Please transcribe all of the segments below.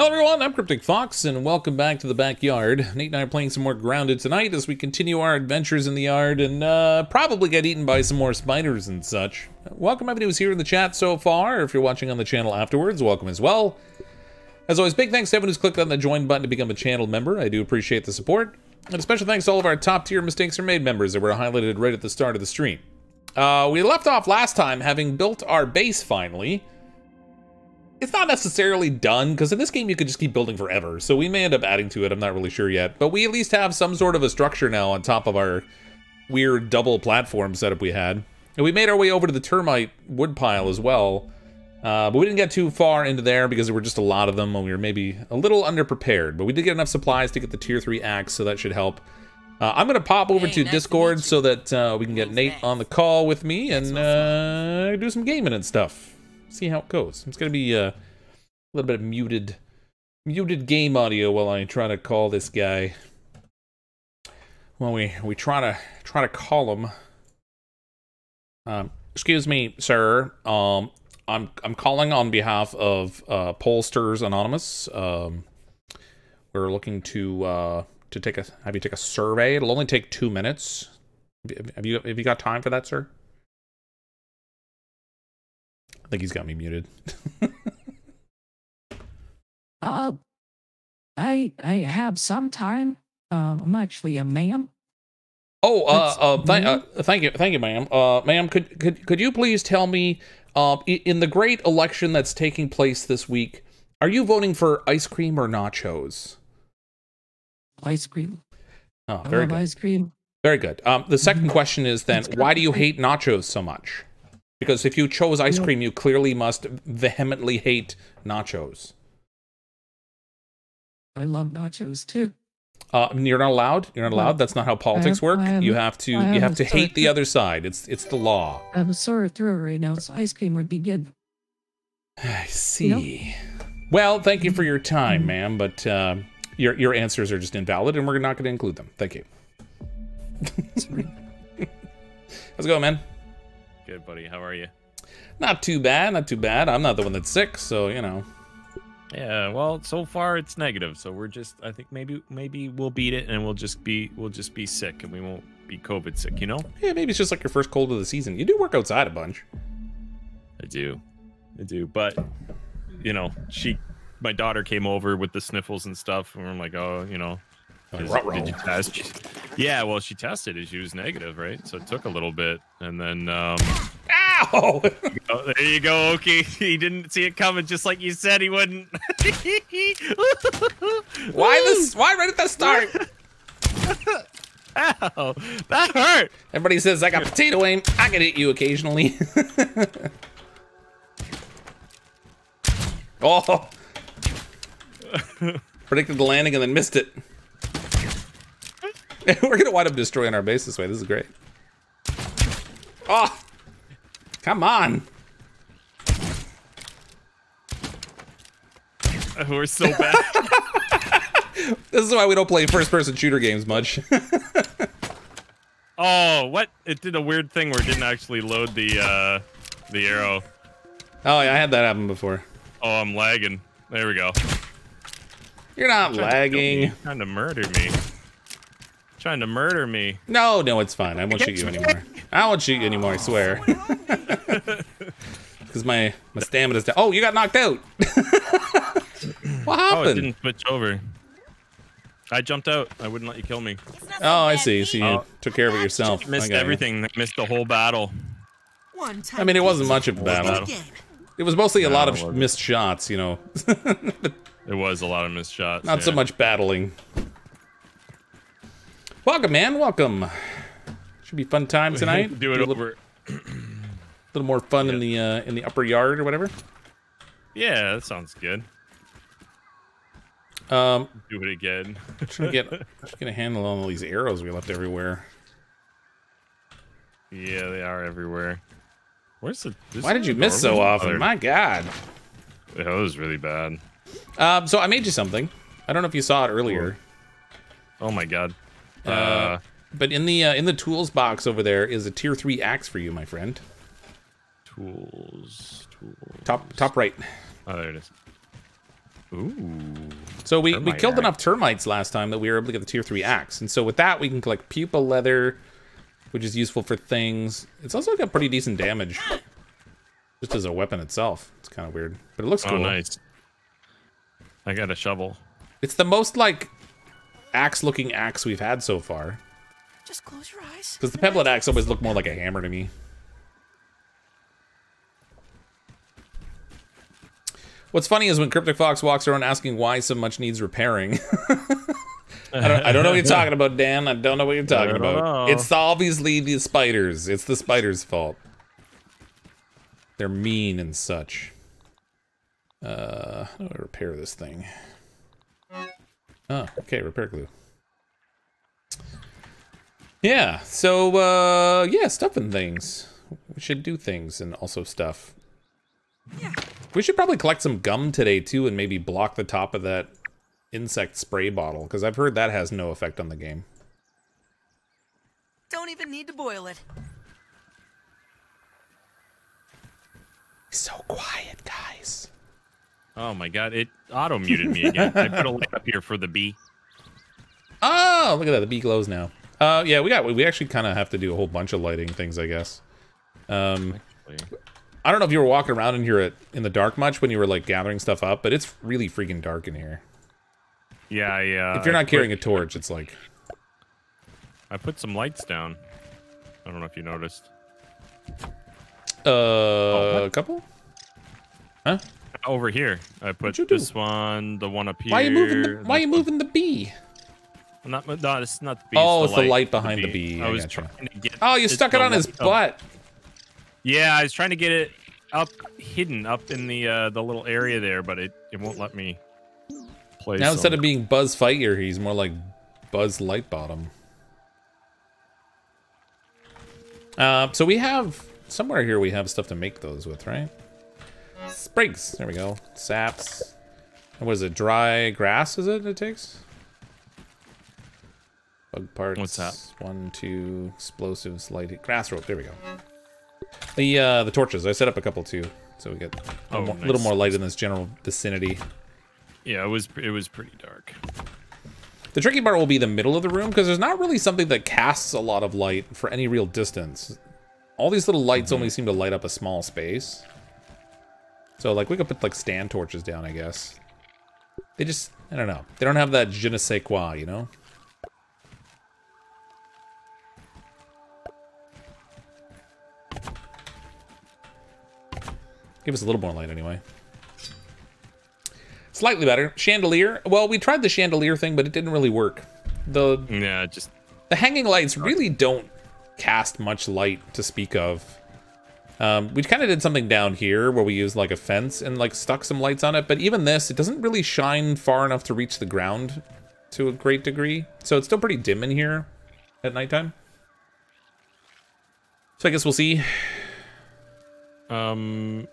Hello everyone, I'm Cryptic Fox, and welcome back to the backyard. Nate and I are playing some more Grounded tonight as we continue our adventures in the yard and uh, probably get eaten by some more spiders and such. Welcome everybody who's here in the chat so far. If you're watching on the channel afterwards, welcome as well. As always, big thanks to everyone who's clicked on the join button to become a channel member. I do appreciate the support. And a special thanks to all of our top tier Mistakes Are Made members that were highlighted right at the start of the stream. Uh, we left off last time having built our base finally it's not necessarily done because in this game you could just keep building forever so we may end up adding to it i'm not really sure yet but we at least have some sort of a structure now on top of our weird double platform setup we had and we made our way over to the termite woodpile as well uh, but we didn't get too far into there because there were just a lot of them and we were maybe a little underprepared but we did get enough supplies to get the tier 3 axe so that should help uh, I'm gonna pop over Hey, to nice Discord you. so that uh, we can get Nate on the call with me and uh, do some gaming and stuff. See how it goes. It's gonna be uh, a little bit of muted, muted game audio while I try to call this guy. While we we try to try to call him. Um, excuse me, sir. Um, I'm I'm calling on behalf of uh, Pollsters Anonymous. Um, we're looking to uh, to take a have you take a survey. It'll only take two minutes. Have you have you got time for that, sir? I think he's got me muted. Uh, I I have some time. Uh, I'm actually a ma'am. Oh, uh, uh, th- uh, thank you, thank you, ma'am. Uh, ma'am, could could could you please tell me, uh, in the great election that's taking place this week, are you voting for ice cream or nachos? Ice cream. Oh, very good, ice cream. very good. Um, the second question is then, why do you hate nachos so much? Because if you chose ice cream, you clearly must vehemently hate nachos. I love nachos too. Uh, you're not allowed. You're not allowed. That's not how politics have- work. Have- You have to. You have to hate the other side. It's it's the law. I'm a sore throat right now, so ice cream would be good. I see. Well, thank you for your time, ma'am, but uh, your your answers are just invalid, and we're not going to include them. Thank you. How's it going, man? Good, buddy. How are you? Not too bad. Not too bad. I'm not the one that's sick, so you know. Yeah. Well, so far it's negative, so we're just. I think maybe maybe we'll beat it, and we'll just be we'll just be sick, and we won't be COVID sick. You know? Yeah, maybe it's just like your first cold of the season. You do work outside a bunch. I do, I do. But you know, she, my daughter came over with the sniffles and stuff, and I'm like, oh, you know, Like, is- ruh-roh. Did you test? Yeah. Well, she tested and she was negative, right? So it took a little bit, and then. um Ow! Oh, there you go, Oki. He didn't see it coming, just like you said he wouldn't. why this? Why right at the start? Ow, that hurt. Everybody says I got potato aim. I can hit you occasionally. oh. Predicted the landing and then missed it. We're gonna wind up destroying our base this way. This is great. Oh, come on! We're so bad. This is why we don't play first-person shooter games much. oh, what? It did a weird thing where it didn't actually load the uh the arrow. oh yeah, I had that happen before. Oh, I'm lagging. There we go. You're not Trying to lagging. Trying to murder me. Trying to murder me. No, no, it's fine. I won't shoot you anymore. I won't shoot you anymore. I swear. Because my my stamina's down. Oh, you got knocked out. what happened? Oh, it didn't switch over. I jumped out. I wouldn't let you kill me. Oh, I see. So you Oh. took care of it yourself. Missed I got you. everything. Missed the whole battle. One time I mean, it wasn't much of a battle. battle. It was mostly a lot of missed shots. You know, It was a lot of missed shots. not so much battling. Welcome, man. Welcome. Should be fun time tonight. Do it a little, over. little more fun in the uh, in the upper yard or whatever. Yeah, that sounds good. Um, Do it again. trying to get trying to handle on all these arrows we left everywhere. Yeah, they are everywhere. Where's the? Why did you miss so often? Oh, there- My God. That was really bad. Um, so I made you something. I don't know if you saw it earlier, Oh my god. Uh, Uh, but in the uh, in the tools box over there is a tier three axe for you, my friend. tools. Tools. Top top right. Oh, there it is. Ooh. So we, we killed axe. enough termites last time that we were able to get the tier 3 axe. And so with that, we can collect pupa leather, which is useful for things. It's also got pretty decent damage. Just as a weapon itself. It's kind of weird. But it looks Oh, cool. nice. I got a shovel. It's the most, like, axe-looking axe we've had so far. Just close your eyes. Because the pebblet axe always looked more like a hammer to me. What's funny is when Cryptic Fox walks around asking why so much needs repairing. I don't, I don't know what you're talking about, Dan. I don't know what you're talking about. know. It's obviously the spiders. It's the spiders' fault. They're mean and such. Uh, how do I repair this thing? Oh, okay, repair glue. Yeah, so, uh, yeah, stuff and things. We should do things and also stuff. Yeah. We should probably collect some gum today, too, and maybe block the top of that insect spray bottle, because I've heard that has no effect on the game. Don't even need to boil it. So quiet, guys. Oh my god, it auto muted me again. I put a light up here for the bee. Oh, look at that. The bee glows now. Uh, yeah, we got. We actually kind of have to do a whole bunch of lighting things, I guess. Um, I don't know if you were walking around in here at, in the dark much when you were like gathering stuff up, but it's really freaking dark in here. Yeah, yeah. if you're I not carrying a torch, it's like I put some lights down. I don't know if you noticed. uh, what? a couple. Huh? Over here, I put you do? this one, the one up here. Why are you moving? The, why are you moving the bee? Not, no, it's not the bee. Oh, it's the light behind the bee. I I was gotcha. trying to get. Oh, you stuck it on his light up- butt. Yeah, I was trying to get it up, hidden up in the uh, the little area there, but it, it won't let me play. Now instead of being Buzz Lightyear, he's more like Buzz Lightbottom. Uh, so we have somewhere here we have stuff to make those with, right? Sprigs. There we go. Saps. And what is it? Dry grass? Is it? It takes. Bug parts. What's that? One, two, explosives, light, grass rope. There we go. The uh, the torches. I set up a couple too, so we get a little, Oh, more, little more light in this general vicinity. yeah, it was it was pretty dark. The tricky part will be the middle of the room because there's not really something that casts a lot of light for any real distance. All these little lights only seem to light up a small space. So like we could put like stand torches down, I guess. They just I don't know. They don't have that je ne sais quoi, you know? Give us a little more light anyway. Slightly better. Chandelier. Well, we tried the chandelier thing, but it didn't really work. The Yeah, just the hanging lights really don't cast much light to speak of. Um, we kind of did something down here where we used like a fence and like stuck some lights on it, but even this, it doesn't really shine far enough to reach the ground to a great degree. So it's still pretty dim in here at nighttime. So I guess we'll see. um.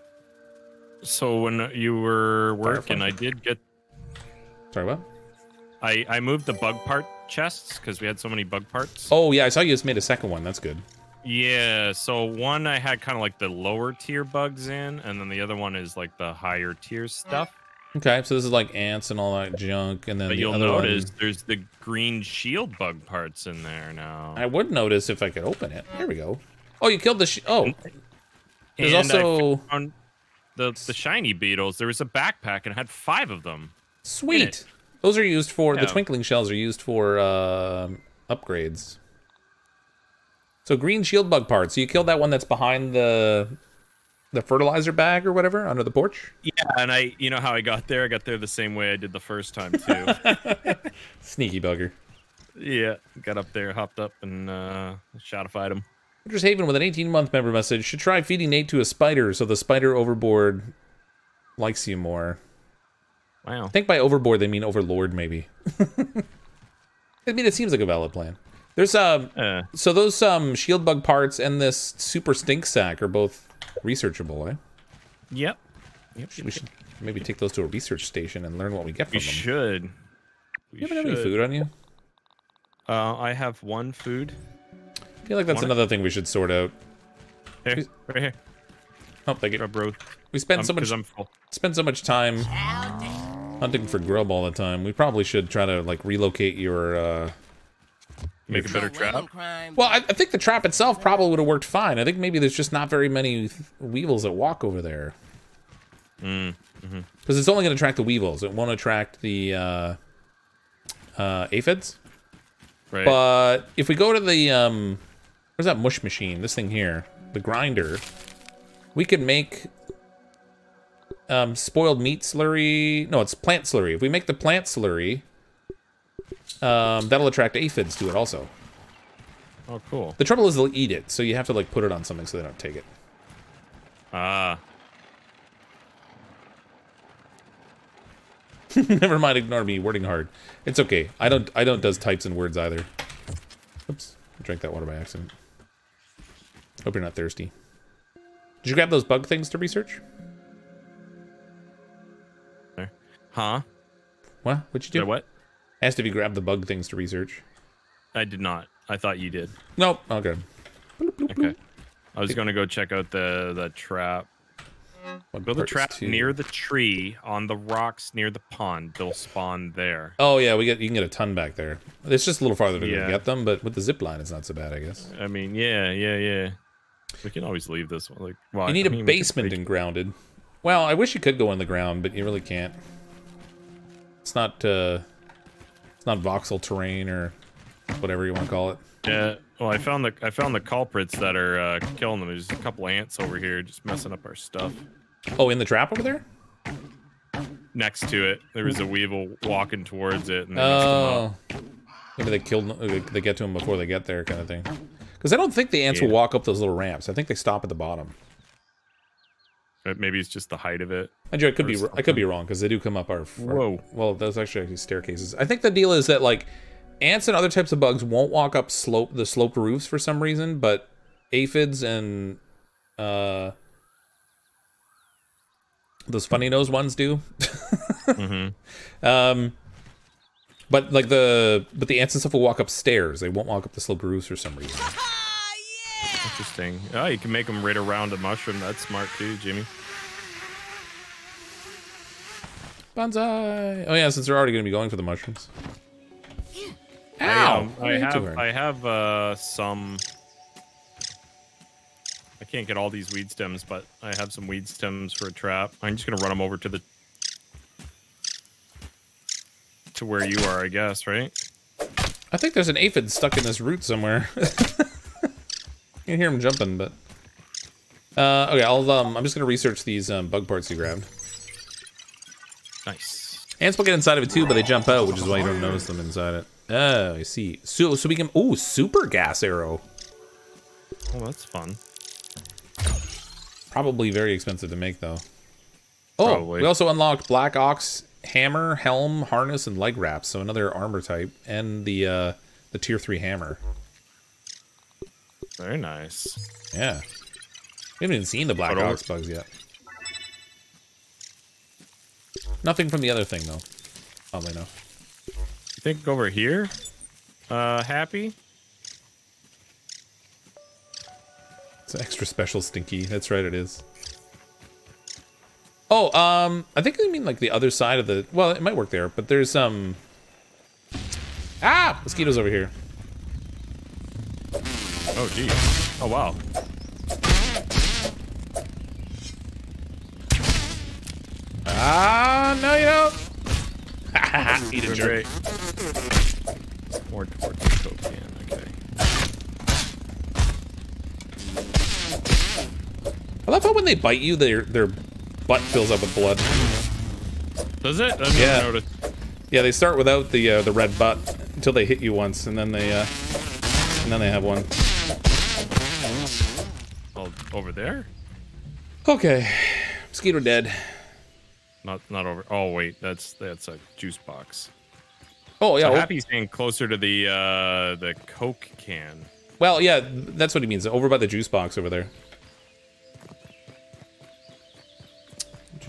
So when you were working, Firefly. I did get Sorry, what? I I moved the bug part chests because we had so many bug parts. Oh yeah, I saw you just made a second one. That's good. Yeah, so one I had kind of like the lower tier bugs in, and then the other one is like the higher tier stuff. Okay, so this is like ants and all that junk, and then But the you'll other notice one. there's the green shield bug parts in there now. I would notice if I could open it. There we go. Oh, you killed the. Sh- oh, there's And also the the shiny beetles. There was a backpack and it had five of them. Sweet. Those are used for the twinkling shells are used for uh, upgrades. So green shield bug parts. So you killed that one that's behind the the fertilizer bag or whatever under the porch. Yeah, and I, you know how I got there? I got there the same way I did the first time too. Sneaky bugger. yeah, got up there, hopped up, and uh, shotified him. Winters Haven with an 18 month member message should try feeding Nate to a spider so the spider overboard likes you more. Wow. I think by overboard they mean overlord maybe. I mean it seems like a valid plan. There's um Uh, So those um, shield bug parts and this super stink sack are both researchable, eh? yep. Yep. We should maybe take those to a research station and learn what we get from We them. should. We You haven't have any food on you? Uh, I have one food. I feel like that's Want it? another thing we should sort out. Here, right here. Oh, thank you. Bro. We spend so much I'm full. spend so much time Hunting for grub all the time. We probably should try to like relocate your. uh Make a better trap. Well, I, I think the trap itself probably would have worked fine. I think maybe there's just not very many weevils that walk over there. Mm. Because it's only going to attract the weevils. It won't attract the uh, uh, aphids. Right. But if we go to the um, where's that mush machine? This thing here, the grinder. We could make um, spoiled meat slurry. No, it's plant slurry. If we make the plant slurry, um, that'll attract aphids to it also. oh, cool. The trouble is they'll eat it, so you have to like put it on something so they don't take it. Ah. Never mind, ignore me wording hard. It's okay. I don't I don't does types and words either. Oops. I drank that water by accident. Hope you're not thirsty. Did you grab those bug things to research? There. Huh? What? What'd you do? I what? Asked if you grabbed the bug things to research. I did not. I thought you did. Nope. Okay. Okay. I was gonna go check out the the trap. Build a trap two. near the tree on the rocks near the pond. They'll spawn there. Oh yeah, we get you can get a ton back there. It's just a little farther to Yeah. get them, but with the zip line, it's not so bad, I guess. I mean, yeah, yeah, yeah. We can always leave this one. Like, well, You need I a mean, could basement in grounded. Well, I wish you could go in the ground, but you really can't. It's not uh not voxel terrain or whatever you want to call it. Yeah. Well, I found the I found the culprits that are uh, killing them. There's a couple ants over here just messing up our stuff. Oh, in the trap over there? Next to it, there was a weevil walking towards it, and they messed them up. Oh. Maybe they killed they get to them before they get there kind of thing. Cuz I don't think the ants will walk up those little ramps. I think they stop at the bottom. But maybe it's just the height of it. Mind I could be Or I could be wrong because they do come up our, our Whoa. Well, those actually actually staircases. I think the deal is that like ants and other types of bugs won't walk up slope the sloped roofs for some reason, but aphids and uh those funny nose ones do. Mm-hmm. Um, but like the but the ants and stuff will walk upstairs. They won't walk up the sloped roofs for some reason. Interesting. Oh, you can make them right around a mushroom. That's smart too, Jimmy. Bonsai. Oh yeah, since they're already going to be going for the mushrooms. Ow! I, I did hit too have? I have uh, some. I can't get all these weed stems, but I have some weed stems for a trap. I'm just gonna run them over to the to where you are, I guess, right? I think there's an aphid stuck in this root somewhere. you can hear him jumping, but uh, okay. I'll um, I'm just gonna research these um, bug parts you grabbed. Nice. Ants will get inside of it too, but they jump out, which is why you don't notice them inside it. Oh, I see. So, so we can. Ooh, super gas arrow. Oh, that's fun. Probably very expensive to make though. Oh, Probably. we also unlocked Black Ox hammer, helm, harness, and leg wraps. So another armor type, and the uh, the tier three hammer. Very nice. Yeah. We haven't even seen the Black Ox bugs yet. Nothing from the other thing though. Oddly enough. You think over here? Uh, happy? It's an extra special stinky. That's right, it is. Oh, um, I think they mean like the other side of the. Well, it might work there, but there's um. Ah, mosquitoes over here. Oh, geez. Oh, wow. Ah, no, you don't. Eat a jerk. More towards the coke. Okay. I love how when they bite you, their their butt fills up with blood. Does it? I didn't Yeah. notice. Yeah, they start without the uh, the red butt until they hit you once, and then they uh, and then they have one. Oh, over there? Okay, mosquito dead. Not not over. Oh wait, that's that's a juice box. Oh yeah, So well- Happy's saying closer to the uh the Coke can. Well, yeah, that's what he means. Over by the juice box over there.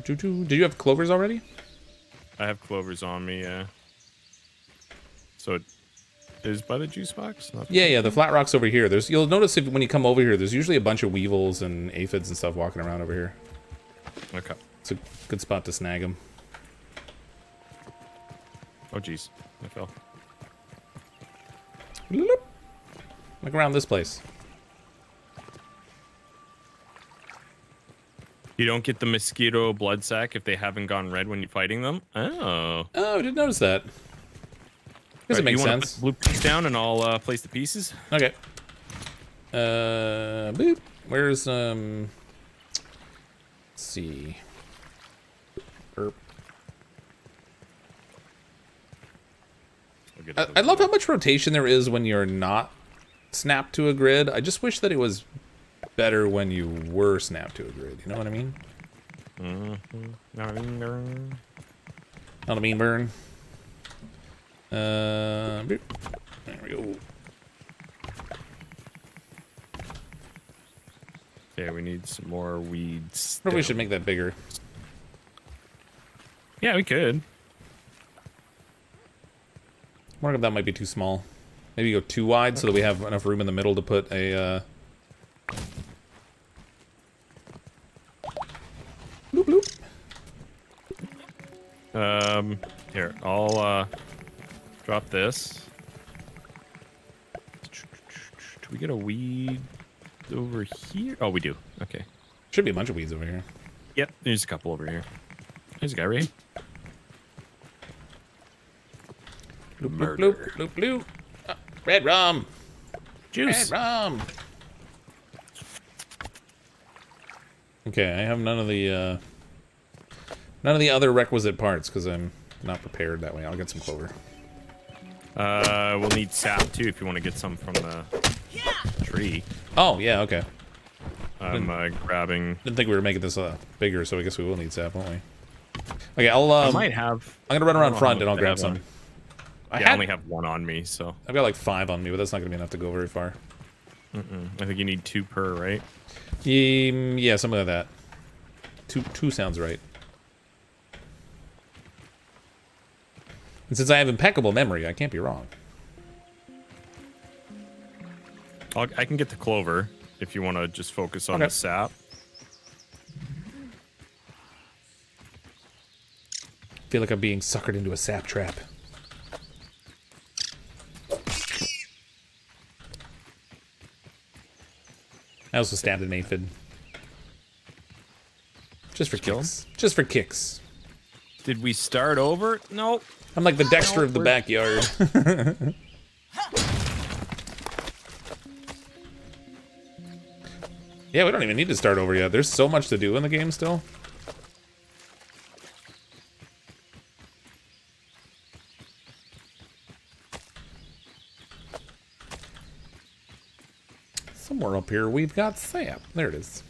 Do you have clovers already? I have clovers on me. Yeah. So it is by the juice box. Not Yeah, yeah. The flat rocks over here. There's you'll notice if when you come over here, there's usually a bunch of weevils and aphids and stuff walking around over here. Okay. It's a good spot to snag them. Oh jeez, I fell. Look around this place. You don't get the mosquito blood sac if they haven't gone red when you're fighting them. Oh. Oh, I didn't notice that. Right, it makes you sense. Put the blue piece down, and I'll uh, place the pieces. Okay. Uh, boop. Where's um? Let's see. I'll I, I love how much rotation there is when you're not snapped to a grid. I just wish that it was better when you were snapped to a grid. You know what I mean? Mm -hmm. Not a mean burn. Not a mean burn. Uh, there we go. Okay, we need some more weeds. Probably down. should make that bigger. Yeah, we could. wonder if that might be too small. Maybe go too wide so that we have enough room in the middle to put a. Uh... Bloop, bloop. Um, here, I'll uh, drop this. Do we get a weed over here? Oh, we do. Okay. Should be a bunch of weeds over here. Yep, there's a couple over here. There's a guy right here. Bloop, bloop, bloop, bloop. Ah, red rum. Juice. Red rum. Okay, I have none of the uh, none of the other requisite parts because I'm not prepared that way. I'll get some clover. Uh, we'll need sap too if you want to get some from the tree. Oh yeah, okay. I'm uh, grabbing. Didn't think we were making this uh, bigger, so I guess we will need sap, won't we? Okay, I'll. Um, I might have. I'm gonna run around front and I'll grab some. on- I yeah, I only have one on me, so I've got like five on me, but that's not gonna be enough to go very far. I think you need two per, right? Um, yeah, something like that. Two, two sounds right. And since I have impeccable memory, I can't be wrong. I'll, I can get the clover if you want to just focus on Okay. the sap. feel like I'm being suckered into a sap trap. I also stabbed an aphid. Just for Kill him? kicks. Just for kicks. Did we start over? Nope. I'm like the Dexter of the backyard. yeah, we don't even need to start over yet. There's so much to do in the game still. Somewhere up here we've got sap. There it is.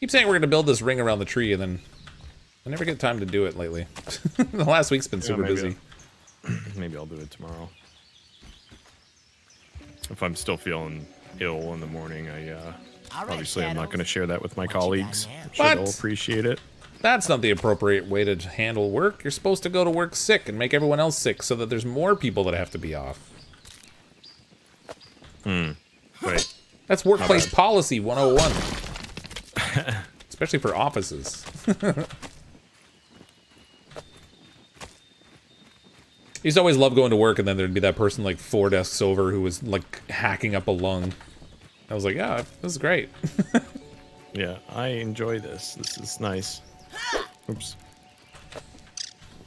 Keep saying we're gonna build this ring around the tree, and then I never get time to do it lately. the last week's been super maybe busy. Maybe I'll do it tomorrow. If I'm still feeling ill in the morning, I uh, All right, obviously I'm not going to share that with my What colleagues. now? I'm sure they'll appreciate it. That's not the appropriate way to handle work. You're supposed to go to work sick and make everyone else sick so that there's more people that have to be off. Hmm. Right. That's workplace policy 101. Especially for offices. I used to always love going to work and then there'd be that person like four desks over who was like hacking up a lung. I was like, yeah, this is great. Yeah, I enjoy this. This is nice. Oops.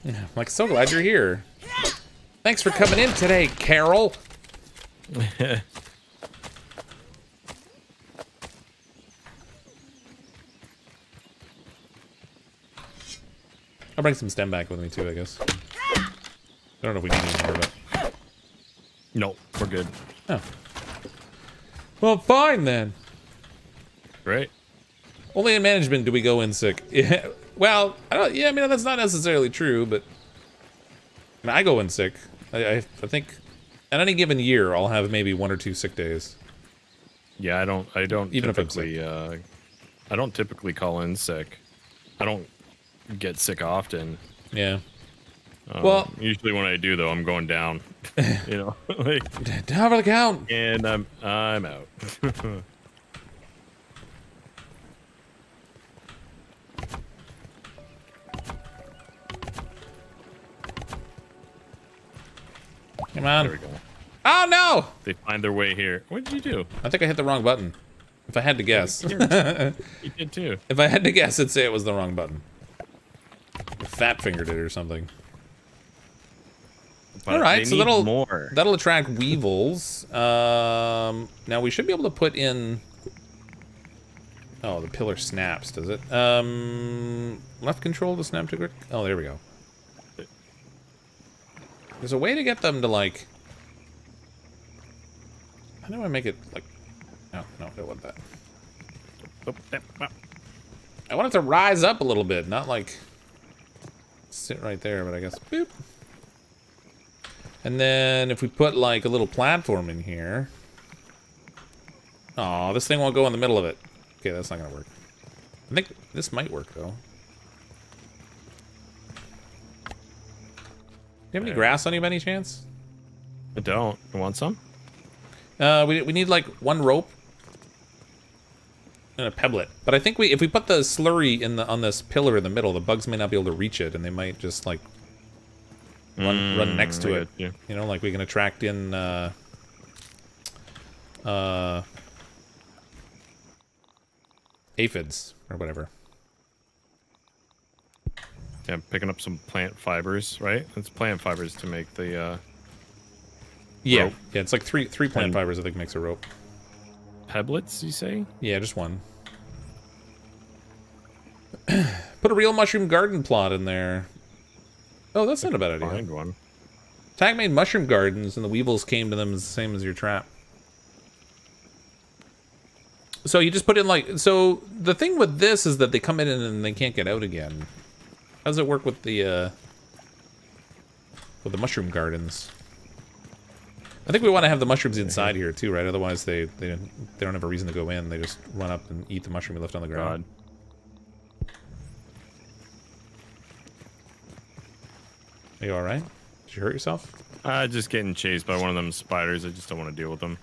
I'm like, so glad you're here. Thanks for coming in today, Carol. I'll bring some stem back with me too, I guess. I don't know if we need any more, but No, we're good. oh. Well, fine then. Great. Only in management do we go in sick. Yeah. Well, I don't. Yeah, I mean that's not necessarily true, but I, mean, I go in sick. I, I, I think at any given year I'll have maybe one or two sick days. Yeah, I don't. I don't Even if I'm typically. Uh, I don't typically call in sick. I don't get sick often. Yeah. Um, well, usually when I do though, I'm going down. you know, like, down for the count. And I'm I'm out. Come on. There we go. Oh no! They find their way here. What did you do? I think I hit the wrong button. If I had to guess. you did too. If I had to guess, I'd say it was the wrong button. Fat fingered it or something. But All right, so that'll more. that'll attract weevils. Um, now we should be able to put in. Oh, the pillar snaps. Does it? Um, left control to snap to grip. Oh, there we go. There's a way to get them to like. How do I make it like? No, no, I that. Oh, that-. I want it to rise up a little bit, not like sit right there, but I guess boop. And then if we put like a little platform in here. Oh, this thing won't go in the middle of it. Okay, that's not gonna work. I think this might work though. Do you have any grass on you by any chance? I don't. You want some? Uh, we, we need like one rope and a pebblet. But I think we if we put the slurry in the on this pillar in the middle, the bugs may not be able to reach it, and they might just like run run next to Mm, it. You know, like we can attract in uh, uh, aphids or whatever. Yeah, picking up some plant fibers, right? It's plant fibers to make the uh, Yeah, Rope. yeah. It's like three three plant And- fibers. I think makes a rope. Peblets. You say? Yeah, just one. Put a real mushroom garden plot in there. Oh, that's not a bad idea. Find one. Tag made mushroom gardens, and the weevils came to them the same as your trap. So you just put in like so. The thing with this is that they come in and they can't get out again. How does it work with the uh, with the mushroom gardens? I think we want to have the mushrooms inside here too, right? Otherwise, they they they don't have a reason to go in. They just run up and eat the mushroom we left on the ground. God. Are you all right? Did you hurt yourself? Uh, just getting chased by one of them spiders. I just don't want to deal with them.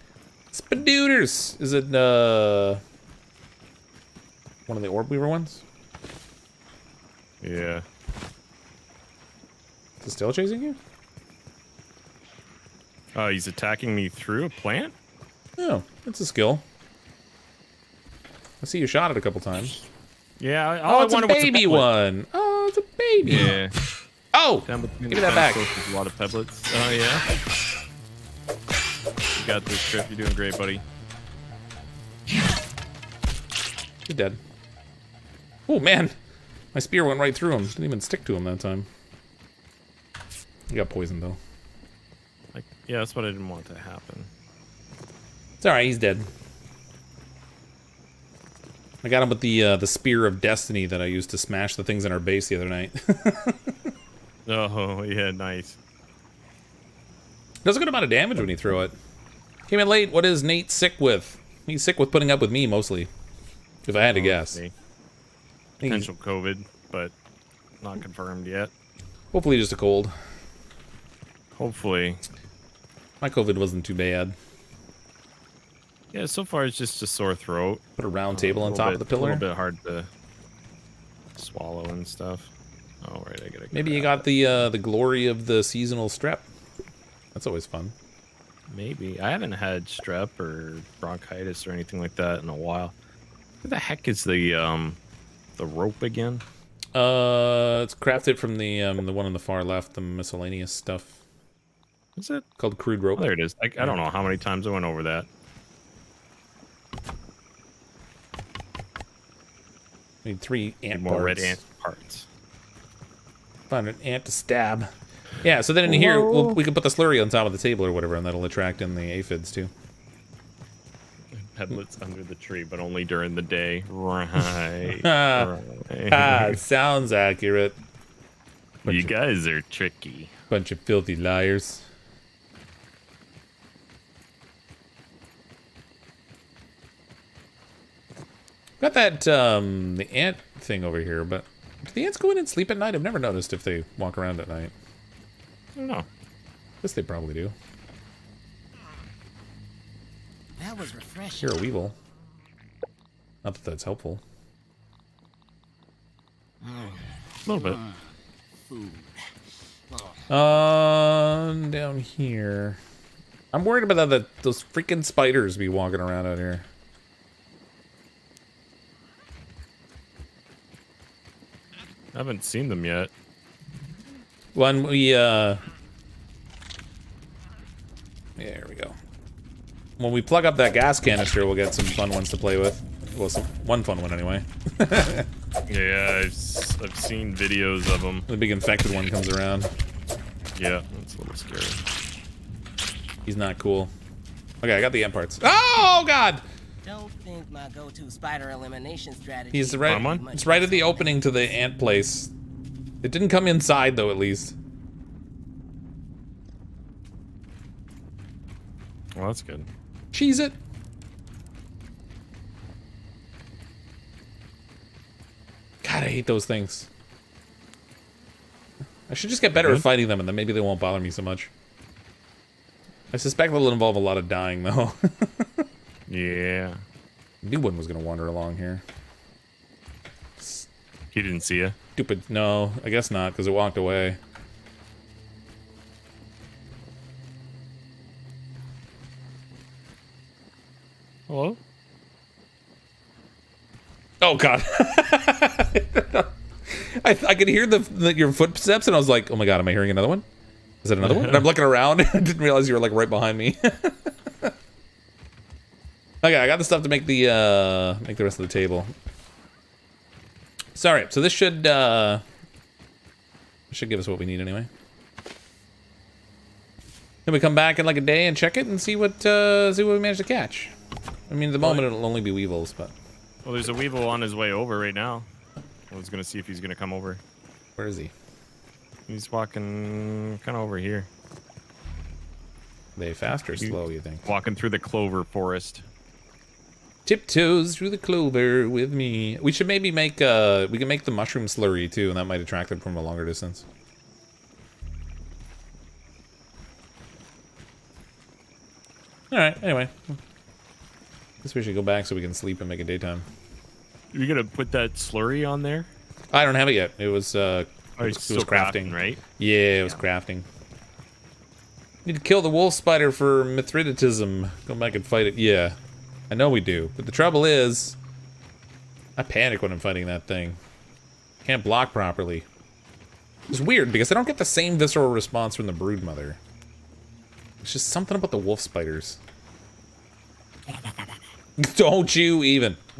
Spadooters! Is it, uh... One of the Orb Weaver ones? Yeah. Is it still chasing you? Oh, he's attacking me through a plant? Oh, no, it's a skill. I see you shot it a couple times. Yeah. I, Oh, all I it's a baby pebble. one! Oh, it's a baby! Yeah. Oh! Down between Give me that back. there's A lot of pebblets. Oh yeah. You got this, Trip. You're doing great, buddy. He's dead. Oh, man! My spear went right through him. Didn't even stick to him that time. He got poisoned, though. Yeah, that's what I didn't want to happen. It's alright, he's dead. I got him with the uh, the spear of destiny that I used to smash the things in our base the other night. Oh yeah, nice. Does a good amount of damage when you throw it. Came in late. What is Nate sick with? He's sick with putting up with me mostly. If I had to guess. See, He's Potential COVID, but not confirmed yet. hopefully just a cold. Hopefully. My COVID wasn't too bad. Yeah, so far it's just a sore throat. Put a round table A on top bit- of the pillar. A little bit hard to swallow and stuff. Oh right, I gotta. Maybe you got the uh, the glory of the seasonal strep. That's always fun. Maybe I haven't had strep or bronchitis or anything like that in a while. Where the heck is the um the rope again? Uh, it's crafted from the um, the one on the far left, the miscellaneous stuff Is it? called crude Oh, rope. there it is. I, I don't know how many times I went over that. I Need three Need ant more red parts. ant parts. Find an ant to stab. Yeah, so then in here we'll, we can put the slurry on top of the table or whatever, and that'll attract in the aphids too. Headlets under the tree, but only during the day. Right. Ah, right. ah, sounds accurate. you guys are tricky. Bunch of filthy liars. Got that um the ant thing over here, but do the ants go in and sleep at night? I've never noticed if they walk around at night. I don't know. Guess they probably do. That was refreshing. You're a weevil. Not that that's helpful. A little bit. Uh, one down here. I'm worried about that those freaking spiders be walking around out here. I haven't seen them yet. When we uh There we go. When we plug up that gas canister, we'll get some fun ones to play with. Well, some, one fun one anyway. Yeah, I've, I've seen videos of them. the big infected one comes around. Yeah, that's a little scary. He's not cool. Okay, I got the end parts. Oh god! Don't think my go-to spider elimination strategy. He's right. Come on. It's right at the opening to the ant place. It didn't come inside though, at least. Well, that's good. Cheese it. God, I hate those things. I should just get better at fighting them, and then maybe they won't bother me so much. I suspect it'll involve a lot of dying, though. Yeah. New one was gonna wander along here. He didn't see you. Stupid. No, I guess not, because it walked away. Hello? Oh God! I I could hear the, the your footsteps, and I was like, "Oh my God, am I hearing another one? Is it another one?" And I'm looking around, and I didn't realize you were like right behind me. okay, I got the stuff to make the uh make the rest of the table. Sorry, so this should uh should give us what we need anyway. Then we come back in like a day and check it and see what uh see what we managed to catch. I mean, at the moment it'll only be weevils, but Well, there's a Weevil on his way over right now. I was gonna see if he's gonna come over. where is he? He's walking kind of over here, They fast or slow, you think? walking through the clover forest. Tiptoes through the clover with me. We should maybe make uh we can make the mushroom slurry too, and that might attract them from a longer distance. Alright, anyway. Guess we should go back so we can sleep and make it daytime. You gonna put that slurry on there? I don't have it yet. It was uh Oh, it was, it was crafting. right? Yeah, it was crafting. Need to kill the wolf spider for Mithridatism. Go back and fight it. Yeah, I know we do. But the trouble is, I panic when I'm fighting that thing. Can't block properly. It's weird because I don't get the same visceral response from the brood mother. It's just something about the wolf spiders. don't you even.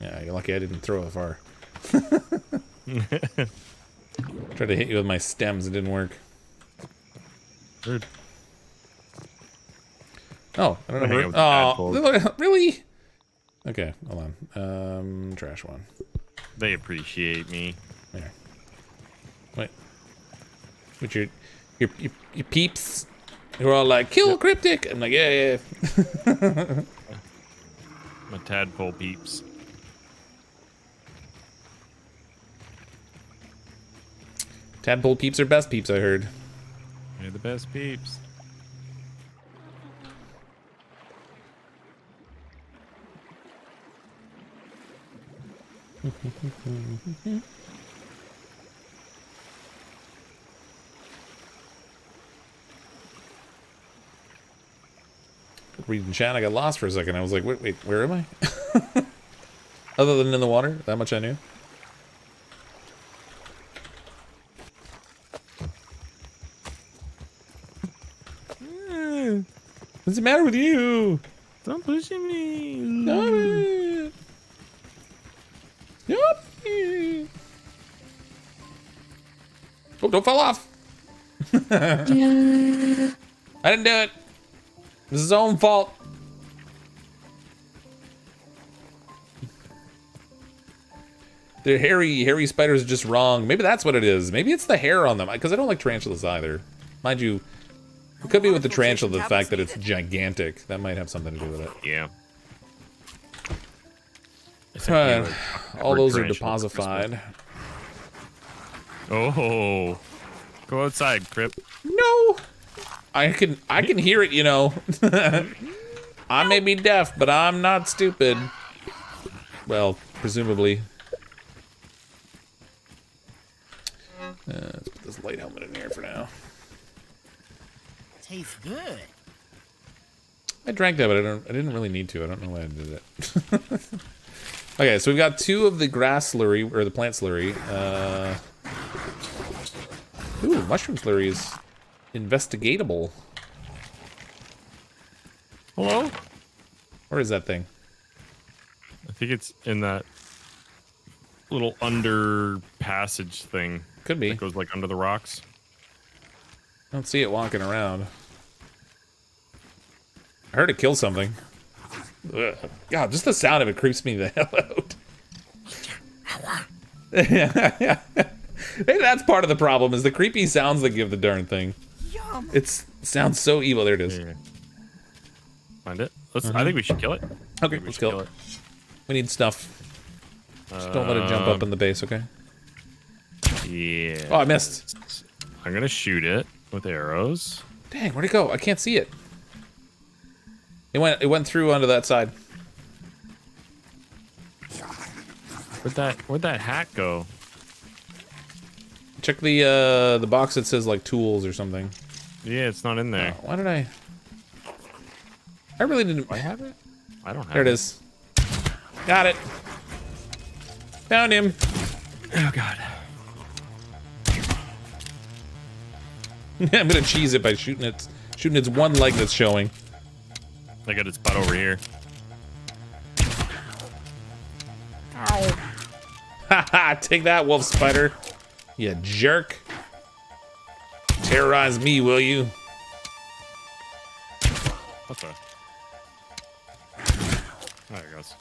yeah, you're lucky I didn't throw it far. Tried to hit you with my stems, it didn't work. Rude. Oh, I don't know. Oh, really? Okay, hold on. Um, trash one. They appreciate me. There. Wait. With your, your, your, your peeps, who are all like, kill cryptic. I'm like, yeah, yeah. My tadpole peeps. Tadpole peeps are best peeps, I heard. They're the best peeps. Mm-hmm. Reading chat, I got lost for a second. I was like, wait, wait, where am I? Other than in the water, that much I knew. What's the matter with you? Stop pushing me. Stop it. Stop it. Oh, don't fall off. yeah. I didn't do it. It was his own fault. The hairy, hairy spiders are just wrong. Maybe that's what it is. Maybe it's the hair on them. Because I don't like tarantulas either. Mind you, it could be with the tarantula the fact that it's gigantic. That might have something to do with it. Yeah. Alright, all those are tarantula deposified. Oh. Go outside, Crip. No, I can I can hear it. You know, I may be deaf, but I'm not stupid. Well, presumably. Uh, let's put this light helmet in here for now. Tastes good. I drank that, but I don't. I didn't really need to. I don't know why I did it. okay, so we've got two of the grass slurry or the plant slurry. Uh, ooh, mushroom slurry is investigatable. Hello? Where is that thing? I think it's in that little under passage thing Could be. It goes like under the rocks. I don't see it walking around. I heard it kill something. Ugh. God, just the sound of it creeps me the hell out. yeah, yeah. Maybe that's part of the problem is the creepy sounds that give the darn thing. Yum. It sounds so evil. There it is. Here. Find it. Let's. I mm-hmm. think we should kill it. Okay, let's should kill it. We need stuff. Just don't let it jump up um, in the base, okay? Yeah. Oh, I missed. I'm gonna shoot it with arrows. Dang, where'd it go? I can't see it. It went. It went through onto that side. Where'd that Where'd that hat go? Check the uh the box that says like tools or something. Yeah, it's not in there. Oh, why did I? I really didn't. I have it. I don't have it. There it is. Got it. Found him. Oh god. I'm gonna cheese it by shooting its shooting its one leg that's showing. I got its butt over here. Haha, take that, wolf spider. You jerk. Terrorize me, will you? What the? There it goes.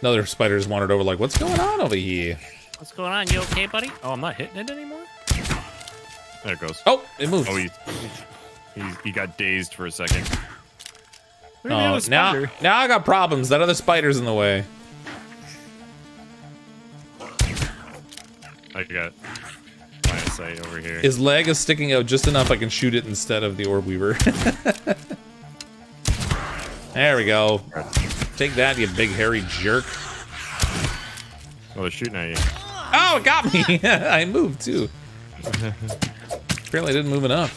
Another spider's wandered over like, what's going on over here? What's going on? You okay, buddy? Oh, I'm not hitting it anymore. There it goes. Oh, it moved. Oh, he he, he got dazed for a second. Look Oh, now, now I got problems. That other spider's in the way. I got line of sight over here. His leg is sticking out just enough I can shoot it instead of the orb weaver. there we go. Take that, you big hairy jerk. oh, they're shooting at you. Oh, it got me. I moved too. Apparently, I didn't move enough.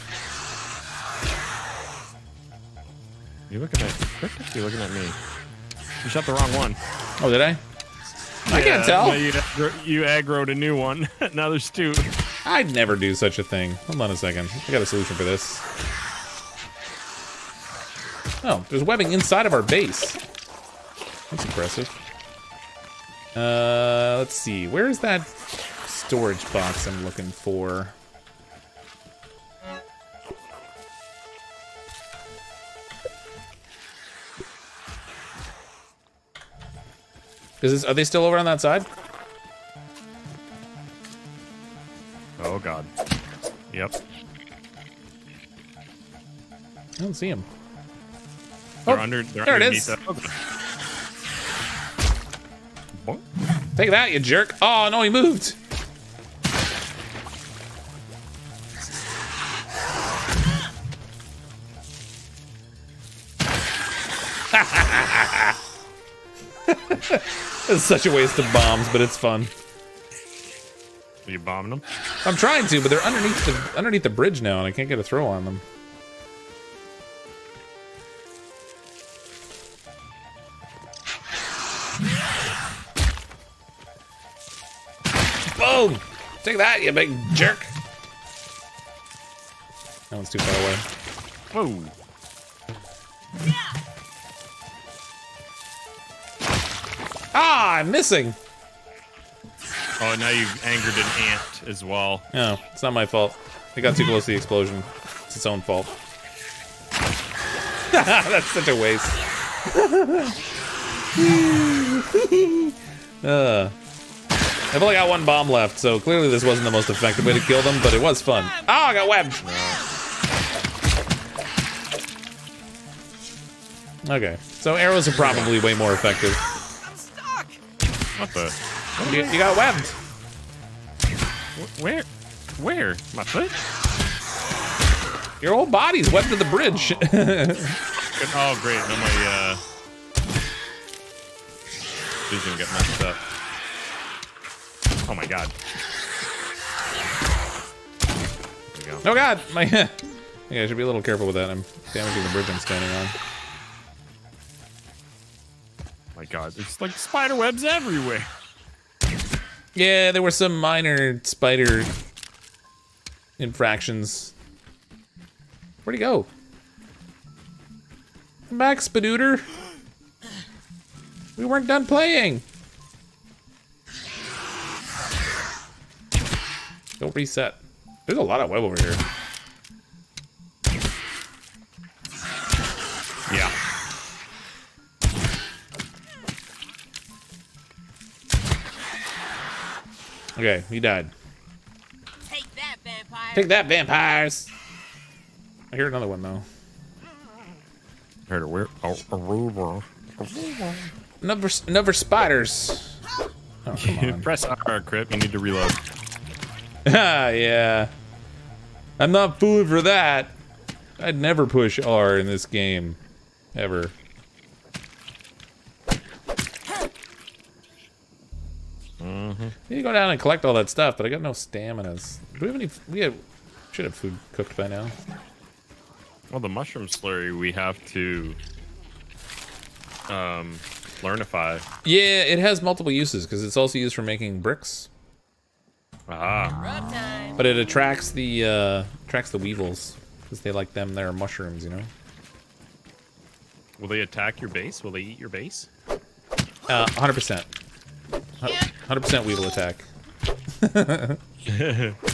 You looking at? What you looking at me? You shot the wrong one. Oh, did I? I can't tell. no, you, you aggroed a new one. now there's two. I'd never do such a thing. Hold on a second. I got a solution for this. Oh, there's webbing inside of our base. That's impressive. Uh, let's see. Where's that storage box I'm looking for? Is this, are they still over on that side? Oh god. Yep. I don't see them. They're Oh, under. They're there it is. that- okay. Boink. Take that, you jerk. Oh, no, he moved. it's such a waste of bombs, but it's fun. Are you bombing them? I'm trying to, but they're underneath the underneath the bridge now, and I can't get a throw on them. Boom! Take that, you big jerk. That one's too far away. Whoa. Ah, I'm missing. Oh, now you've angered an ant as well. No, it's not my fault. I got too close to the explosion. It's its own fault. That's such a waste. uh, I've only got one bomb left, so clearly this wasn't the most effective way to kill them, but it was fun. Oh, I got webbed. Okay, so arrows are probably way more effective. What the? You, you got webbed. Where? Where? My foot? Your whole body's webbed to the bridge. Oh, great. Now my, uh... vision get messed up. Oh my god. Go. Oh god, my yeah, I should be a little careful with that. I'm damaging the bridge I'm standing on. My god, there's like spider webs everywhere. Yeah, there were some minor spider infractions. Where'd he go? Come back, Spadooter. We weren't done playing. Don't reset. There's a lot of web over here. Okay, he died. Take that, vampire. Take that, vampires. I hear another one though. Heard a weird a, a rumor. Another, another spiders. Oh, come on. Press R, Crip. You need to reload. Ah, yeah. I'm not fooling for that. I'd never push R in this game. Ever. You need to go down and collect all that stuff, but I got no staminas. Do we have any... We have, should have food cooked by now. Well, the mushroom slurry we have to um learnify. Yeah, it has multiple uses, because it's also used for making bricks. Ah. But it attracts the, uh, attracts the weevils. Because they like them, they're mushrooms, you know? Will they attack your base? Will they eat your base? Uh, 100%. 100% weevil attack.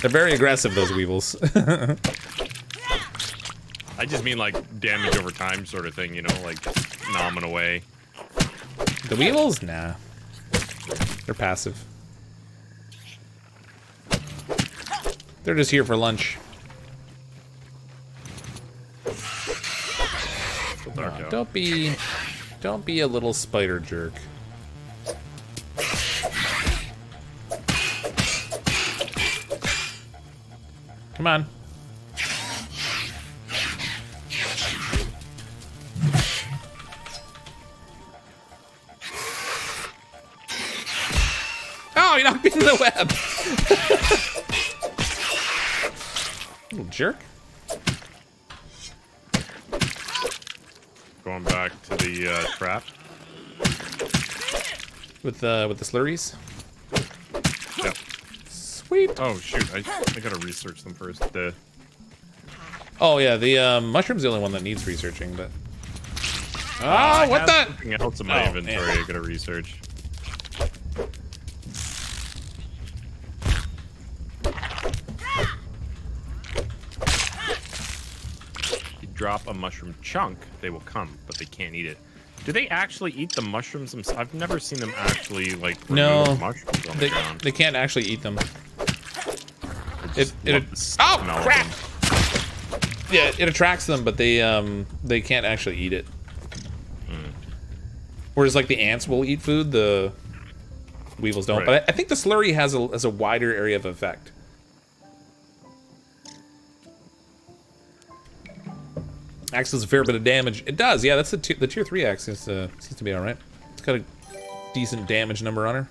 They're very aggressive, those weevils. I just mean like damage over time sort of thing, you know, like nom and away. the weevils? Nah. They're passive. They're just here for lunch. Don't be... Don't be a little spider jerk. Come on. Oh, you knocked me in the web. Little jerk. Going back to the uh, trap. With uh, with the slurries. Oh shoot! I, I gotta research them first. The Oh yeah, the um, mushroom's the only one that needs researching, but. Oh, I what the? Something else in my Oh, inventory. man. I gotta research. You drop a mushroom chunk, they will come, but they can't eat it. Do they actually eat the mushrooms themselves? I've never seen them actually like No, mushrooms on They, the ground. they can't actually eat them. I It, it, oh smell crap! Yeah, it attracts them, but they um they can't actually eat it. Hmm. Whereas like the ants will eat food, the weevils don't. Right. But I, I think the slurry has a has a wider area of effect. Axe does a fair bit of damage. It does, yeah. That's the tier, the tier three axe is, uh, seems to be all right. It's got a decent damage number on her.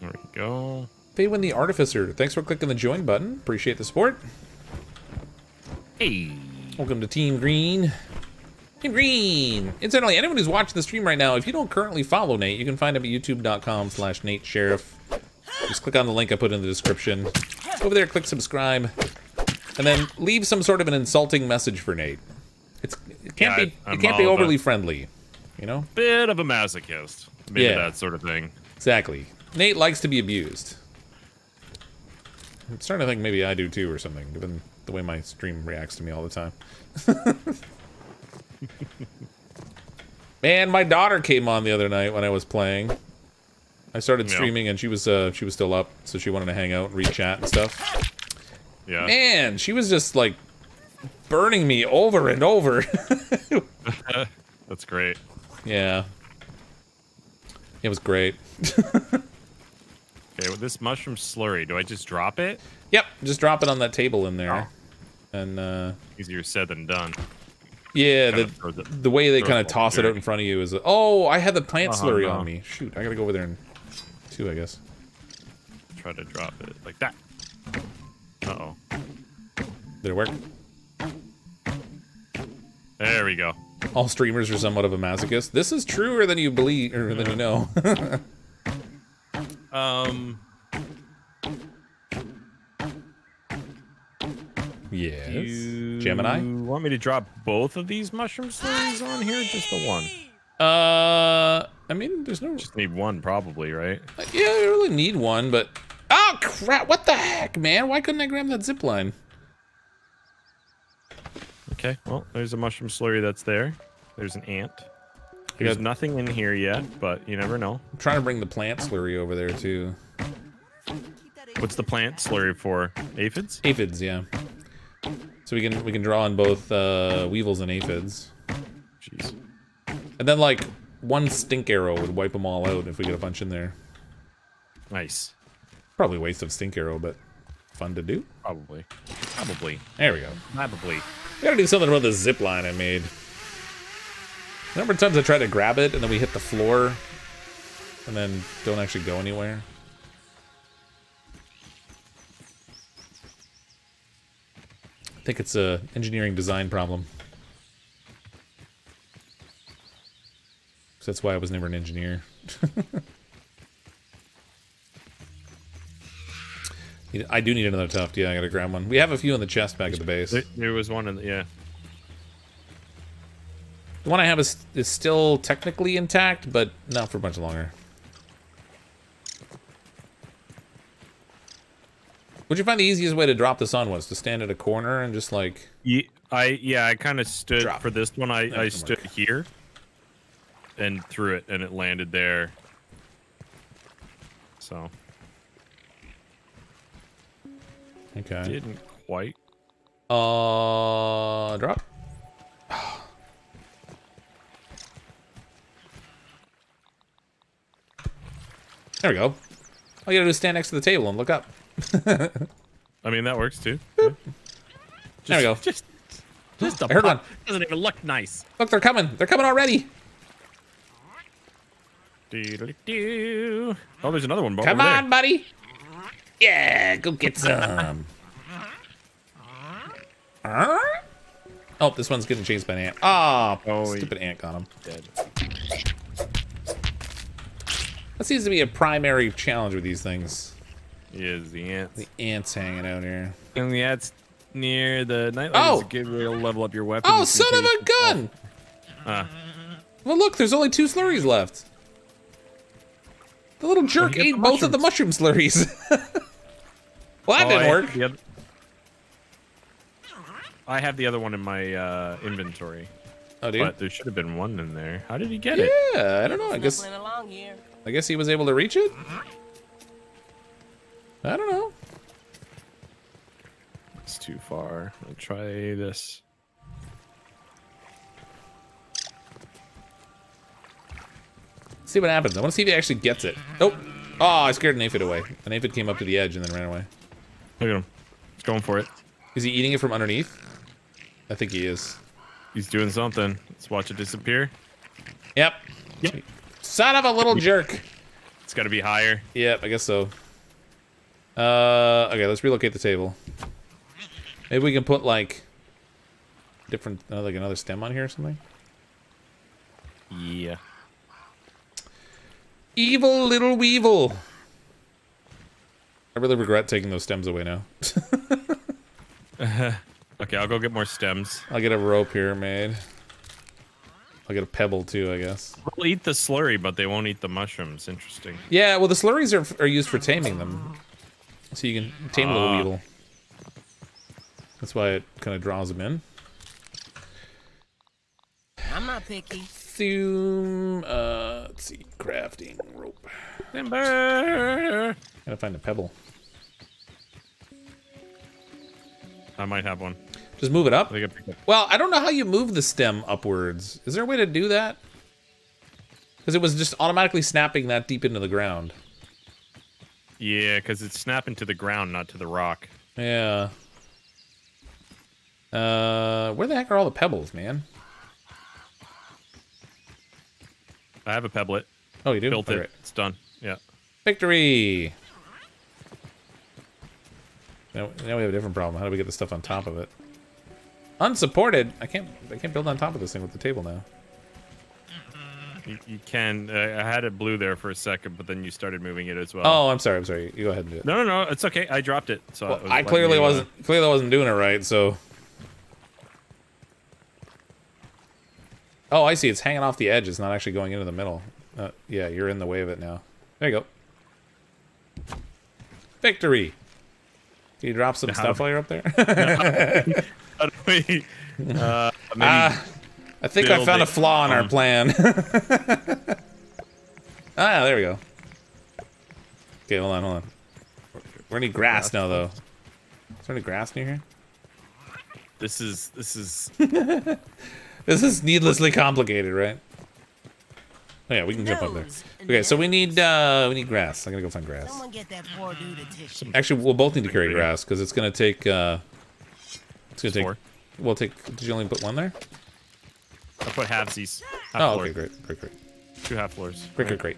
There we go. Faywin the Artificer, thanks for clicking the join button. Appreciate the support. Hey. Welcome to Team Green. Team Green! Incidentally, anyone who's watching the stream right now, if you don't currently follow Nate, you can find him at youtube.com slash Nate Sherriff. Just click on the link I put in the description. Go over there, click subscribe, and then leave some sort of an insulting message for Nate. It's it can't Yeah, be I'm it can't be overly friendly. You know? Bit of a masochist. Maybe Yeah. that sort of thing. Exactly. Nate likes to be abused. I'm starting to think maybe I do too or something, given the way my stream reacts to me all the time. Man, my daughter came on the other night when I was playing. I started Yeah. streaming and she was uh she was still up, so she wanted to hang out and read chat and stuff. Yeah. Man, she was just like burning me over and over. That's great. yeah. It was great. Okay, with this mushroom slurry, do I just drop it? Yep, just drop it on that table in there. Oh. And uh Easier said than done. Yeah, Kinda the, the way they kind of toss it out in front of you is. Oh, I had the plant Uh-huh, slurry no. on me. Shoot, I gotta go over there and two, I guess. Try to drop it like that. Uh oh. Did it work? There we go. All streamers are somewhat of a masochist. This is truer than you believe or than you know. Um, yes. you Gemini. want me to drop both of these mushroom slurries on here? Just the one? Uh, I mean, there's no. Just need one, probably, right? Yeah, you really need one, but oh crap! What the heck, man? Why couldn't I grab that zip line? Okay. Well, there's a mushroom slurry that's there. There's an ant. There's got- nothing in here yet, but you never know. I'm trying to bring the plant slurry over there too. What's the plant slurry for? Aphids? Aphids, yeah. So we can we can draw on both uh, weevils and aphids, Jeez. and then like one stink arrow would wipe them all out if we get a bunch in there. Nice. Probably a waste of stink arrow, but fun to do. Probably. Probably. There we go. Probably. We gotta do something about the zip line I made. Number of times I try to grab it and then we hit the floor and then don't actually go anywhere. I think it's a engineering design problem. 'Cause that's why I was never an engineer. I do need another tuft. Yeah, I gotta grab one. We have a few in the chest back at the base. There, there was one in the, yeah. The one I have is, is still technically intact, but not for much longer. Would you find the easiest way to drop this on was to stand at a corner and just like Ye- I yeah, I kind of stood Drop. for this one. I I stood work. here and threw it, and it landed there. So okay, didn't quite. uh, drop. There we go. All you gotta do is stand next to the table and look up. I mean that works too. Yeah. There we go. Just just a I heard one. Doesn't even look nice. Look, they're coming. They're coming already. Doo-doo-doo. Oh, there's another one. bo- Come over on, buddy. Yeah, go get some. Huh? Oh, this one's getting chased by an ant. Ah, Oh, he- stupid ant got him. Dead. That seems to be a primary challenge with these things. He is the ants. The ants hanging out here. And the ant's near the night. Oh! It's a good way to level up your weapon. Oh, son of a gun! Well, look, there's only two slurries left. The little jerk ate the both of the mushroom slurries. well, that Oh, didn't I- work. the oth- I have the other one in my uh, inventory, Oh, dude. but there should have been one in there. How did he get it? Yeah, I don't know. I guess along here. I guess he was able to reach it. I don't know. It's too far. I'll try this. see what happens. I want to see if he actually gets it. Oh, oh! I scared an aphid away. An aphid came up to the edge and then ran away. Look at him. He's going for it. Is he eating it from underneath? I think he is. He's doing something. Let's watch it disappear. Yep. Yep. Son of a little jerk. It's got to be higher. Yep, I guess so. Uh, okay, let's relocate the table. Maybe we can put like different, uh, like another stem on here or something. Yeah. Evil little weevil. I really regret taking those stems away now. Okay, I'll go get more stems. I'll get a rope here made. I'll get a pebble too, I guess. They'll eat the slurry, but they won't eat the mushrooms. Interesting. Yeah, well, the slurries are, are used for taming them. So you can tame a little Ah. weevil. That's why it kind of draws them in. I'm not picky. Zoom, uh, let's see, crafting rope. Timber. Gotta find a pebble. I might have one. Just move it up? Well, I don't know how you move the stem upwards. Is there a way to do that? Because it was just automatically snapping that deep into the ground. Yeah, because it's snapping to the ground, not to the rock. Yeah. Uh, where the heck are all the pebbles, man? I have a pebblet. Oh, you do? Built it. It's done. Yeah. Victory! Now, now we have a different problem. How do we get the stuff on top of it? Unsupported? I can't I can't build on top of this thing with the table now. You, you can. Uh, I had it blue there for a second, but then you started moving it as well. Oh, I'm sorry, I'm sorry. You go ahead and do it. No, no, no. It's okay. I dropped it. So Well, I clearly uh, wasn't clearly wasn't doing it right, so Oh, I see. It's hanging off the edge. It's not actually going into the middle. Uh, yeah, you're in the way of it now. There you go. Victory! Can you drop some How- stuff while you're up there? How do we, uh, maybe Ah, I think I found a flaw in our plan. ah, there we go. Okay, hold on, hold on. We're any grass now, though. Is there any grass near here? this is this is This is needlessly complicated, right? Oh yeah, we can jump up there. Okay, so we need uh we need grass. I'm gonna go find grass. Get that poor dude a. Actually, we'll both need to carry grass because it's gonna take uh it's gonna take four. we'll take did you only put one there? I put halvesies. Half Oh floor. okay, great, great, great. Two half floors. Great, great, great.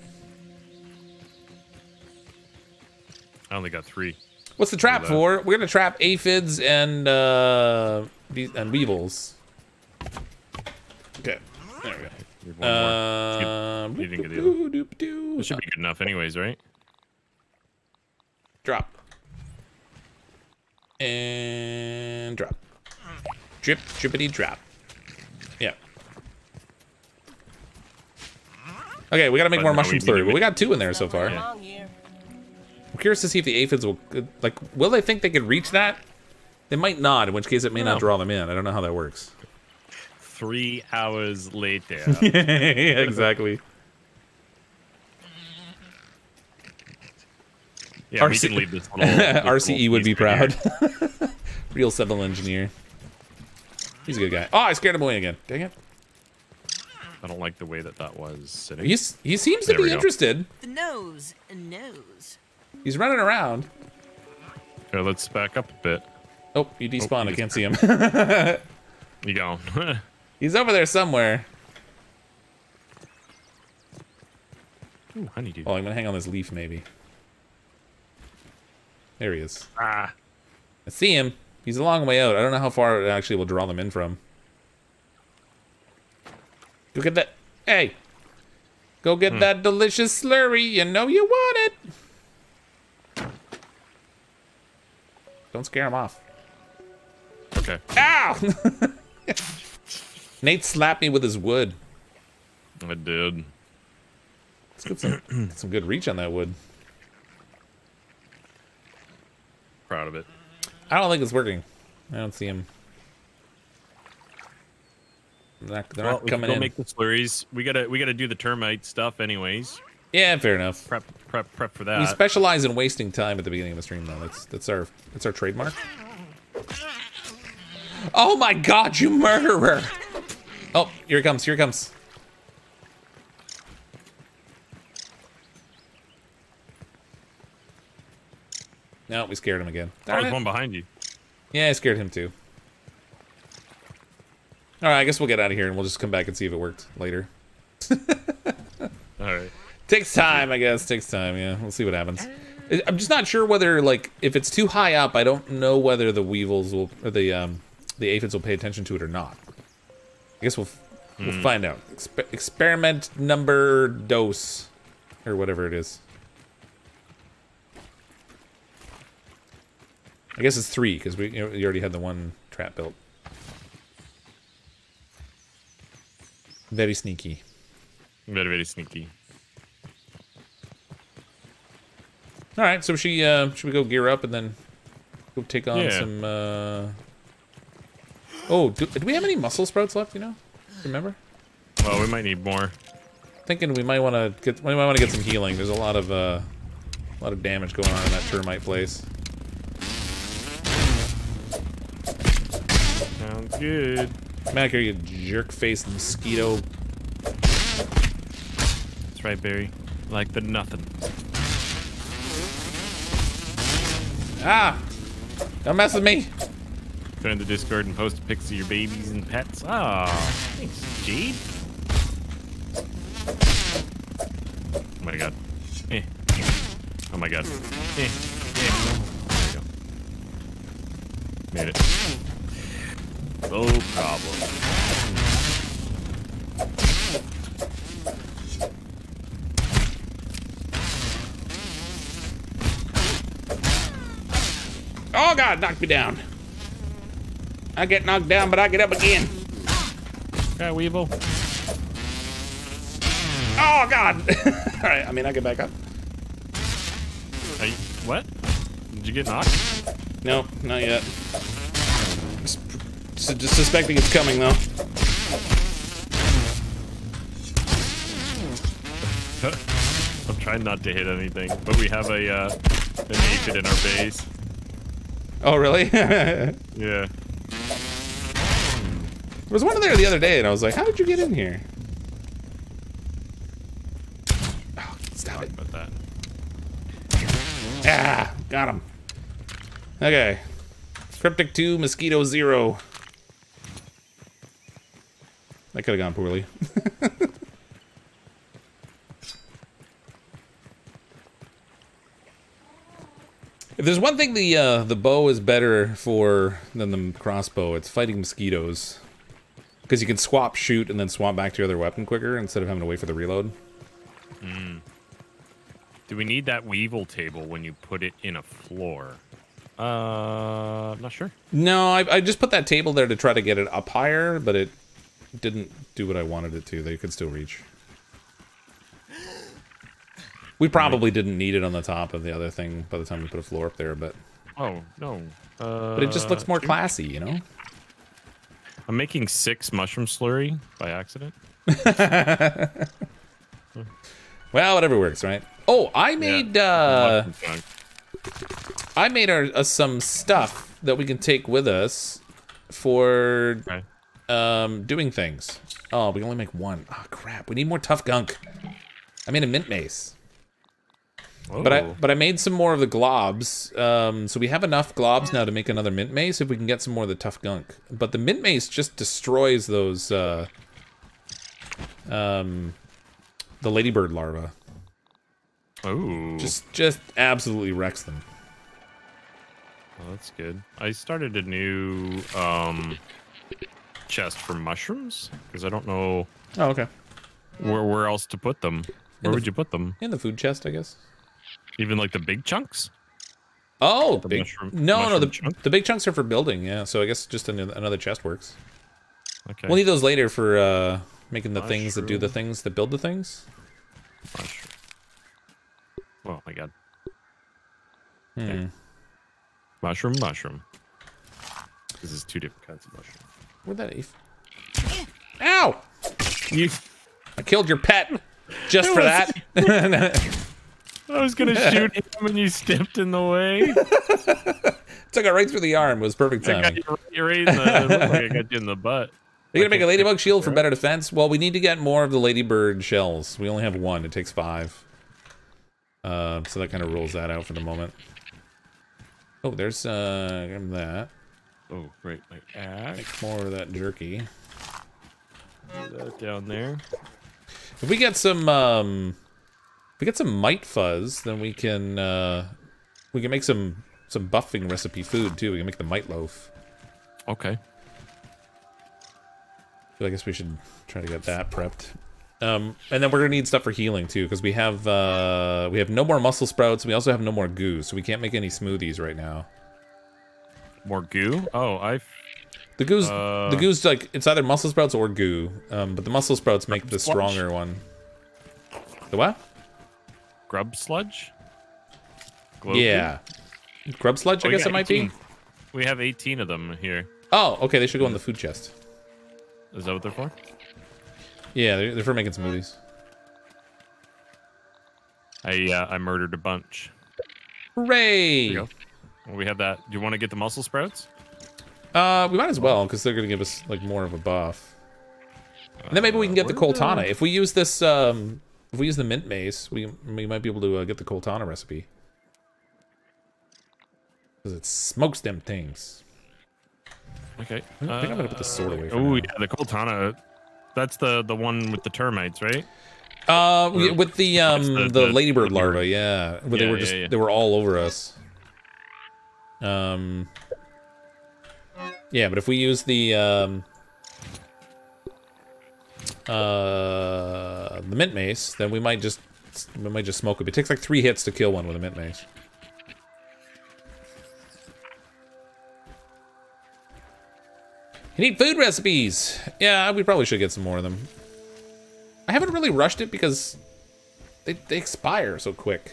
I only got three. What's the trap for? We're gonna trap aphids and uh and weevils. Okay. There we go. Need one more. Uh, You didn't get the doop, doop. This should be good enough, anyways, right? Drop. And drop. Drip, drippity, drop. Yeah. Okay, we gotta make But more now mushroom we need slurry, to but we got two in there so far. Somewhere along here. I'm curious to see if the aphids will, like, will they think they could reach that? They might not, in which case it may not draw them in. I don't know how that works. Three hours later. yeah, exactly. Yeah, we RC can leave this little. this RCE would be proud. Real civil engineer. He's a good guy. Oh, I scared him away again. Dang it. I don't like the way that that was sitting. He's, he seems to There we be interested. The nose, a nose. He's running around. Okay, let's back up a bit. Oh, you despawned. I can't see him. You go. He's over there somewhere. Ooh, honeydew. Oh, I'm gonna hang on this leaf, maybe. There he is. Ah, I see him. He's a long way out. I don't know how far it actually will draw them in from. Go get that. Hey! Go get hmm. that delicious slurry. You know you want it. Don't scare him off. okay. Ow! Nate slapped me with his wood. I did. Let's get some, some good reach on that wood. Proud of it. I don't think it's working. I don't see him. They're not, they're Well, not we coming go in. make the slurries. We gotta we gotta do the termite stuff, anyways. Yeah, fair enough. Prep prep prep for that. We specialize in wasting time at the beginning of the stream, though. That's that's our that's our trademark. Oh my God, you murderer! Oh, here it comes. Here it comes. No, we scared him again. oh, Darn there's one behind you. Yeah, I scared him too. All right, I guess we'll get out of here and we'll just come back and see if it worked later. All right. Takes time, I guess. Takes time. Yeah, we'll see what happens. I- I'm just not sure whether, like, if it's too high up, I don't know whether the weevils will or the um the aphids will pay attention to it or not. I guess we'll we'll find out. Exper- experiment number dose or whatever it is. I guess it's three because we you, know, you already had the one trap built. Very sneaky. Very very sneaky. All right, so she uh, should we go gear up and then go take on Yeah. some? Uh... Oh, do, do we have any muscle sprouts left? You know, remember? Well, we might need more. Thinking we might want to get we might want to get some healing. There's a lot of uh, a lot of damage going on in that termite place. Sounds good. Come back here, you jerk faced mosquito. That's right, Barry. Like the nothing. Ah, don't mess with me. In the Discord and post pics of your babies and pets. Ah, thanks, Jade. Oh my god. Eh. Oh my god. Eh. Eh. There we go. Made it. No problem. Oh god, knocked me down. I get knocked down, but I get up again. Yeah, Weevil. Oh god. All right, I mean, I get back up. Hey, what? Did you get knocked? No, not yet. Just, su- suspecting it's coming though. I'm trying not to hit anything, but we have a uh, an aphid in our base. Oh really? Yeah. There was one in there the other day, and I was like, "How did you get in here?" Oh, stop it! about that. Ah, got him. Okay. Cryptic 2, Mosquito 0. That could have gone poorly. if there's one thing the uh, the bow is better for than the crossbow, it's fighting mosquitoes. Because you can swap shoot and then swap back to your other weapon quicker instead of having to wait for the reload. Do we need that weevil table when you put it in a floor? Uh, I'm not sure. No, I, I just put that table there to try to get it up higher, but it didn't do what I wanted it to. They could still reach. We probably didn't need it on the top of the other thing by the time we put a floor up there, but Oh no. Uh, but it just looks more classy, you know. I'm making six mushroom slurry by accident. Well, whatever works, right? Oh, I made uh, I made our uh, some stuff that we can take with us for Okay. Um doing things. Oh, we only make one. Oh crap! We need more tough gunk. I made a mint mace. But I Oh. but I made some more of the globs. Um, so we have enough globs now to make another mint mace if we can get some more of the tough gunk. But the mint mace just destroys those uh, um, the ladybird larva. Oh, Just just absolutely wrecks them. Oh, that's good. I started a new um chest for mushrooms because I don't know Oh, okay. where where else to put them. Where the- would you put them? In the food chest, I guess. Even like the big chunks? Oh, The big. mushroom- no, no, the chunk? the big chunks are for building. Yeah, so I guess just another, another chest works. Okay. We'll need those later for uh, making the things that do the things that build the things. Mushroom. Oh my god. Hmm. Mushroom, mushroom. This is two different kinds of mushroom. Where'd that? If... Ow! You, I killed your pet just for that. I was gonna shoot him and you stepped in the way. Took it right through the arm. It was perfect I got you right, in the. Like I got you in the butt. Are you gonna make a ladybug shield for better defense? Well, we need to get more of the ladybird shells. We only have one. It takes five. Uh, so that kind of rules that out for the moment. Oh, there's uh that. Oh, right, my axe. More of that jerky. Put that down there. If we get some um if we get some mite fuzz, then we can uh we can make some some buffing recipe food too. We can make the mite loaf. Okay. So I guess we should try to get that prepped. Um, and then we're gonna need stuff for healing too, because we have uh, we have no more muscle sprouts. We also have no more goo, so we can't make any smoothies right now. More goo. Oh, I. The goo's Uh. the goo's like it's either muscle sprouts or goo, um, but the muscle sprouts make the Sludge. stronger one. The what? Grub sludge. Glow goo? Yeah, grub sludge. Oh, I guess it might 18. be. We have 18 of them here. Oh, okay. They should go in the food chest. Is that what they're for? Yeah, they're, they're for making smoothies. I uh, I murdered a bunch. Hooray! You go. Well, we have that. Do you want to get the muscle sprouts? Uh, we might as well because they're gonna give us like more of a buff. And then maybe we can get the Coaltana. If we use this, um, if we use the mint mace, we we might be able to uh, get the Coaltana recipe. Because it smokes them things. Okay. I think I'm gonna put the sword away. Oh yeah, the Coaltana. That's the the one with the termites, right? Uh, with the um the- the, the- ladybird bird. yeah, where they Yeah, were yeah, just yeah. they were all over us. Um, yeah, but if we use the um uh the mint mace, then we might just we might just smoke it. It takes like three hits to kill one with a mint mace. You need food recipes. Yeah, we probably should get some more of them. I haven't really rushed it because they, they expire so quick.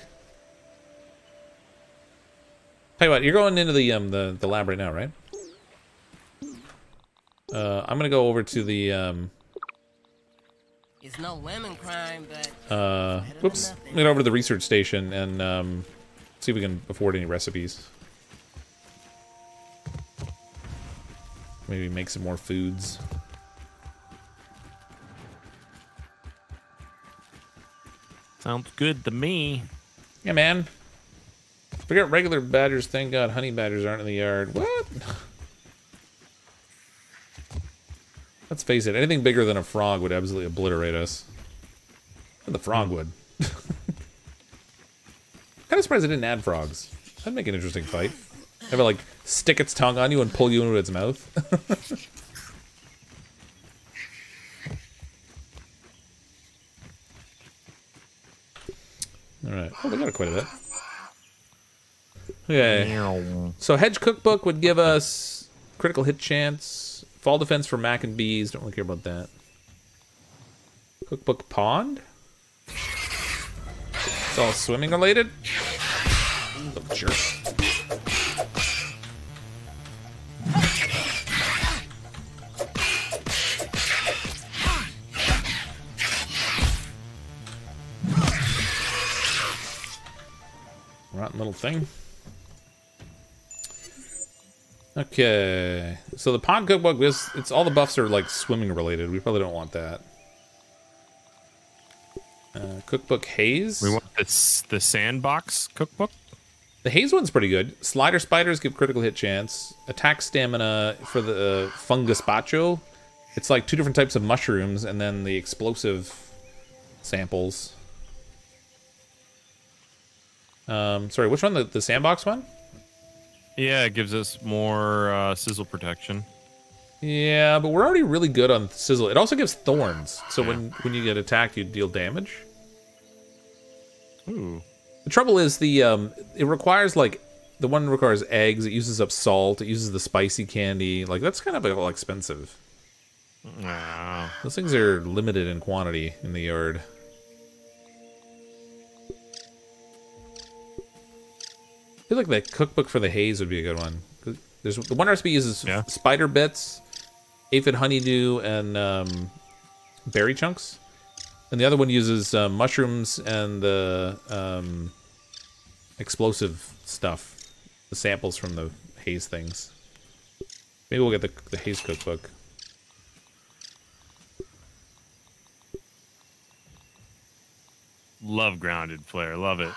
Tell you what, you're going into the um the, the lab right now, right? Uh, I'm gonna go over to the um It's no lemon crime, but uh Better than whoops, nothing. get over to the research station and um see if we can afford any recipes. Maybe make some more foods. Sounds good to me. Yeah, man. Forget regular badgers. Thank God honey badgers aren't in the yard. What? Let's face it, anything bigger than a frog would absolutely obliterate us. The frog would. kind of surprised I didn't add frogs. That'd make an interesting fight. Have it like stick its tongue on you and pull you into its mouth. Alright. Oh, we got quite a bit. Okay. So Hedge Cookbook would give us critical hit chance, fall defense for Mac and Bees. Don't really care about that. Cookbook Pond. It's all swimming related. Little jerk. Rotten little thing. Okay, so the pond cookbook, this it's all the buffs are like swimming related. We probably don't want that. Uh, cookbook haze. We want this the sandbox cookbook. The haze one's pretty good. Slider spiders give critical hit chance. Attack stamina for the uh, fungus bacho. It's like two different types of mushrooms, and then the explosive samples. Um, sorry, which one? The, the sandbox one? Yeah, it gives us more uh, sizzle protection. Yeah, but we're already really good on sizzle. It also gives thorns, so when when you get attacked, you deal damage. Ooh. The trouble is the um, it requires like the one requires eggs. It uses up salt. It uses the spicy candy. Like that's kind of all expensive. Wow. Those things are limited in quantity in the yard. I feel like the cookbook for the haze would be a good one. There's the one recipe uses Yeah. spider bits, aphid honeydew, and um, berry chunks, and the other one uses uh, mushrooms and the um, explosive stuff, the samples from the haze things. Maybe we'll get the the haze cookbook. Love grounded flare. Love it.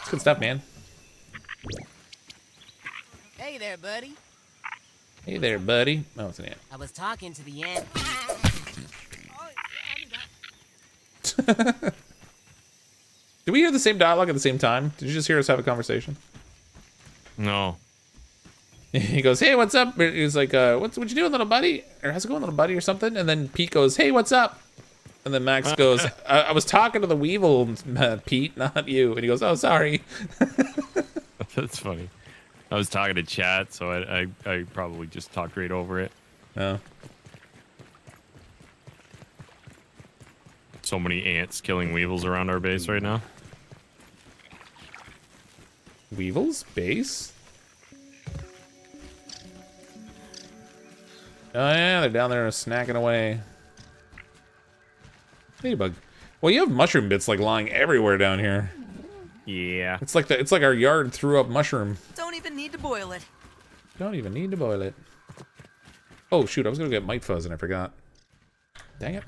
It's good stuff, man. Hey there, buddy. Hey there, buddy. Oh, it's an ant. I was talking to the ant. Did we hear the same dialogue at the same time? Did you just hear us have a conversation? No. He goes, "Hey, what's up?" He's like, uh, "What's what you doing, little buddy?" Or how's it going, little buddy, or something? And then Pete goes, "Hey, what's up?" And then Max goes, I, "I was talking to the Weevil, uh, Pete, not you." And he goes, "Oh, sorry." That's funny. I was talking to chat, so I, I, I probably just talked right over it. Oh, So many ants killing weevils around our base right now. Weevil's base. Oh yeah, they're down there snacking away. Ladybug. Well, you have mushroom bits like lying everywhere down here. Yeah. It's like the, it's like our yard threw up mushroom. Don't even need to boil it. Don't even need to boil it. Oh shoot, I was gonna get Mite Fuzz and I forgot. Dang it.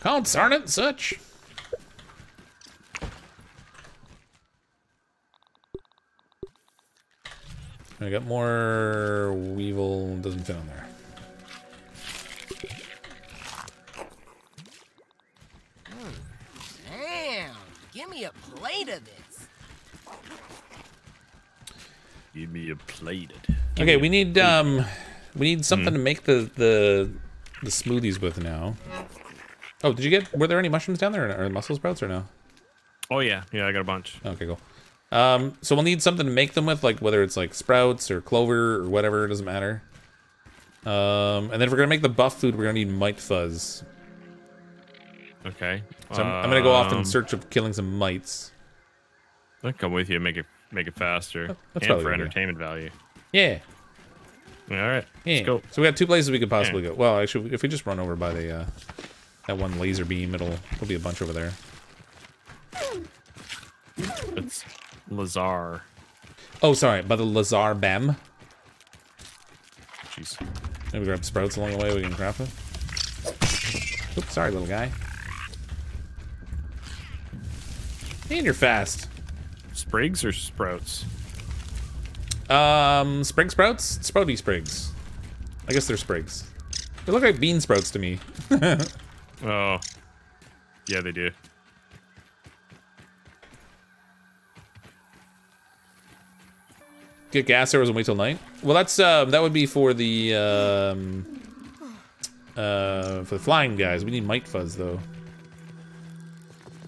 Consarn it, such. I got more Weevil, doesn't fit on there. Of this. Give me a plated. Okay, we need um, we need something Hmm. to make the the the smoothies with now. Oh, did you get? Were there any mushrooms down there, or, or muscle sprouts, or no? Oh yeah, yeah, I got a bunch. Okay, cool. Um, so we'll need something to make them with, like whether it's like sprouts or clover or whatever, it doesn't matter. Um, and then if we're gonna make the buff food, we're gonna need mite fuzz. Okay. So I'm, I'm gonna go off in Um, search of killing some mites. I'll come with you. Make it make it faster that's and for a good idea. entertainment value. Yeah, All right. yeah. Let's go. So we got two places we could possibly go. Well, actually, if we just run over by the uh, that one laser beam, it'll there'll be a bunch over there. It's Lazar. Oh, sorry, by the Lazar Bem. Jeez. Maybe grab sprouts along the way. We can craft them. Oops, sorry, little guy. And you're fast. Sprigs or sprouts? Um, sprig sprouts? Sprouty sprigs. I guess they're sprigs. They look like bean sprouts to me. Oh. Yeah, they do. Get gas arrows and wait till night. Well, that's uh, that would be for the um, uh, for the flying guys. We need mite fuzz though,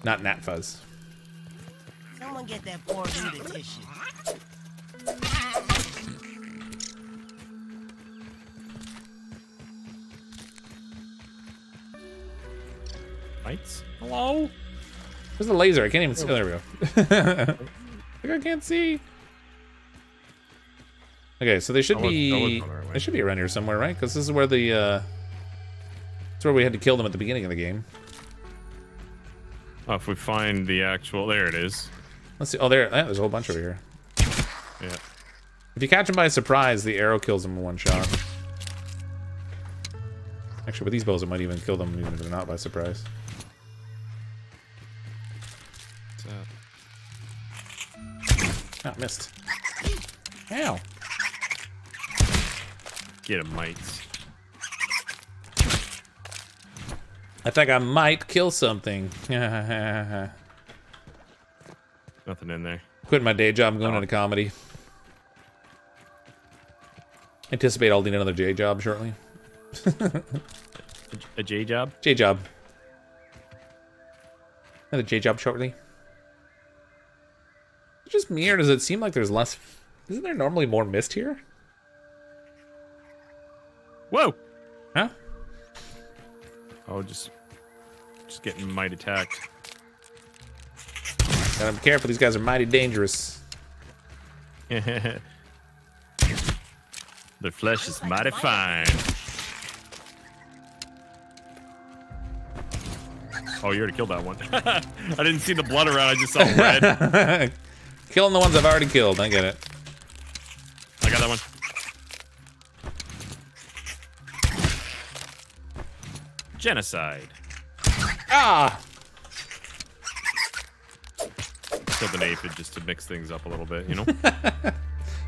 not gnat fuzz. Someone get that poor dude a tissue. Mites? Hello? Where's the laser? I can't even see. Oh, there we go. like I can't see. Okay, so they should I was- I was be on our way. they should be around here somewhere, right? Because this is where the uh, it's where we had to kill them at the beginning of the game. Oh, if we find the actual, there it is. Let's see. Oh, there. Yeah, there's a whole bunch over here. Yeah. If you catch them by surprise, the arrow kills them in one shot. Actually, with these bows, it might even kill them even if they're not by surprise. Ah, missed. Ow. Get him, mites. I think I might kill something. Nothing in there. Quitting my day job, going into comedy. Anticipate I'll need another J job shortly. A J job? J job. Another J job shortly. Just me, or does it seem like there's less? Isn't there normally more mist here? Whoa! Huh? Oh, just, just getting mite attacked. Gotta be careful. These guys are mighty dangerous. Their flesh is mighty fine. Oh, you already killed that one. I didn't see the blood around. I just saw red. Killing the ones I've already killed. I get it. I got that one. Genocide. Ah! Killed an aphid just to mix things up a little bit, you know?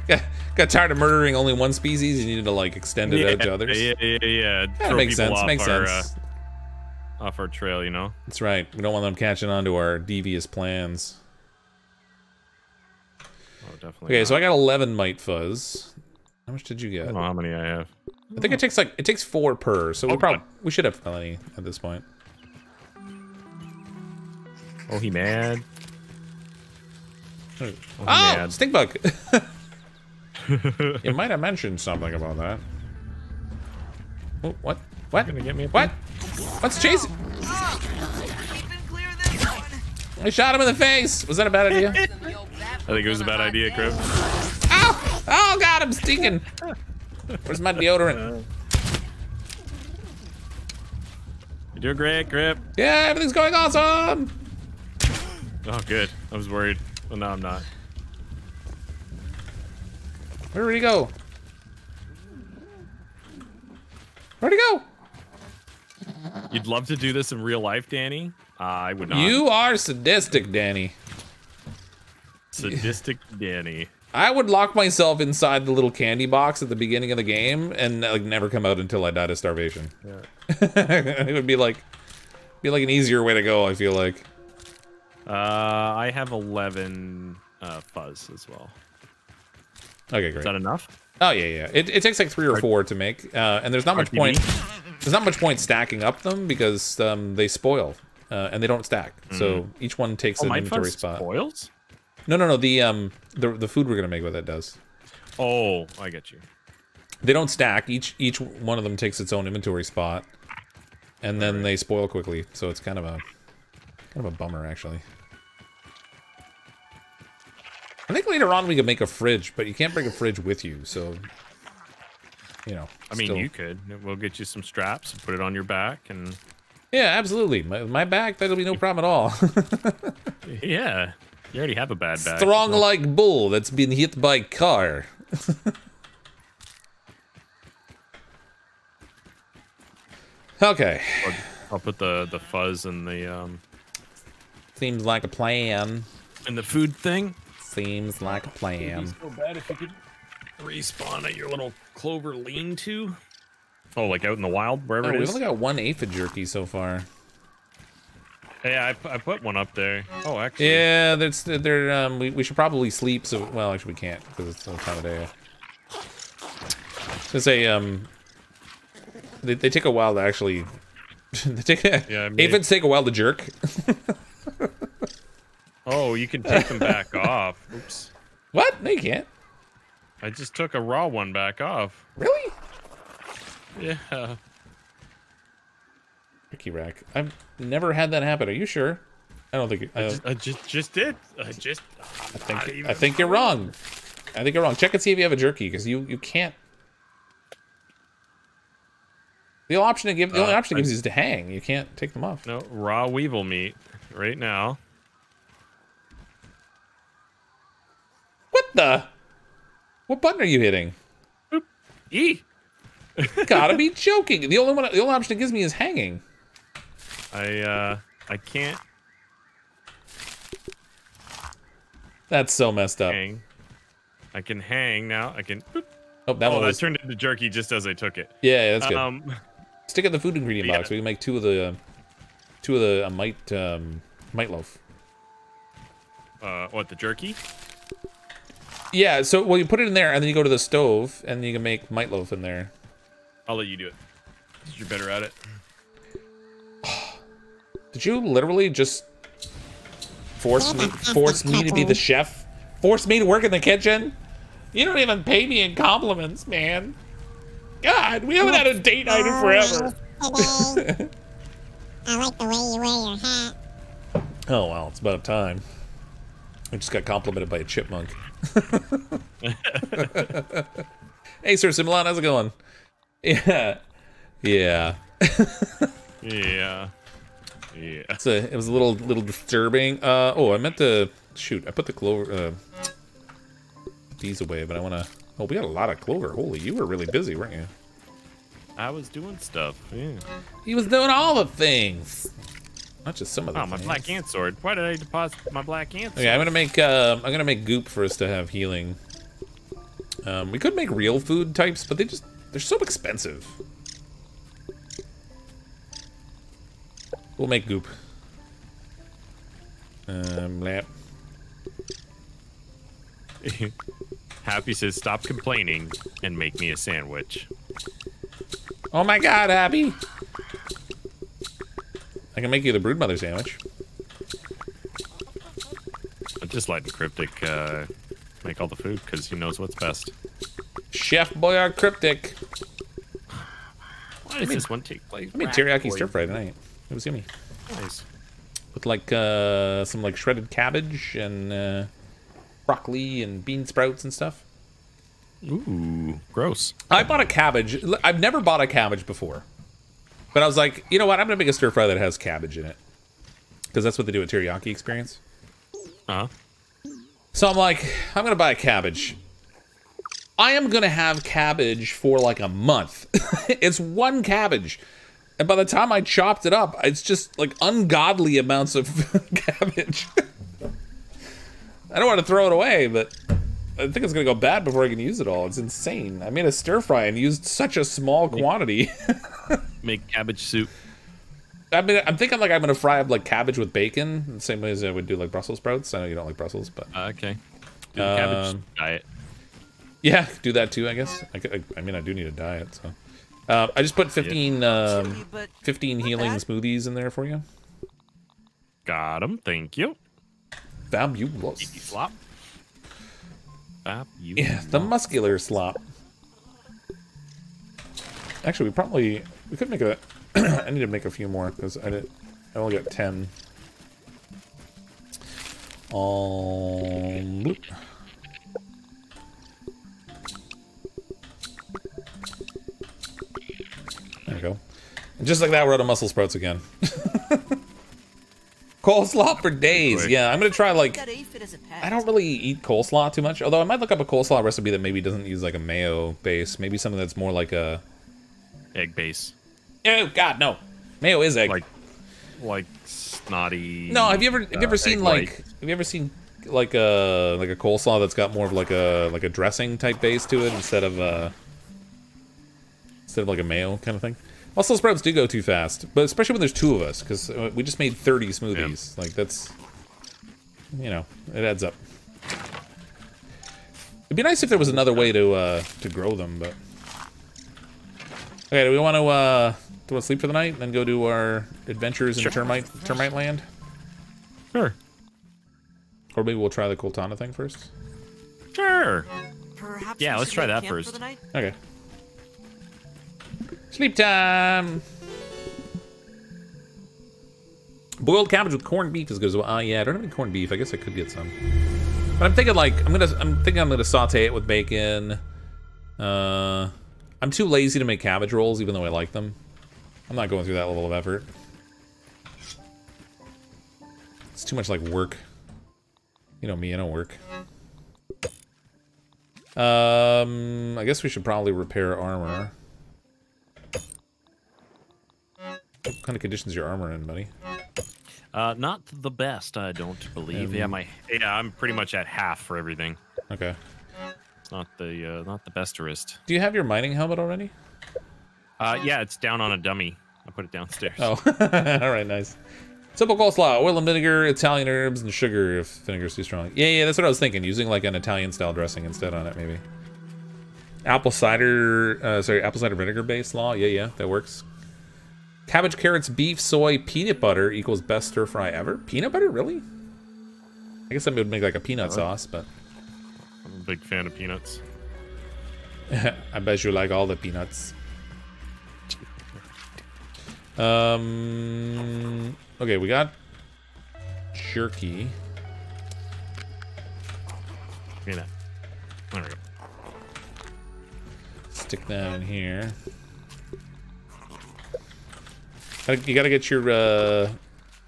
Got, got tired of murdering only one species. You needed to like extend it out to others. Yeah, yeah, yeah. That makes sense. Makes our, sense. Uh, off our trail, you know? That's right. We don't want them catching on to our devious plans. Oh, definitely. Okay, so I got 11 mite fuzz. How much did you I get? don't know how many I have. I think it takes like it takes four per, so we Oh, probably we should have plenty at this point. Oh, he mad. Oh, he mad. stink bug! you might have mentioned something about that. Oh, what? What? Gonna get me What? What's chasing? Keeping clear this one. I shot him in the face. Was that a bad idea? I think it was a bad idea, Crib. Ow! Oh God, I'm stinking. Where's my deodorant? You're doing great, Grip. Yeah, everything's going awesome. Oh, good. I was worried. Well, no, I'm not. Where did he go? Where'd he go? You'd love to do this in real life, Danny? Uh, I would not. You are sadistic, Danny. Sadistic Danny. I would lock myself inside the little candy box at the beginning of the game and like never come out until I died of starvation. Yeah. it would be like be like an easier way to go, I feel like. Uh, I have 11 uh, fuzz as well. Okay, great. Is that enough? Oh yeah, yeah. It, it takes like three or four to make, uh, and there's not much RTB? point. There's not much point stacking up them because um, they spoil uh, and they don't stack. So each one takes Oh, an my inventory fuzz spot. spoils? No, no, no. The um the the food we're gonna make with it does. Oh, I get you. They don't stack. Each each one of them takes its own inventory spot, and then they spoil quickly. So it's kind of a kind of a bummer actually. I think later on we could make a fridge, but you can't bring a fridge with you, so you know. I mean, still- you could. We'll get you some straps and put it on your back, and Yeah, absolutely. My, my back, that'll be no problem at all. yeah, you already have a bad back. Strong so- like bull that's been hit by car. okay. I'll, I'll put the the fuzz and the um Seems like a plan. and the food thing. Seems like a plan. so bad if you could respawn at your little clover lean-to. Oh, like out in the wild, wherever Oh, it we've only got one aphid jerky so far. Yeah, I, I put one up there. Oh, actually. Yeah, that's they're um we, we should probably sleep so well actually we can't because it's the time of day. It's a um they, they take a while to actually they take Yeah, aphids take a while to jerk. Oh, you can take them back off. Oops. what? No, you can't. I just took a raw one back off. Really? Yeah. Ricky rack. I've never had that happen. Are you sure? I don't think. I, I don't- just, I just just did. I just. I think. I think you're wrong. I think you're wrong. Check and see if you have a jerky because you you can't. The only option to give the only Uh, option it gives you is to hang. You can't take them off. No, raw weevil meat right now. The? What button are you hitting? E. Gotta be joking. The only one. The only option it gives me is hanging. I uh I can't That's so messed up. hang. I can hang now. I can. boop. Oh, that oh, one that was. turned into jerky just as I took it. Yeah, yeah, that's good. Um, Stick it in the food ingredient yeah. box. We can make two of the, uh, two of the uh, mite um, mite loaf. uh, what the jerky? Yeah, so well, you put it in there, and then you go to the stove, and you can make mite loaf in there. I'll let you do it. You're better at it. Did you literally just force me force me to be the chef? Force me to work in the kitchen? You don't even pay me in compliments, man. God, we haven't had a date night in forever. Today. I like the way you wear your hat. Oh well, it's about time. I just got complimented by a chipmunk. Hey, Sir Simulon, how's it going? Yeah, yeah. Yeah. Yeah. It's a, it was a little little disturbing. Uh, oh, I meant to shoot. I put the clover uh, these away, but I want to. Oh, we got a lot of clover. Holy, you were really busy, weren't you? I was doing stuff. Yeah. He was doing all the things, not just some of the Oh, my things. black ant sword. Why did I deposit my black ant sword? Okay, I'm gonna make uh, I'm gonna make goop for us to have healing. Um, we could make real food types, but they just they're so expensive. We'll make goop. Um, lap. Happy says, stop complaining and make me a sandwich. Oh my god, Abby! I can make you the broodmother sandwich. I'm just letting Cryptic uh, make all the food because he knows what's best. Chef Boyard Cryptic. Why does this one take place? I made teriyaki stir fry tonight. It was yummy. Nice. With like uh, some like shredded cabbage and uh, broccoli and bean sprouts and stuff. Ooh, gross. I bought a cabbage. I've never bought a cabbage before. But I was like, you know what? I'm going to make a stir fry that has cabbage in it. Because that's what they do at Teriyaki Experience. Huh? So I'm like, I'm going to buy a cabbage. I am going to have cabbage for like a month. it's one cabbage. And by the time I chopped it up, it's just like ungodly amounts of cabbage. I don't want to throw it away, but I think it's going to go bad before I can use it all. It's insane. I made a stir fry and used such a small quantity. Make cabbage soup. I mean, I'm thinking like I'm gonna fry up like cabbage with bacon, the same way as I would do like Brussels sprouts. I know you don't like Brussels, but Uh, okay. Do the cabbage Um, diet. yeah, do that too. I guess. I, I, I mean, I do need a diet, so. Uh, I just put 15, um, 15 healing smoothies in there for you. Got him. Thank you. Fabulous. Easy slop. You. Yeah, the muscular slop. Actually, we probably we could make a. I need to make a few more because I did. I only got ten. Um, bloop. There we go. And just like that, we're out of muscle sprouts again. Coleslaw for days. Yeah, I'm gonna try like that aphid is a pest. I don't really eat coleslaw too much, although I might look up a coleslaw recipe that maybe doesn't use like a mayo base. Maybe something that's more like a. Egg base. Oh God, no! Mayo is egg. Like, like snotty. no, have you ever have you uh, ever seen like have you ever seen like a like a coleslaw that's got more of like a like a dressing type base to it instead of uh instead of like a mayo kind of thing? Also, sprouts do go too fast, but especially when there's two of us because we just made 30 smoothies. Like that's you know it adds up. It'd be nice if there was another way to uh to grow them, but. Okay, do we want to uh, do we want to sleep for the night and then go do our adventures in termite termite land, Sure. or maybe we'll try the Coaltana thing first? Sure. Perhaps Yeah, let's try that first. For the night? Okay. Sleep time. Boiled cabbage with corned beef is good as well. Ah, yeah, I don't have any corned beef. I guess I could get some. But I'm thinking like I'm gonna I'm thinking I'm gonna saute it with bacon. Uh, I'm too lazy to make cabbage rolls, even though I like them. I'm not going through that level of effort. It's too much like work. You know me, I don't work. Um, I guess we should probably repair armor. What kind of conditions your armor in, buddy? Uh, not the best, I don't believe. yeah, Um, my yeah, I'm pretty much at half for everything. Okay. It's not the uh, not the besterest. Do you have your mining helmet already? Uh, yeah, it's down on a dummy. I put it downstairs. Oh, all right, nice. Simple coleslaw, oil and vinegar, Italian herbs, and sugar if vinegar's too strong. Yeah, yeah, that's what I was thinking. Using like an Italian style dressing instead on it, maybe. Apple cider, uh, sorry, apple cider vinegar based law. Yeah, yeah, that works. Cabbage, carrots, beef, soy, peanut butter equals best stir fry ever. Peanut butter, really? I guess I would make like a peanut sauce, but I'm a big fan of peanuts. I bet you like all the peanuts. Um. Okay, we got jerky. Give me that. There we go. Stick that in here. You gotta get your uh,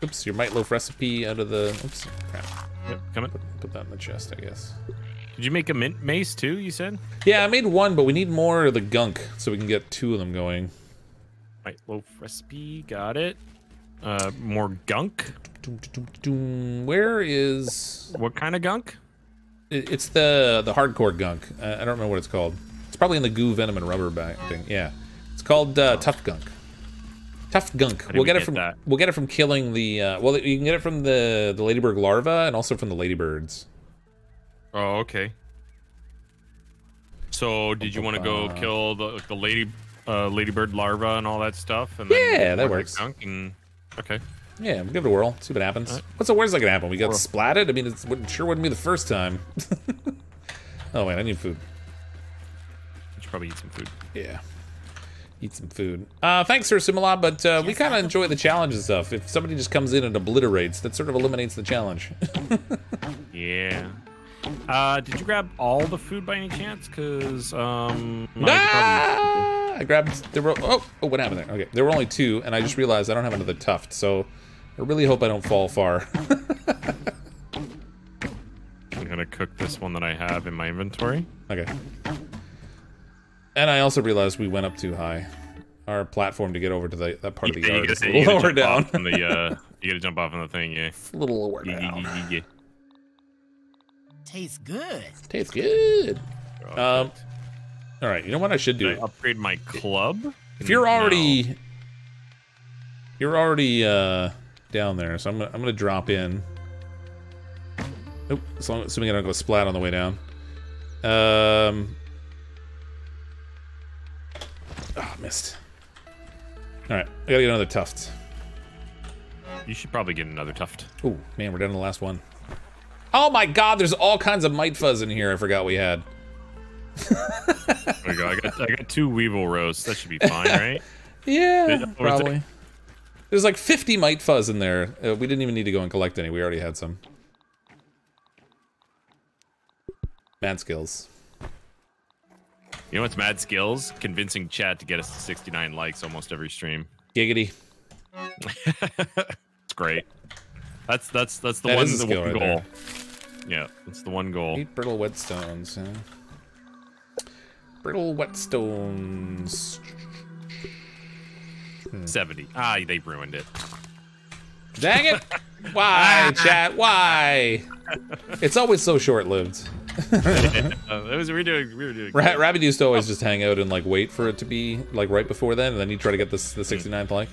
oops, your mite loaf recipe out of the. Oops, crap. Yep, coming. Put that in the chest, I guess. Did you make a mint mace too? You said. Yeah, I made one, but we need more of the gunk so we can get two of them going. White loaf recipe. Got it. Uh, more gunk. Where is? What kind of gunk? it- It's the the hardcore gunk. Uh, I don't know what it's called. It's probably in the goo, venom, and rubber bag thing. Yeah, it's called uh, tough gunk. Tough gunk. We'll we get it from that? we'll get it from killing the. Uh, well, you can get it from the the ladybird larva and also from the ladybirds. Oh, okay. So, did you want to go kill the the lady, uh, ladybird larva and all that stuff? And Yeah, that works. and- okay. Yeah, we'll give it a whirl. See what happens. Alright. What's the worst that can happen? We got Whirl. splatted. I mean, it wouldn't, sure wouldn't be the first time. oh man, I need food. You should probably eat some food. Yeah. Eat some food. Uh, thanks, Sir Simula, but uh, we kind of enjoy the challenge and stuff. If somebody just comes in and obliterates, that sort of eliminates the challenge. Yeah. Uh, did you grab all the food by any chance? Cause um, I ah! I grabbed. There were. Oh, oh, what happened there? Okay, there were only two, and I just realized I don't have another tuft, so I really hope I don't fall far. I'm gonna cook this one that I have in my inventory. okay. And I also realized we went up too high. Our platform to get over to the, that part of the yard you is a you little gotta lower jump down. off on the uh, you gotta jump off on the thing. Yeah. a little lower Yeah, yeah, down. yeah, yeah, Tastes good. Tastes good. yeah. Um, All right, you know what I should Did do? I upgrade my club? If you're No. already You're already uh, down there, so I'm gonna, I'm gonna drop in. Nope, as long, assuming I don't go splat on the way down. Um. Ah, missed. All right, I gotta get another tuft. You should probably get another tuft. Oh man, we're down to the last one. Oh my God, there's all kinds of mite fuzz in here. I forgot we had. There we go. I got I got two weevil rows. That should be fine, right? Yeah, or probably. There's like 50 mite fuzz in there. Uh, we didn't even need to go and collect any. We already had some. Man skills. You know what's mad skills? Convincing chat to get us to 69 likes almost every stream. Giggity. It's great. That's that's that's the That one the one right goal. Yeah, that's the one goal. Eight brittle whetstones. Huh? Brittle whetstones. 70. Ah, they ruined it. Dang it! Why, chat? Why? It's always so short-lived. It was we were doing we were doing. Ra- Rabbit used to always just hang out and like wait for it to be like right before then, and then he'd try to get this the 69th like.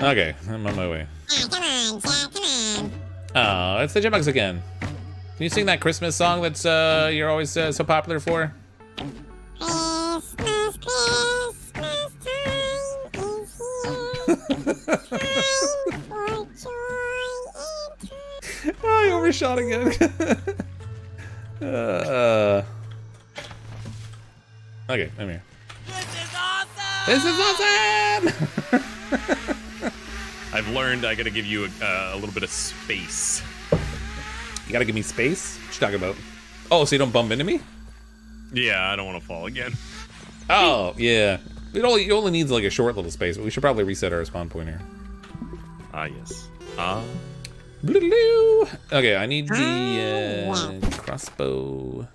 okay, I'm on my way. Ah, come on, Jack, come on. Oh, it's the Jetbugs again. Can you sing that Christmas song that's uh, you're always uh, so popular for? Christmas, Christmas time is here. Time for joy and truth. oh, I overshot again. uh, okay, I'm here. This is awesome! This is awesome! I've learned I got to give you a, uh, a little bit of space. you gotta give me space. What you talking about? Oh, so you don't bump into me? Yeah, I don't want to fall again. Oh, yeah. It only it only needs like a short little space, but we should probably reset our spawn point here. Ah, yes. Ah, Bloodaloo. Okay, I need the uh, crossbow.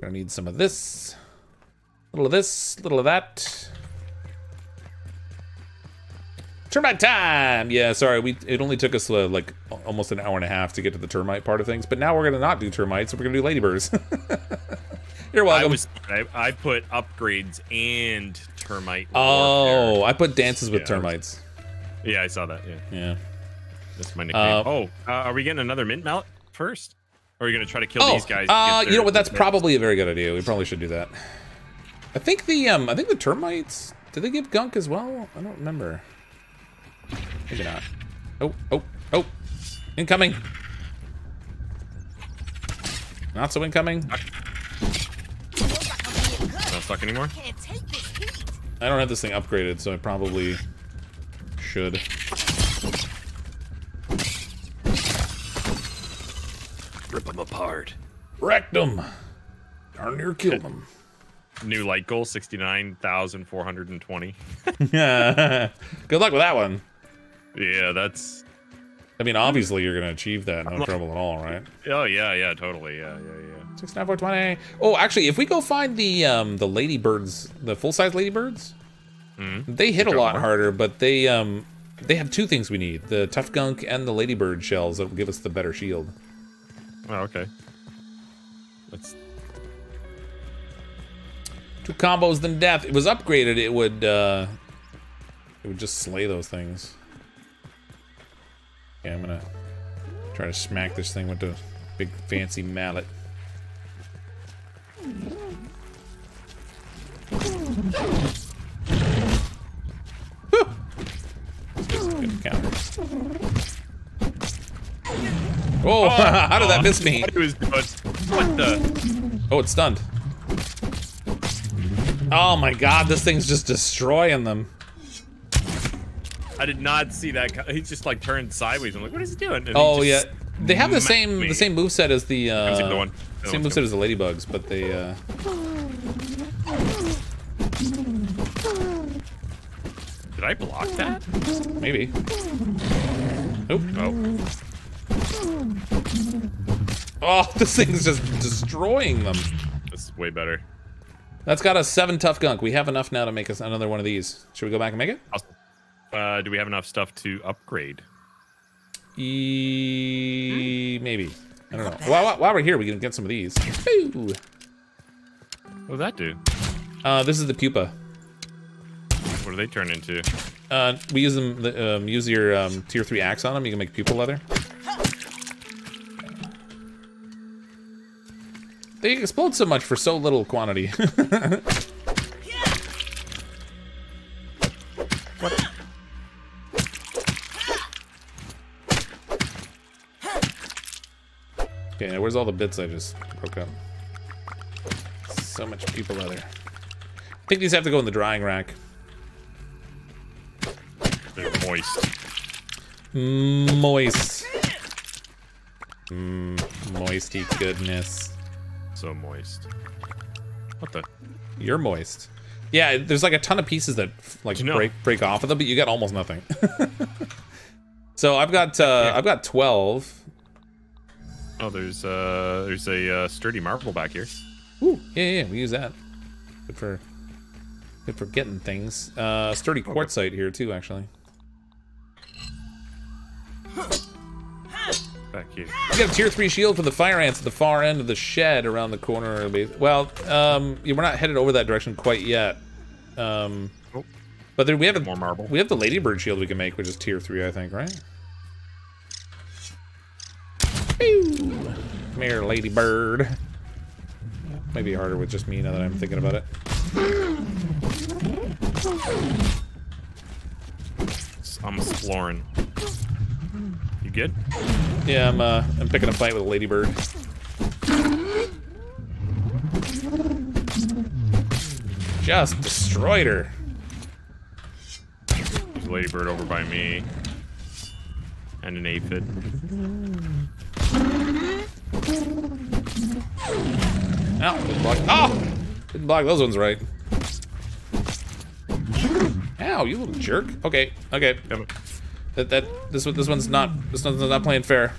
Gonna need some of this. A Little of this, a little of that. Termite time! Yeah, sorry, we it only took us uh, like almost an hour and a half to get to the termite part of things, but now we're gonna not do termites, we're gonna do ladybirds. You're I welcome. was I, I put upgrades and termite. oh, warfare. I put dances with Yeah, I was- termites. yeah, I saw that. Yeah, Yeah. That's my nickname. Uh, oh, uh, are we getting another mint mallet first? Or are you gonna try to kill Oh, these guys? to uh, get you know what? That's their- probably a very good idea. We probably should do that. I think the um, I think the termites. Did they give gunk as well? I don't remember. Maybe not. Oh, oh, oh! Incoming. Not so incoming. not stuck anymore. Can't take this heat. I don't have this thing upgraded, so I probably should. Rip them apart. Wrecked them. Darn near killed them. New light goal sixty nine thousand four hundred and twenty. Good luck with that one. Yeah, that's. I mean, obviously you're gonna achieve that, no trouble at all, right? Oh yeah, yeah, totally. Yeah, yeah, yeah. Six nine four twenty. Oh, actually, if we go find the um the ladybirds, the full size ladybirds, they hit a lot more? harder, but they um they have two things we need: the tough gunk and the ladybird shells that will give us the better shield. Oh, okay. That's Two combos than death. It was upgraded. It would uh it would just slay those things. Yeah, I'm gonna try to smack this thing with the big fancy mallet. Oh, how did that miss me? It was good. What the? Oh, it's stunned. Oh my god, this thing's just destroying them. I did not see that. He just like turned sideways. I'm like, what is he doing? And he Oh yeah, they have the same me. the same move set as the uh, the one. The same move set as the ladybugs, but they uh, Did I block that? maybe. Nope. Oh, Oh, this thing's just destroying them. this is way better. That's got a seven tough gunk. We have enough now to make us another one of these. Should we go back and make it? Awesome. Uh, do we have enough stuff to upgrade? E maybe. I don't know. While, while- we're here, we can get some of these. Ooh. What does that do? Uh, this is the pupa. What do they turn into? Uh, we use them. the, Um, use your um, tier three axe on them. You can make pupa leather. They explode so much for so little quantity. okay, now where's all the bits I just broke up? So much pupa leather. I think these have to go in the drying rack. They're moist. Moist. Mmm, moisty goodness. So moist. What the? You're moist. Yeah, there's like a ton of pieces that like You know. break break off of them, but you get almost nothing. so I've got uh, I've got twelve. Oh, there's uh, there's a uh, sturdy marble back here. Ooh, yeah, yeah, we use that. Good for good for getting things. Uh, sturdy quartzite here too, actually. Here. You got a tier three shield for the fire ants at the far end of the shed around the corner of the base. Well, um, yeah, we're not headed over that direction quite yet. Um, Oh. but we have a, More marble. we have the ladybird shield we can make, which is tier three, I think, right? Pew! Come here, ladybird. Maybe harder with just me now that I'm thinking about it. I'm exploring. Good? Yeah, I'm uh, I'm picking a fight with a ladybird. Just destroyed her. There's a ladybird over by me. And an aphid. Ow, didn't block. Oh! Didn't block those ones right. Ow, you little jerk. Okay, okay. Damn it. That that this one this one's not this one's not playing fair.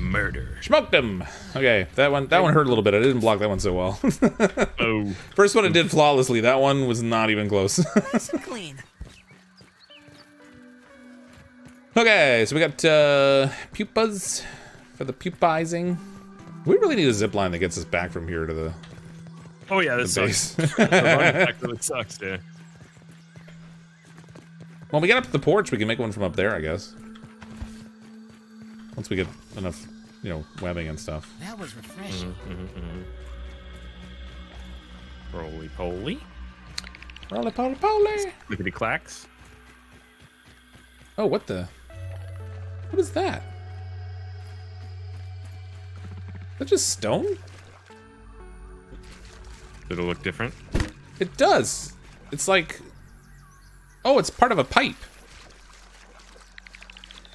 Murder. Smoked him. Okay, that one that one hurt a little bit. I didn't block that one so well. Oh. First one I did flawlessly. That one was not even close. Nice and clean. okay, so we got uh, pupas for the pupizing. We really need a zip line that gets us back from here to the, Oh yeah, the this sucks. the run back really sucks, yeah. well, we get up to the porch. We can make one from up there, I guess. Once we get enough, you know, webbing and stuff. That was refreshing. Mm-hmm, mm-hmm, mm-hmm. Roly poly. Roly poly poly. Lickety clacks. Oh, what the? What is that? That just stone? Did it look different? It does. It's like. Oh, it's part of a pipe.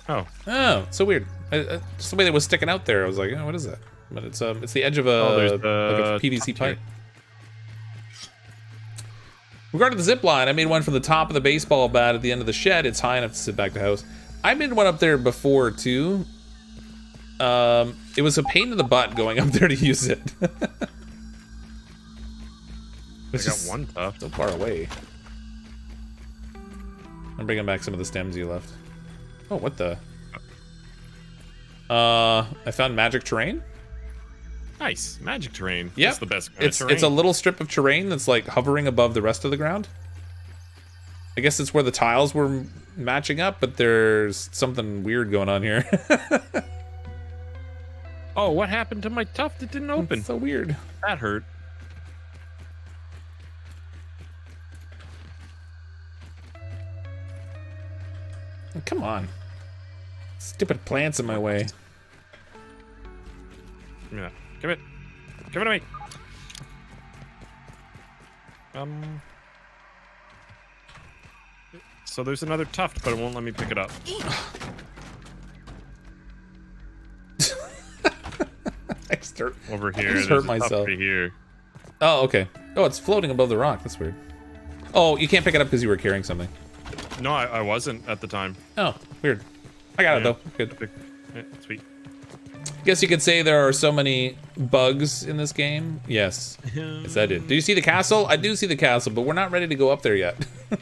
Oh. Oh, so weird. I, I, just the way that was sticking out there, I was like, oh, what is that? But it's um, it's the edge of a, Oh, like a PVC pipe. Regarding the zip line, I made one from the top of the baseball bat at the end of the shed. It's high enough to sit back to house. I made one up there before too. Um, it was a pain in the butt going up there to use it. I got one tough. so far away. I'm bringing back some of the stems you left. Oh, what the? Uh, I found magic terrain. Nice. Magic terrain. That's the best It's it's a little strip of terrain that's like hovering above the rest of the ground. I guess it's where the tiles were matching up, but there's something weird going on here. Oh, what happened to my tuft? It didn't open. so weird. That hurt. Come on. Stupid plants in my way. Give me that. Give it. Give it to me. Um. So there's another tuft, but it won't let me pick it up. I start- Over here. just hurt myself. here. Oh, okay. Oh, it's floating above the rock. That's weird. Oh, you can't pick it up because you were carrying something. No, I, I wasn't at the time. Oh, weird. I got it though. Good. Eh, Sweet. Guess you could say there are so many bugs in this game. Yes. Yes, I did. Do you see the castle? I do see the castle, but we're not ready to go up there yet.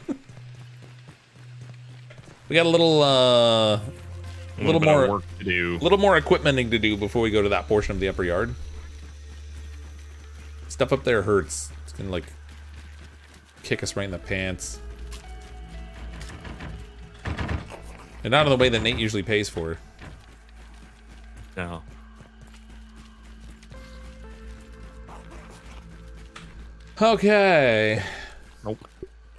We got a little, uh, A little more- work to do. A little more equipmenting to do before we go to that portion of the upper yard. Stuff up there hurts. It's gonna like kick us right in the pants. And not in the way that Nate usually pays for. No. Okay. Nope.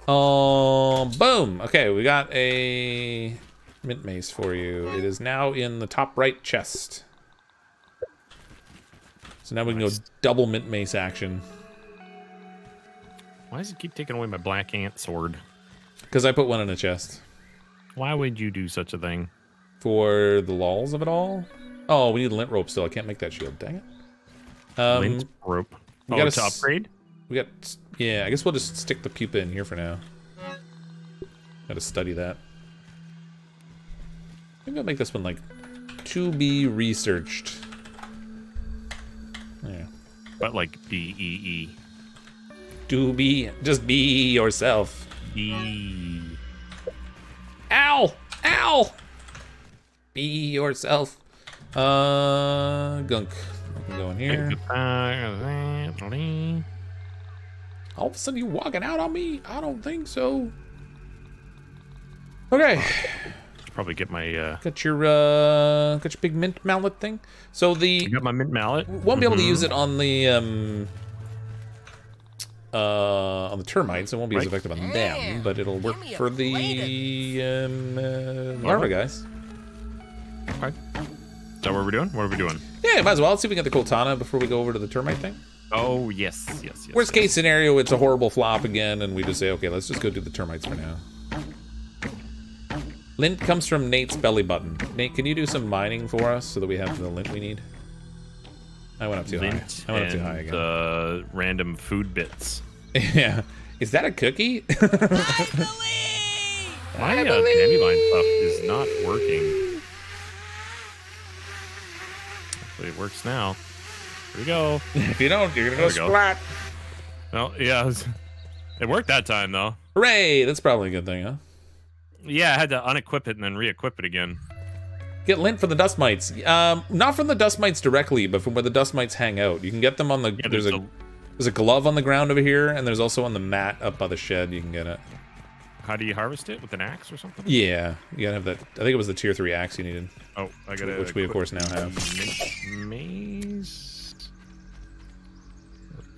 Um, boom. Okay, we got a mint mace for you. It is now in the top right chest. So now we can go double mint mace action. Why does it keep taking away my black ant sword? Because I put one in a chest. Why would you do such a thing? For the lols of it all? Oh, we need lint rope still. I can't make that shield. Dang it. Um, Lint rope. we Oh, gotta to upgrade? We got, yeah, I guess we'll just stick the pupa in here for now. Gotta study that. Maybe I'll make this one like to be researched. Yeah. But like B E E. To be, just be yourself. E. Ow! Ow! Be yourself. Uh, gunk. I can go in here. All of a sudden you walking out on me? I don't think so. Okay. Probably get my uh Got your uh got your big mint mallet thing. So I the got my mint mallet. won't be able to use it on the um uh on the termites. It won't be as effective on them, but it'll work Give me a for the um uh, larva guys. Okay. So what we're we doing? What are we doing? Yeah, might as well. Let's see if we can get the Coaltana before we go over to the termite thing. Oh yes, yes, yes. Worst case scenario, it's a horrible flop again, and we just say, okay, let's just go do the termites for now. Lint comes from Nate's belly button. Nate, can you do some mining for us so that we have the lint we need? I went up too Lint high. I went up too high again. uh, random food bits. yeah. Is that a cookie? My uh, dandelion puff is not working. Hopefully it works now. Here we go. if you don't, you're gonna There go we go. splat. Well, yeah, it worked that time though. Hooray! That's probably a good thing, huh? Yeah, I had to unequip it and then re-equip it again. Get lint from the dust mites. Um, not from the dust mites directly, but from where the dust mites hang out. You can get them on the. Yeah, there's, there's a, a- there's a glove on the ground over here, and there's also on the mat up by the shed. You can get it. How do you harvest it with an axe or something? Yeah, you gotta have that. I think it was the tier three axe you needed. Oh, I got it. Which we, of course, now have. Maze.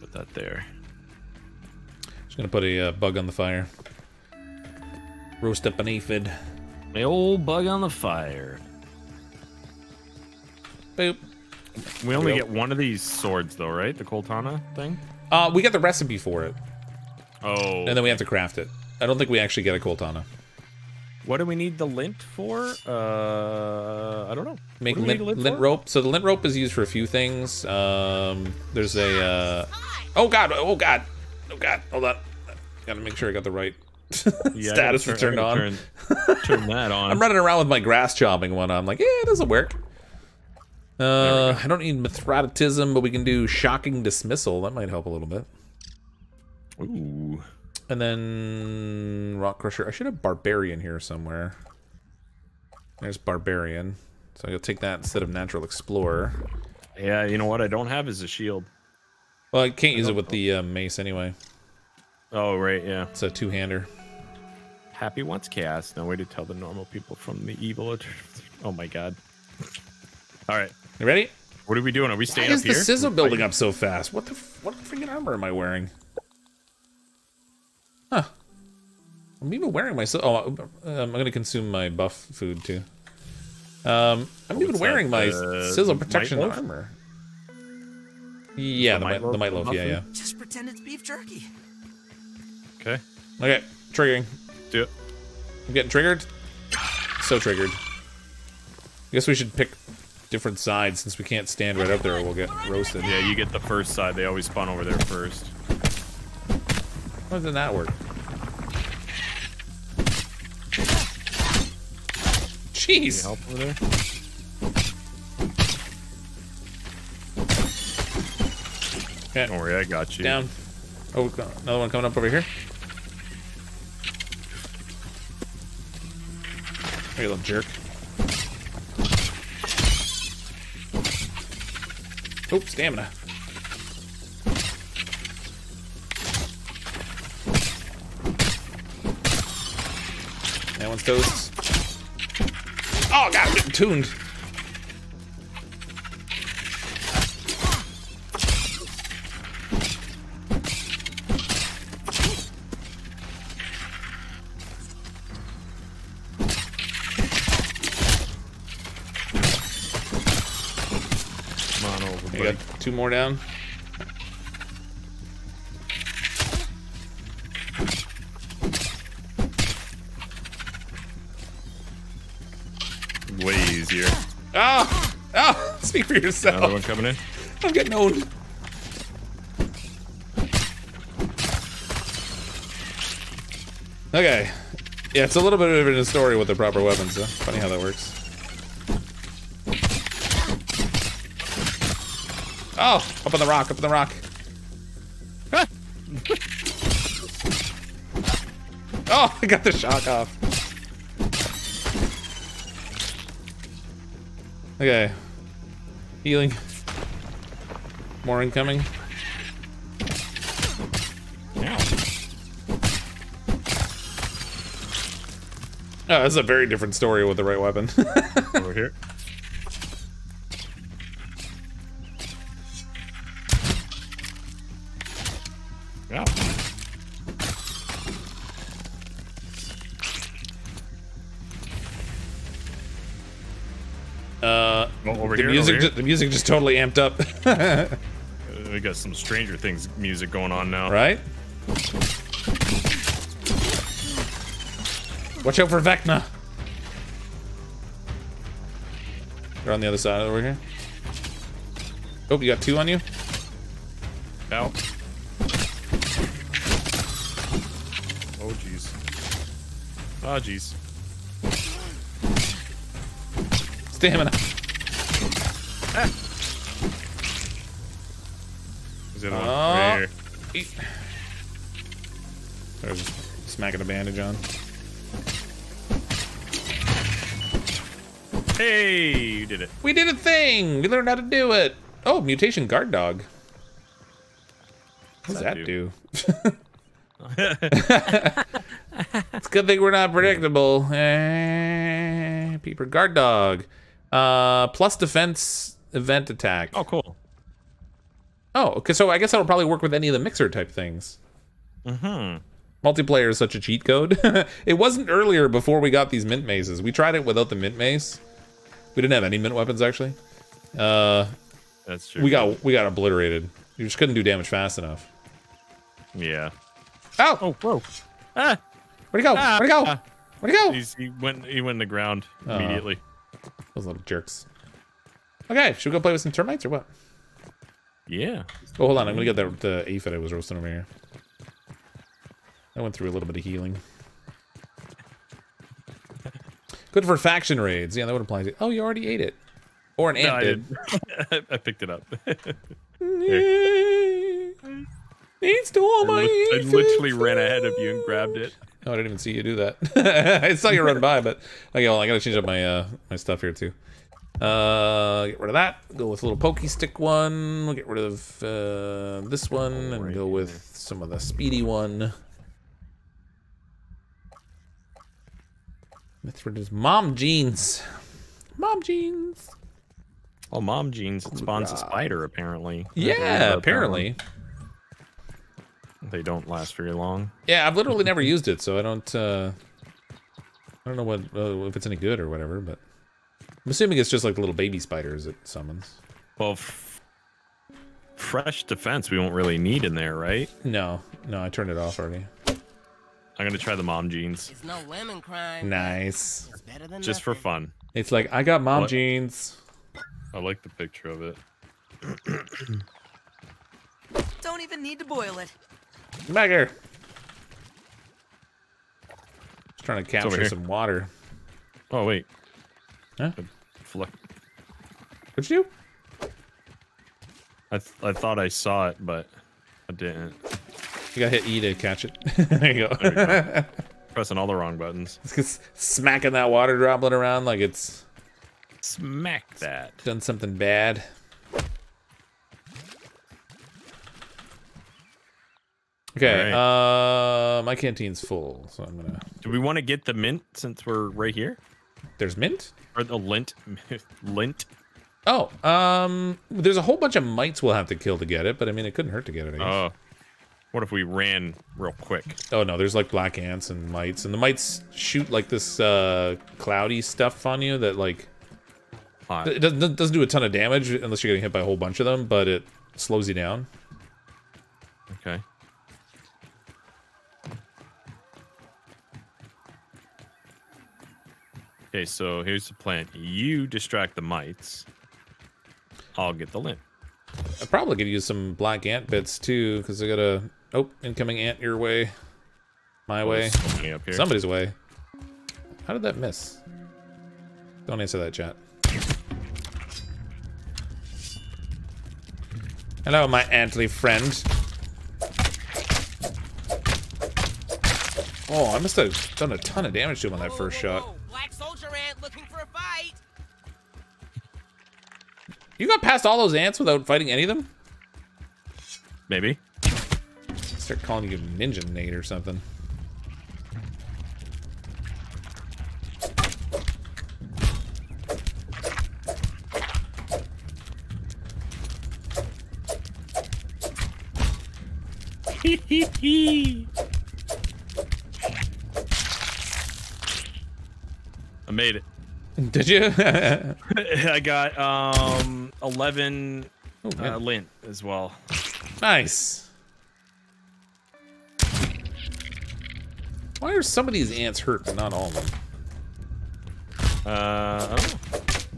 Put that there. Just gonna put a uh, bug on the fire. Roast up an aphid. My old bug on the fire. Boop. We only Yep. get one of these swords though, right? The Coaltana thing. Uh, we got the recipe for it, Oh. and then we have to craft it. I don't think we actually get a Coaltana. What do we need the lint for? Uh, I don't know. Make What do we lint, need the lint for? rope. So the lint rope is used for a few things. Um, there's a. Uh, oh god! Oh god! Oh god! Hold on. Gotta make sure I got the right Yeah, status turn- turned on. Turn, turn that on. I'm running around with my grass chopping one. I'm like, yeah, it doesn't work. Uh, I don't need Mithridatism, but we can do shocking dismissal. That might help a little bit. Ooh. And then rock crusher. I should have barbarian here somewhere. There's barbarian. So I'll take that instead of natural explorer. Yeah, you know what I don't have is a shield. Well, I can't use it with the uh, mace anyway. Oh right, yeah. It's a two-hander. Happy once chaos. No way to tell the normal people from the evil. Oh my god. All right. You ready? What are we doing? Are we Why staying is up the here? sizzle We're building up so fast? What the f- what freaking armor am I wearing? Huh. I'm even wearing my. si- Oh, um, I'm gonna consume my buff food too. Um, I'm even wearing that, my uh, sizzle protection armor. Yeah, the, The mite, Mite the mite Loaf loaf. Yeah, yeah. Just pretend it's beef jerky. Okay. Okay, triggering. Do it. I'm getting triggered. So triggered. I guess we should pick different sides since we can't stand right up there or we'll get roasted. Yeah, you get the first side. They always spawn over there first. Why doesn't that work? Can you Jeez. help over there? Okay, Don't worry, I got you. down. Oh, we've got another one coming up over here. You little jerk. Oh, stamina. That one's toast. Oh, God, I'm getting tuned. Two more down. Way easier. Oh! Oh! Speak for yourself. Another one coming in. I'm getting owned. Okay. Yeah, it's a little bit of a story with the proper weapons, though. Funny how that works. Oh! Up on the rock, up on the rock. oh, I got the shock off. Okay. Healing. More incoming. Oh, that's a very different story with the right weapon. Over here. Music, the music just totally amped up, we got some Stranger Things music going on now. right? Watch out for Vecna. They're on the other side over here. Oh, you got two on you? Ow. Oh jeez. Oh jeez. Stamina. Is it one? Oh. Right here. Eat. I was just smacking a bandage on. Hey, you did it. We did a thing! We learned how to do it! Oh, mutation guard dog. What does that, that do? it's a good thing we're not predictable. Eh, Peeper guard dog. Uh, plus defense event attack. Oh, cool. Oh, okay. So I guess that'll probably work with any of the mixer type things. Mm-hmm. Multiplayer is such a cheat code. it wasn't earlier before we got these mint maces. We tried it without the mint mace. We didn't have any mint weapons actually. Uh, That's true. we got we got obliterated. You just couldn't do damage fast enough. Yeah. Oh, Oh, whoa. Ah. where'd he go? Where'd he go? Ah. Where'd he go? He's, he went. He went in the ground Oh. immediately. Those little jerks. Okay, should we go play with some termites or what? Yeah. Oh, hold on. I'm gonna get the the aphid I was roasting over here. I went through a little bit of healing. Good for faction raids. Yeah, that would apply to. Oh, you already ate it, or an ant No, I did. did. I picked it up. He stole I, my. li- I literally ran ahead of you and grabbed it. Oh, I didn't even see you do that. I saw you run by, but okay. Well, I gotta change up my uh my stuff here too. Uh, get rid of that. Go with a little pokey stick one. We'll get rid of uh, this one and right go with some of the speedy one. Let's rid of mom jeans. Mom jeans. Oh, mom jeans. It spawns a spider apparently. Yeah, apparently. They don't last very long. Yeah, I've literally never used it, so I don't. uh I don't know what uh, if it's any good or whatever, but I'm assuming it's just like the little baby spiders it summons. Well, f- fresh defense we won't really need in there, right? No, no, I turned it off already. I'm gonna try the mom jeans It's no lemon crime. Nice. It's better than just for fun. It's like I got mom What? jeans. I like the picture of it. Don't even need to boil it. Come back here. Just trying to over capture some water. Oh wait. Huh? Fl- What'd you do? I th- I thought I saw it, but I didn't. You gotta hit E to catch it. there you go. There Pressing all the wrong buttons. Just smacking that water droplet around like it's Smack that. done something bad. Okay, uh, my canteen's full, so I'm gonna. Do we want to get the mint since we're right here? There's mint. Or the lint? lint? Oh, um, there's a whole bunch of mites we'll have to kill to get it, but I mean, it couldn't hurt to get it. I guess. Oh. What if we ran real quick? Oh no, there's like black ants and mites, and the mites shoot like this uh, cloudy stuff on you that like Hot. it doesn't, doesn't do a ton of damage unless you're getting hit by a whole bunch of them, but it slows you down. Okay. Okay, so here's the plan. You distract the mites. I'll get the lint. I probably could use some black ant bits too, because I got a oh incoming ant your way, my way, There's so many up here. somebody's way. How did that miss? Don't answer that chat. Hello, my antly friend. Oh, I must have done a ton of damage to him on that first shot. Fight. You got past all those ants without fighting any of them? Maybe. Start calling you Ninja Nate or something. I made it. Did you? I got um 11 Oh, uh, lint as well. nice. Why are some of these ants hurt, but not all of them? Uh,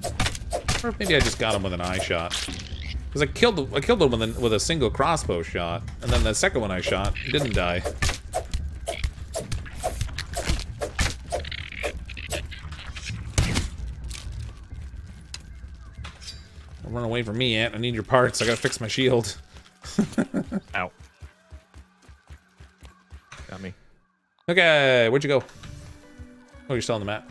oh, Or maybe I just got them with an eye shot. Because I killed I killed them with a, with a single crossbow shot, and then the second one I shot didn't die. Don't Run away from me, Ant. I need your parts. I gotta fix my shield. ow. Got me. Okay, where'd you go? Oh, you're still on the map.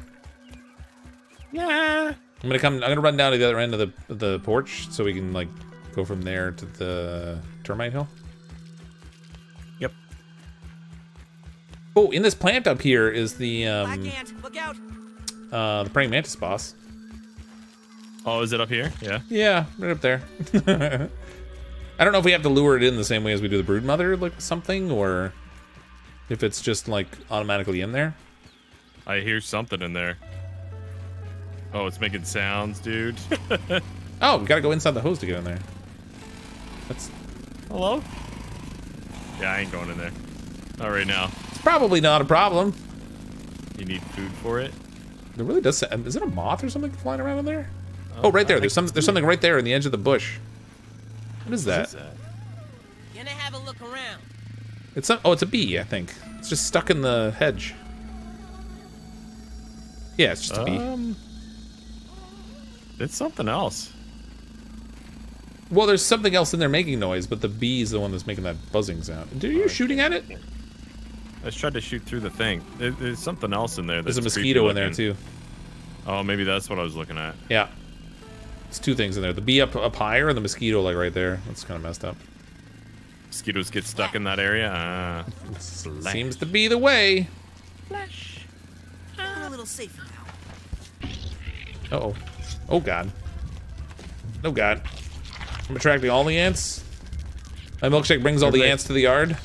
Yeah. I'm gonna come. I'm gonna run down to the other end of the the porch so we can like go from there to the termite hill. Yep. Oh, in this plant up here is the Black um ant, look out! uh the praying mantis boss. Oh, is it up here? Yeah. Yeah, right up there. I don't know if we have to lure it in the same way as we do the brood mother, like something, or if it's just like automatically in there. I hear something in there. Oh, it's making sounds, dude. Oh, we gotta go inside the hose to get in there. That's Hello? Yeah, I ain't going in there. Not right now. it's probably not a problem. You need food for it? It really does. Is it a moth or something flying around in there? Oh, right there. There's some. There's something right there in the edge of the bush. What is What that? is that? Gonna have a look around. It's some. Oh, it's a bee. I think it's just stuck in the hedge. Yeah, it's just a bee. Um, it's something else. Well, there's something else in there making noise, but the bee's the one that's making that buzzing sound. Are you shooting at it? I just tried to shoot through the thing. There's something else in there. There's a mosquito in there too. Oh, maybe that's what I was looking at. Yeah. It's two things in there. The bee up up higher and the mosquito like right there. That's kind of messed up. Mosquitoes get stuck in that area. Ah. Seems to be the way. I'm a little safer now. Uh oh. Oh god. Oh god. I'm attracting all the ants. My milkshake brings all the ants to the yard.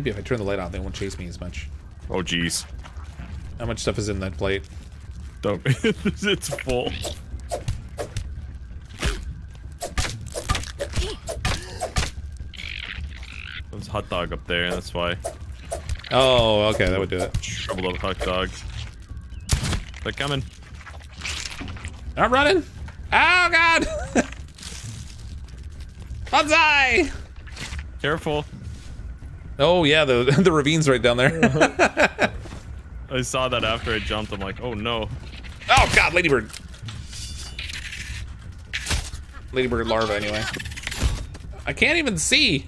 Maybe if I turn the light on, they won't chase me as much. Oh, jeez. How much stuff is in that plate? Don't. it's full. There's a hot dog up there, that's why. Oh, okay, that would do it. Troubled up hot dog. They're coming. I'm running. Oh god! Bonsai! Careful. Oh yeah, the the ravine's right down there. Uh-huh. I saw that after I jumped. I'm like, oh no. oh god, ladybird. ladybird larva anyway. I can't even see.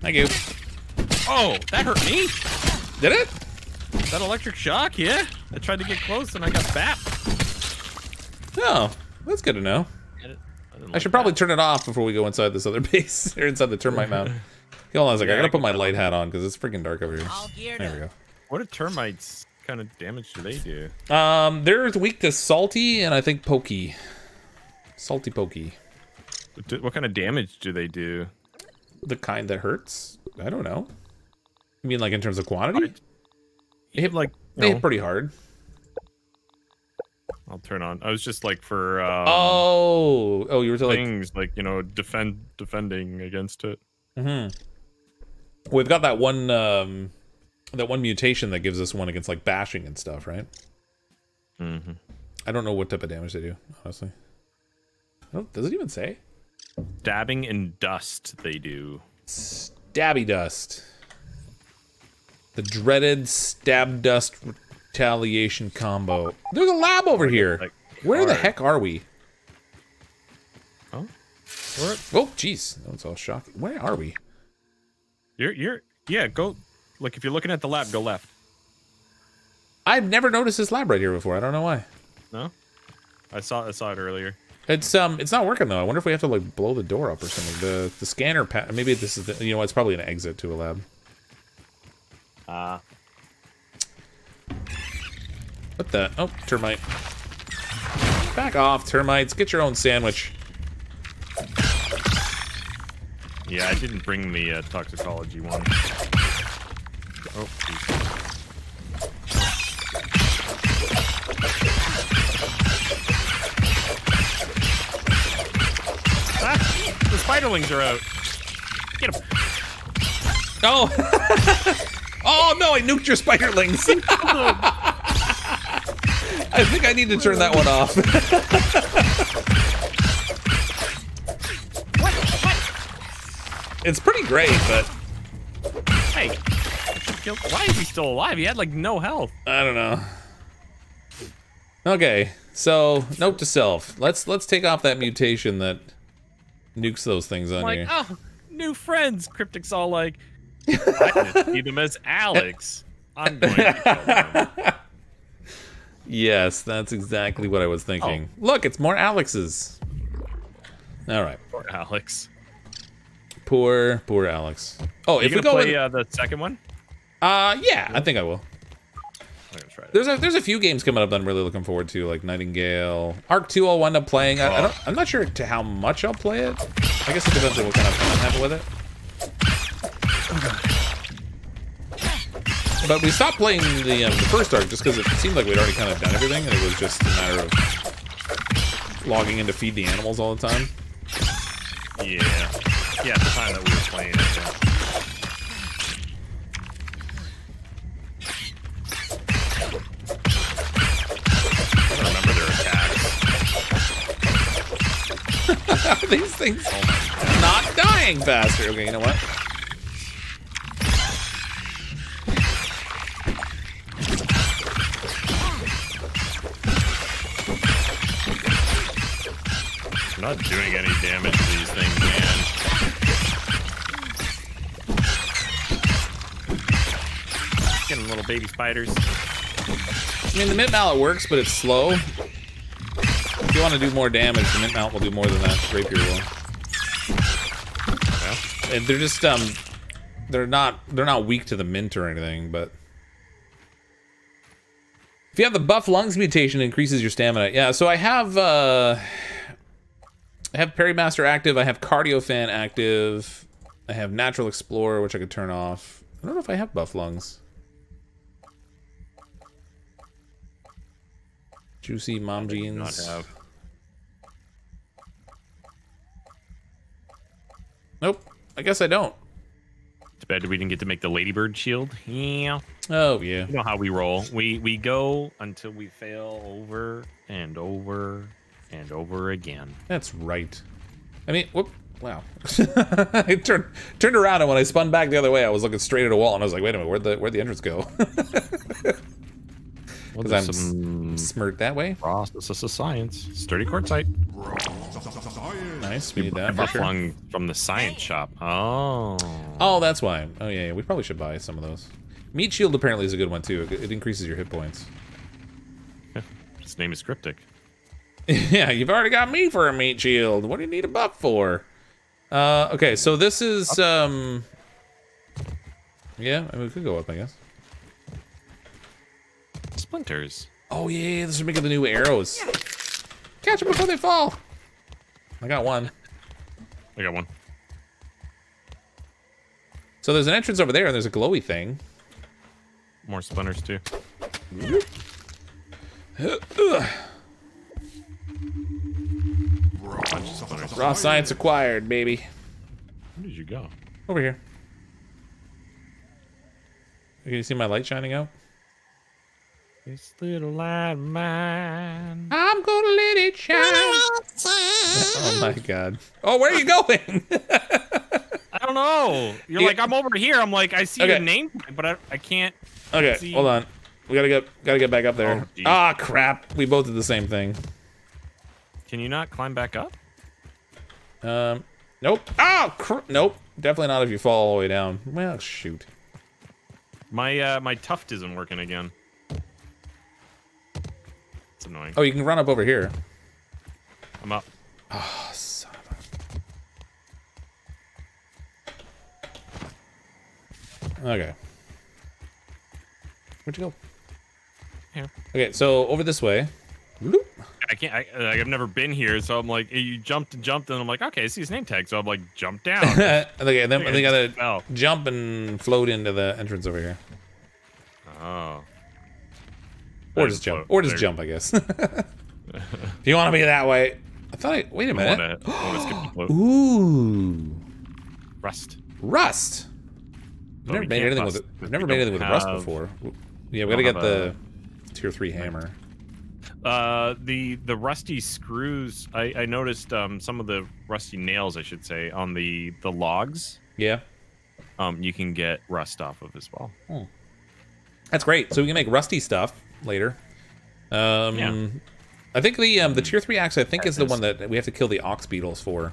Thank you. Oh, that hurt me. Did it? That electric shock, yeah. I tried to get close and I got bapped. Oh, that's good to know. I didn't- I didn't I like should probably that. turn it off before we go inside this other base or inside the termite mound. Hold on a second. I gotta I put my light hat on because it's freaking dark over here. There we go. What do termites kind of damage do they do? Um, they're weak to salty and I think pokey. Salty pokey. What kind of damage do they do? The kind that hurts? I don't know. You mean like in terms of quantity? They hit, like they no, hit pretty hard. I'll turn on. I was just like for um, oh, oh, you were like, things like you know defend defending against it. hmm We've got that one, um, that one mutation that gives us one against like bashing and stuff, right? Mm-hmm. I don't know what type of damage they do, honestly. Does it even say? Dabbing and dust they do. Stabby dust. The dreaded stab dust retaliation combo. There's a lab over here. like, Where the heck are we? Oh, Where- Oh, jeez. That was all shocking. Where are we? you're you're yeah. Go like if you're looking at the lab, go left. I've never noticed this lab right here before. I don't know why. No, I saw I saw it earlier. It's um, it's not working though. I wonder if we have to like blow the door up or something. The the scanner pa- maybe this is the, you know it's probably an exit to a lab. Ah, What the? Oh, termite. Back off, termites. Get your own sandwich. yeah. I didn't bring the uh, toxicology one. Oh. Ah, the spiderlings are out. Get them. Oh! oh no! I nuked your spiderlings. I think I need to turn that one off. it's pretty great, but Hey, why is he still alive? He had like no health. I don't know. Okay, so note to self: let's let's take off that mutation that nukes those things on like, you. oh, new friends. Cryptic's all like, I see them as Alex. I'm going to kill them. Yes, that's exactly what I was thinking. Look, it's more Alex's. All right, Poor Alex. poor poor Alex. Oh, Are you if we gonna go play in, uh, the second one? uh, yeah, I think I will. I'm. There's a there's a few games coming up that I'm really looking forward to, like Nightingale, Ark Two. I'll wind up playing. I, I Oh. don't, I'm not sure to how much I'll play it. I guess it depends on what kind of fun I have with it. But we stopped playing the um, the first Ark just because it seemed like we'd already kind of done everything, and it was just a matter of logging in to feed the animals all the time. Yeah. Yeah, at the time that we were playing it. Yeah. I don't remember their attacks. These things not dying faster. Okay, you know what? Not doing any damage to these things, man. Getting little baby spiders. I mean, the mint mallet works, but it's slow. If you want to do more damage, the mint mallet will do more than that rapier will. Yeah. And they're just um, they're not they're not weak to the mint or anything, but if you have the buff lungs mutation, it increases your stamina. Yeah, so I have uh, I have Parry Master active. I have Cardio Fan active. I have Natural Explorer, which I could turn off. I don't know if I have buff lungs. Juicy mom jeans. Not have. Nope. I guess I don't. Too bad we didn't get to make the ladybird shield. Yeah. Oh yeah. You know how we roll. We we go until we fail over and over and over again. That's right. I mean, whoop. Wow. I turned turned around and when I spun back the other way, I was looking straight at a wall and I was like, wait a minute, where'd the where'd the entrance go? Well, 'Cause there's I'm s- some Smirk that way. process of science. Sturdy quartzite. Nice. We need that for sure. Flung from the science shop. Oh. Oh, that's why. Oh yeah, yeah, we probably should buy some of those. Meat shield apparently is a good one too. It it increases your hit points. His name is cryptic. yeah, you've already got me for a meat shield. What do you need a buff for? Uh, okay, so this is um. Yeah, I mean, we could go up, I guess. Splinters. Oh yeah, this is making the new arrows. Catch them before they fall. I got one. I got one. So there's an entrance over there, and there's a glowy thing. More splinters too. of splinters. Raw science acquired, baby. Where did you go? Over here. Can you see my light shining out? This little light of mine. I'm gonna let it shine. Oh my god. Oh, where are you going? I don't know. You're Yeah. like, I'm over here. I'm like, I see Okay. your name, but I, I can't. okay, See- hold on. We gotta get gotta get back up there. Oh, geez. ah, crap. We both did the same thing. Can you not climb back up? Um, nope. Oh, nope. Definitely not if you fall all the way down. Well, shoot. My uh, my tuft isn't working again. It's annoying. Oh, you can run up over here. I'm up. Oh, son of a... Okay. Where'd you go? Here. Okay, so over this way. Bloop. I can't. I, like, I've never been here, so I'm like, you jumped and jumped, and I'm like, okay, I see his name tag, so I'm like, jump down. okay, and then I they gotta just fell. jump and float into the entrance over here. oh. Or just jump. Or just There- jump, I guess. if you want to be that way. I thought I... Wait a minute. wanna, I. Ooh. Rust. Rust. I've never made anything with. I've never made anything with rust before. Yeah, we gotta get the tier three hammer. Uh, the the rusty screws. I, I noticed um some of the rusty nails, I should say, on the the logs. Yeah, Um, you can get rust off of as well. that's great. So we can make rusty stuff later. Um, Yeah. I think the um, the tier three axe I think is the one that we have to kill the ox beetles for.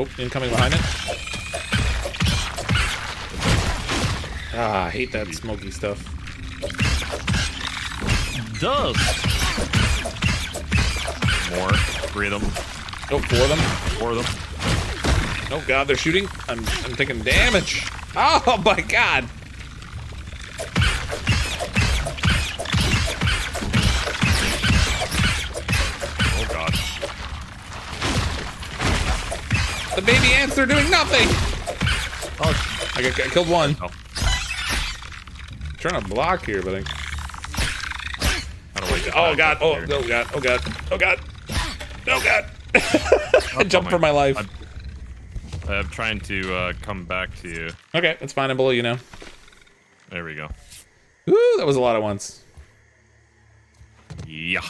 Oh, incoming behind it. Ah, I hate that smoky stuff. Does more three of them, Oh, four of them. four of them. Oh god, they're shooting. I'm, I'm taking damage. Oh my god. The baby ants are doing nothing. Oh, I, got, I killed one. Oh. trying to block here, but I... how do I get Oh god, up oh, here? oh god, oh god, oh god. Oh god. I jumped for my life. I'm, I'm trying to uh, come back to you. Okay, that's fine. I'm below you now. There we go. Ooh, that was a lot at once. Yeah.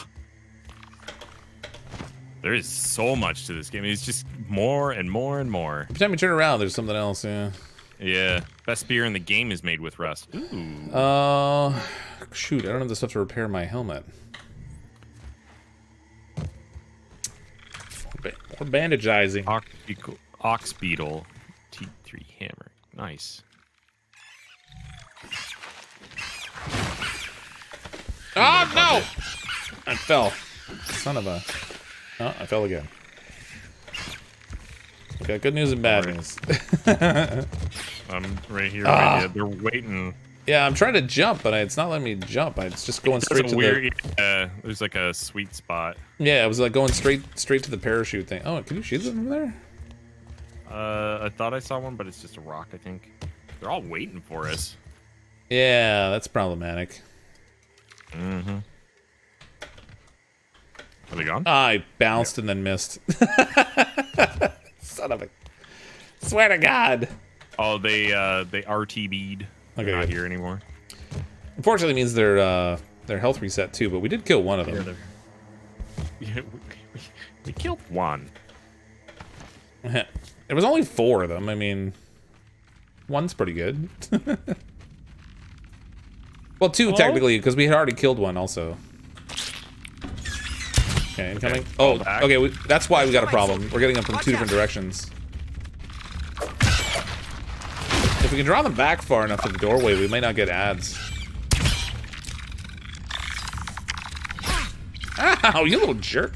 There is so much to this game. It's just more and more and more. Every time you turn around, there's something else, yeah. Yeah. Best beer in the game is made with rust. Ooh. Uh, shoot, I don't have the stuff to repair my helmet. More bandagizing. Ox, ox beetle T3 hammer. Nice. Oh no! I fell. Son of a. Oh, I fell again. Okay, good news and bad news. I'm right here. Ah. Right here. They're waiting. yeah, I'm trying to jump, but it's not letting me jump. It's just going straight to weird. the. Uh, there's like a sweet spot. Yeah, it was like going straight straight to the parachute thing. Oh, can you shoot them from there? Uh, I thought I saw one, but it's just a rock. I think. They're all waiting for us. Yeah, that's problematic. Mm-hmm. Are they gone? I bounced and then missed. Son of a. Swear to God. Oh, they uh they RTB'd. They're Okay, not here anymore. Unfortunately, it means they're uh, their health reset too, but we did kill one of them. yeah, we, we, we killed one. There was only four of them. I mean, one's pretty good. well, two technically, because we had already killed one also. Okay, incoming. Oh, fall oh, back. okay. We, that's why we got a problem. We're getting them from two different directions. If we can draw them back far enough to the doorway, we might not get ads. Ow, you little jerk.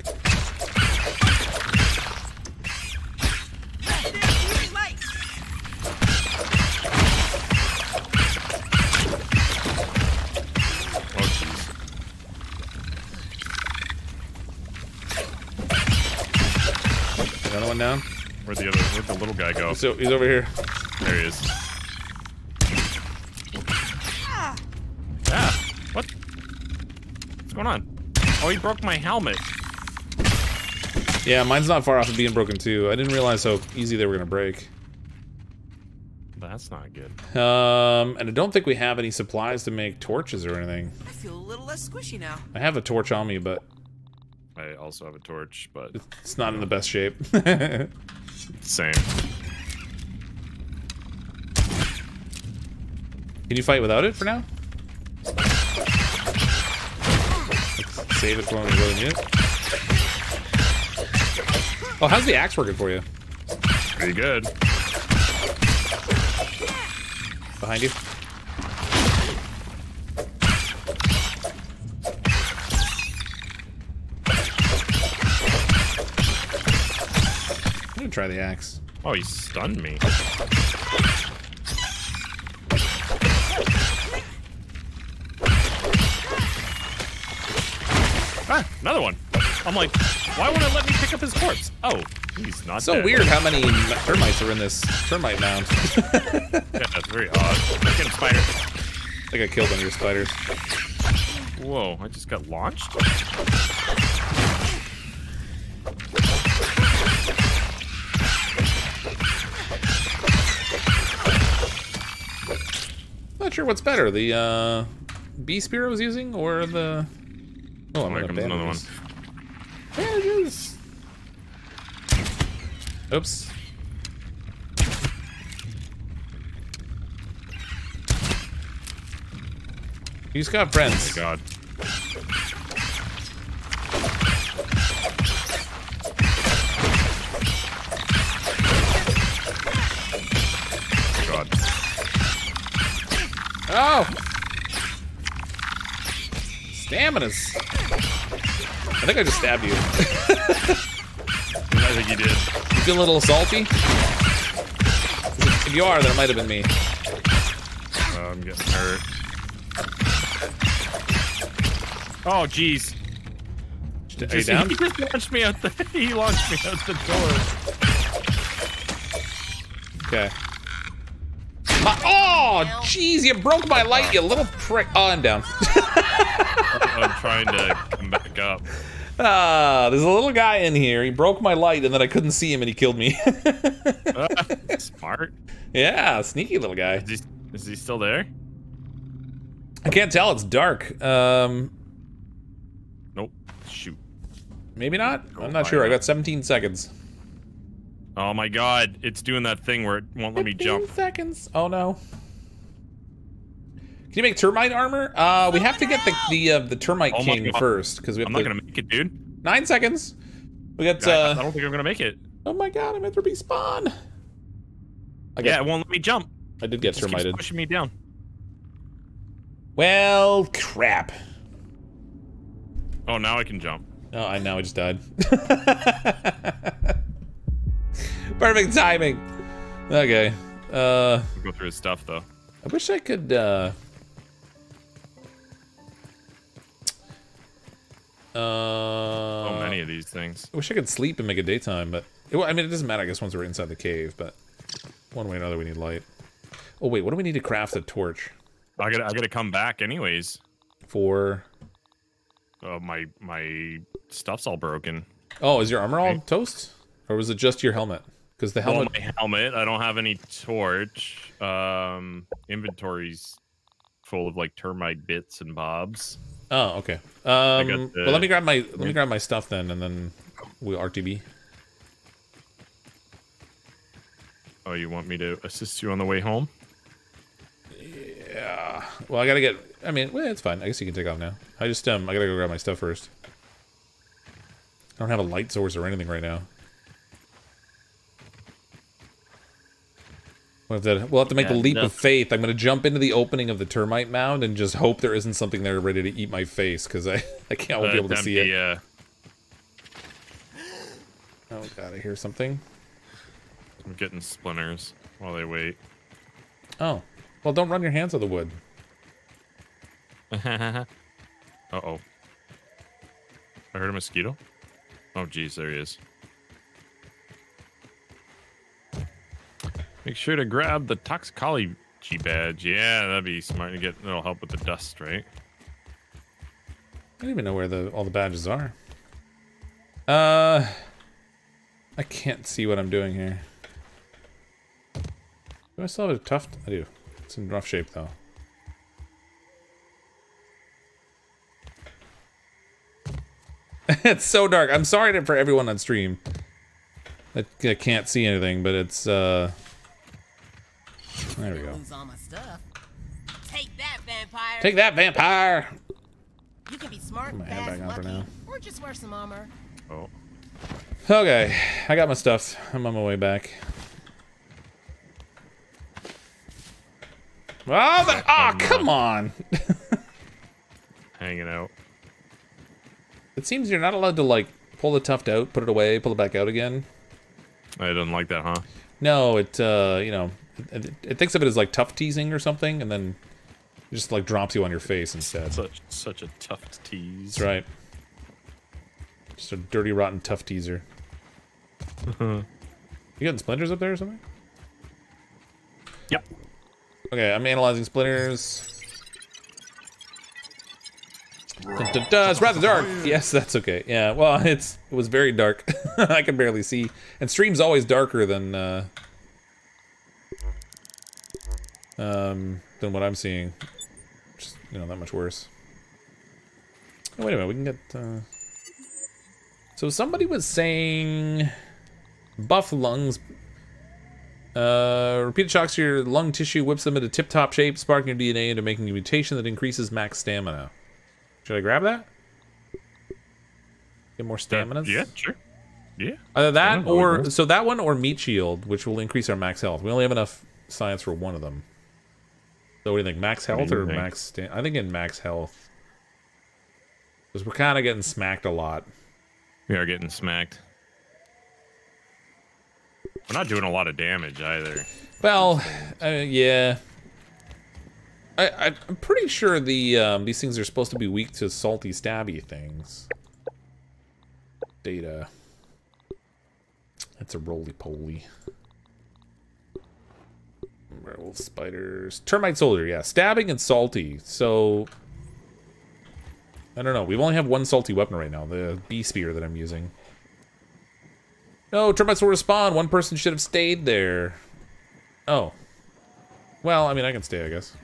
Down. Where'd the other? Where'd the little guy go? So he's over here. There he is. Ah! What? What's going on? Oh, he broke my helmet. Yeah, mine's not far off of being broken too. I didn't realize how easy they were gonna break. That's not good. Um, and I don't think we have any supplies to make torches or anything. I feel a little less squishy now. I have a torch on me, but I also have a torch, but it's not in the best shape. Same. Can you fight without it for now? Save it for when we really need it. Oh, how's the axe working for you? Pretty good. Behind you? Try the axe. Oh, he stunned me. Ah, another one. I'm like, why won't it let me pick up his corpse? Oh, he's not So dead. weird how many termites are in this termite mound. Yeah, that's very odd. At a spider. I think I killed one of your spiders. Whoa, I just got launched? Sure what's better, the uh, bee spear I was using or the. Oh, I'm here out of comes another one. Bandages. Oops. He's got friends. God. God. Oh! Stamina's. I think I just stabbed you. I think he did. You feel a little salty? If you are, then it might have been me. Oh, I'm getting hurt. Oh, jeez. Are you Just- down? He just launched me out the. He launched me out the door. Okay. My- oh, jeez, you broke my light, you little prick. Oh, I'm down. I'm trying to come back up. Ah, there's a little guy in here. He broke my light, and then I couldn't see him, and he killed me. Ah, smart. yeah, sneaky little guy. Is he, is he still there? I can't tell. It's dark. Um, Nope. Shoot. maybe not. Oh, I'm not sure. I got 17 seconds. Oh my god, it's doing that thing where it won't let me jump. seconds. Oh no. Can you make termite armor? Uh, we have to get the the uh, the termite Oh king God. first because we have I'm to, not gonna make it, dude. nine seconds. We got. I, I Uh, don't think I'm gonna make it. oh my god! I'm at the respawn. I Yeah, it won't let me jump. I did get It termited. pushing me down. Well, crap. Oh, now I can jump. Oh, I now I just died. Perfect timing. Okay. Uh, go through his stuff though. I wish I could. uh... Uh, So many of these things. I wish I could sleep and make it daytime, but it, I mean, it doesn't matter. I guess once we're inside the cave, but one way or another, we need light. Oh wait, what do we need to craft a torch I gotta, I gotta come back anyways. for? Uh, my, my stuff's all broken. Oh, is your armor all toast, or was it just your helmet? Because the Well, helmet. my helmet. I don't have any torch. Um, inventory's full of like termite bits and bobs. Oh, okay. Um, the- well, let me grab my let me grab my stuff then, and then we'll RTB. Oh, you want me to assist you on the way home? Yeah. Well, I gotta get. I mean, well, it's fine. I guess you can take off now. I just um, I gotta go grab my stuff first. I don't have a light source or anything right now. We'll have to, we'll have to make the leap no. of faith. I'm gonna jump into the opening of the termite mound and just hope there isn't something there ready to eat my face because I I can't won't be Uh, able to see be, it. Uh, Oh god, I hear something. I'm getting splinters while they wait. Oh, well, don't run your hands on the wood. uh oh. I heard a mosquito. Oh, geez, there he is. Make sure to grab the toxicology badge. Yeah, that'd be smart to get. That'll help with the dust, right? I don't even know where the all the badges are. Uh, I can't see what I'm doing here. Do I still have a tuft? I do. It's in rough shape though. it's so dark. I'm sorry for everyone on stream. I, that can't see anything, but it's uh. There we go. Lose all my stuff. Take that, vampire. Take that, vampire! You can be smart, Put my hat fast, back on for lucky, now. or just wear some armor. Oh, Okay, I got my stuff. I'm on my way back. Oh, the, oh come on! hanging out. It seems you're not allowed to like pull the tuft out, put it away, pull it back out again. I didn't like that, huh? No, it uh, you know, it, it thinks of it as like tough teasing or something, and then it just like drops you on your face instead. Such such a tough tease. That's right. Just a dirty, rotten tough teaser. you getting splinters up there or something? Yep. Okay, I'm analyzing splinters. Dun, dun, dun, it's rather dark. Yes, that's okay. Yeah, well, it's it was very dark. I can barely see. And stream's always darker than uh, um, than what I'm seeing. Just you know that much worse. Oh, wait a minute, we can get. Uh... So somebody was saying buff lungs. Uh, repeated shocks to your lung tissue whips them into tip-top shape, sparking your DNA into making a mutation that increases max stamina. Should I grab that? Get more stamina? Yeah, sure. Yeah. Either that or so that one or meat shield, which will increase our max health. We only have enough science for one of them. So what do you think? Max health or think? max? I think in max health, because we're kind of getting smacked a lot. We are getting smacked. We're not doing a lot of damage either. Well, uh, yeah. I, I I'm pretty sure the um, these things are supposed to be weak to salty stabby things. Data. That's a roly poly. Werewolf spiders. Termite soldier, yeah. Stabbing and salty. So I don't know. We only have one salty weapon right now, the bee spear that I'm using. No, termites will respawn. One person should have stayed there. Oh. Well, I mean, I can stay, I guess.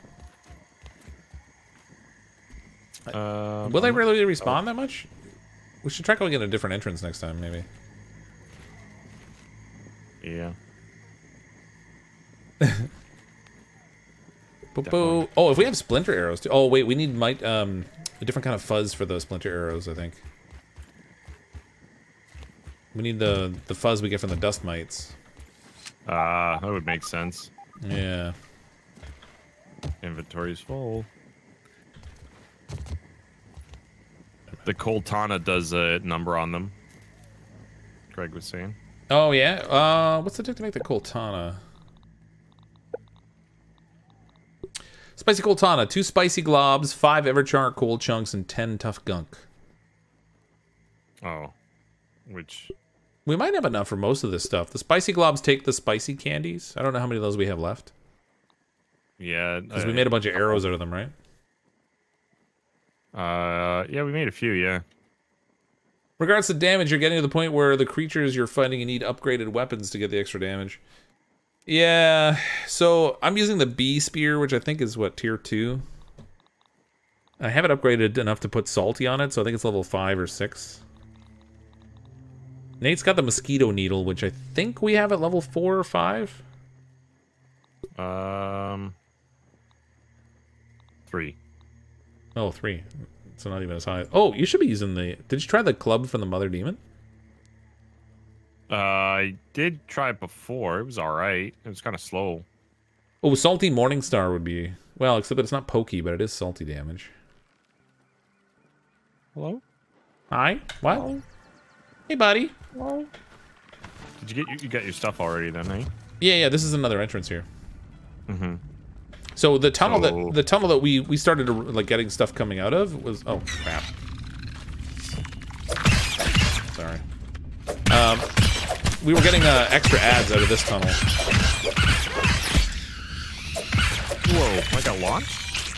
Um, Will they really respawn that much? We should try going in a different entrance next time, maybe. Yeah. Boo boo. Oh, if we have splinter arrows too. Oh, wait, we need might um a different kind of fuzz for those splinter arrows, I think. We need the the fuzz we get from the dust mites. Ah, that would make sense. Yeah. Inventory's full. The Coaltana does a number on them. Greg was saying. Oh yeah. Uh, what's it take to make the Coaltana? Spicy Coaltana, two spicy globs, five Everchar cold chunks, and ten tough gunk. Oh. Which We might have enough for most of this stuff. The spicy globs take the spicy candies. I don't know how many of those we have left. yeah. Because we made a bunch of arrows out of them, right? Uh yeah, we made a few, yeah. Regards to damage, you're getting to the point where the creatures you're fighting you need upgraded weapons to get the extra damage. Yeah, so I'm using the bee spear, which I think is what tier two. I have it upgraded enough to put salty on it, so I think it's level 5 or 6. Nate's got the mosquito needle, which I think we have at level 4 or 5. Um, three. Oh, 3. So not even as high. Oh, you should be using the... Did you try the club from the Mother Demon? Uh, I did try it before. It was all right. It was kind of slow. Oh, Salty Morningstar would be... Well, except that it's not pokey, but it is salty damage. Hello? Hi? What? Hey, buddy. Did you get you, you got your stuff already then, eh? Yeah, yeah, this is another entrance here. Mm-hmm. So the tunnel So- that the tunnel that we we started to, like getting stuff coming out of was oh crap. Sorry. Um, we were getting uh, extra ads out of this tunnel. Whoa! I got launched.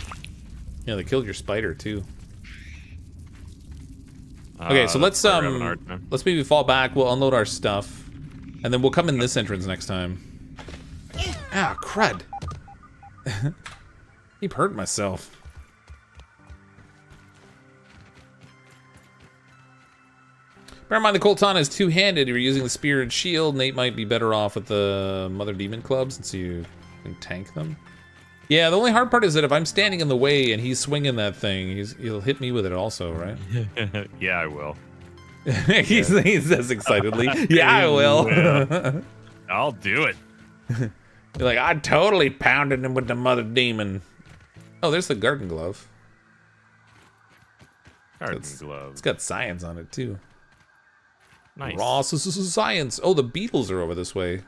Yeah, they killed your spider too. Okay, so Uh, let's we're having a um let's maybe fall back. We'll unload our stuff, and then we'll come in this entrance next time. Ah, crud! Keep hurting myself. Bear in mind the Coaltana is two-handed. You're using the spear and shield. Nate might be better off with the Mother Demon Club since you can tank them. Yeah, the only hard part is that if I'm standing in the way and he's swinging that thing, he's, he'll hit me with it also, right? yeah, I will. he's, he says excitedly, "Yeah, I will." Yeah. I'll do it. You're like, I totally pounded him with the mother demon. Oh, there's the garden glove. Garden It's- gloves. It's got science on it too. Nice. Raw science. Oh, the beetles are over this way.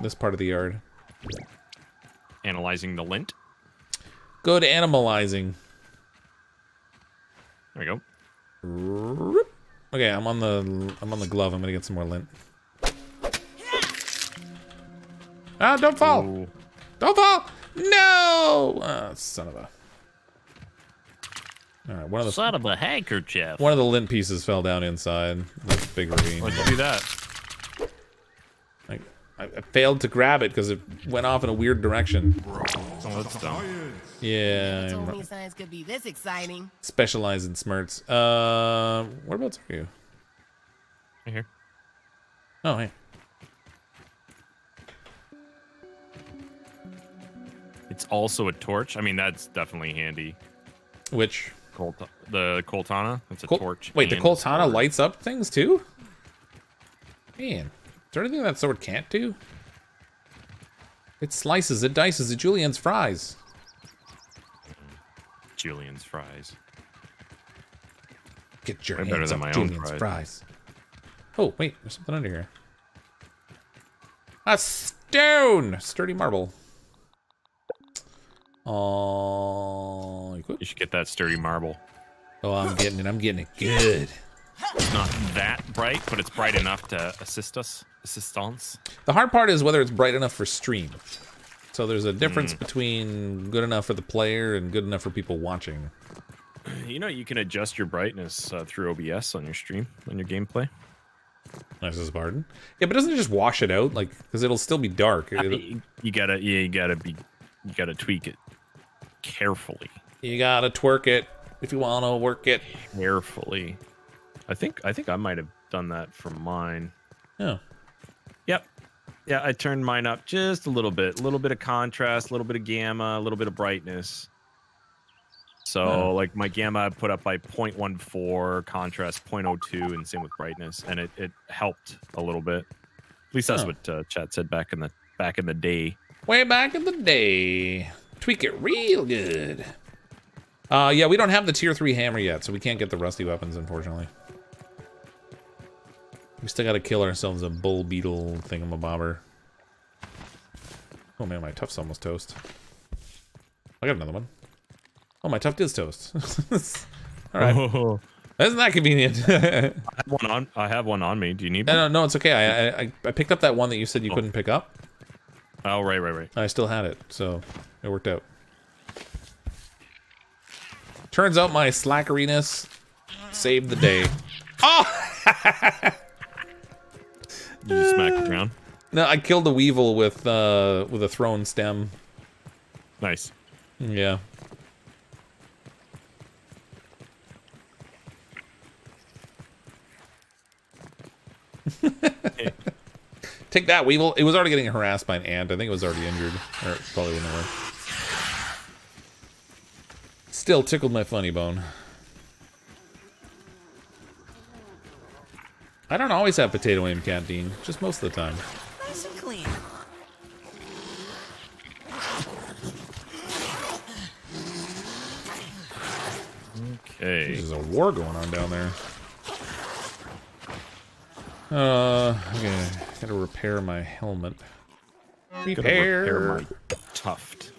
This part of the yard. Analyzing the lint. Good animalizing. There we go. Okay, I'm on the I'm on the glove. I'm gonna get some more lint. Ah, don't fall! Ooh. Don't fall! No! Ah, son of a. All right, one of the Son of a handkerchief. one of the lint pieces fell down inside. That's a big ravine. Why'd you do that? I, I I failed to grab it because it went off in a weird direction. Oh, that's dumb. Yeah, Told I'm me science could be this exciting. specialized in smirts. Uh, whereabouts are you? Right here. Oh, hey. It's also a torch. I mean, that's definitely handy. Which? Colt the Coaltana. It's a Col- torch. Wait, the Coaltana lights up things too? Man, is there anything that sword can't do? It slices, it dices, it juliennes fries. juliennes fries. Get your Way hands than off my own fries. fries. Oh, wait, there's something under here. A stone! Sturdy marble. Oh. You should get that sturdy marble. Oh, I'm getting it. I'm getting it good. It's not that bright, but it's bright enough to assist us. Assistance. The hard part is whether it's bright enough for stream. So there's a difference between good enough for the player and good enough for people watching. You know, you can adjust your brightness uh, through OBS on your stream, on your gameplay. Nice as pardon. Yeah, but doesn't it just wash it out? Like, because it'll still be dark. It'll- You, you gotta, yeah, you gotta be, you gotta tweak it carefully. you gotta twerk it if you wanna work it. Carefully. I think, I think I might have done that for mine. Yeah. Yep. Yeah, I turned mine up just a little bit. A little bit of contrast, a little bit of gamma, a little bit of brightness. So, Oh. like my gamma I put up by 0.14, contrast 0.02, and same with brightness, and it, it helped a little bit. At least that's Oh. what uh, Chat said back in the back in the day. Way back in the day. Tweak it real good. Uh, yeah, we don't have the tier 3 hammer yet, so we can't get the rusty weapons, unfortunately. We still gotta kill ourselves a bull beetle thingamabobber. Oh man, my tuft's almost toast. I got another one. Oh, my tuft is toast. Alright. Oh, Isn't that convenient? I have one on. I have one on me. Do you need no, no, no, it's okay. I, I, I picked up that one that you said you Oh. couldn't pick up. Oh, right, right, right. I still had it, so it worked out. Turns out my slackeriness saved the day. oh! Did you smack the ground? No, I killed the weevil with uh, with a thrown stem. Nice. Yeah. hey. Take that, Weevil. It was already getting harassed by an ant. I think it was already injured. Or it probably wouldn't work. Still tickled my funny bone. I don't always have potato in canteen, just most of the time. Nice and clean. Okay. There's a war going on down there. Uh, okay. Gotta repair my helmet. Gotta repair my tuft.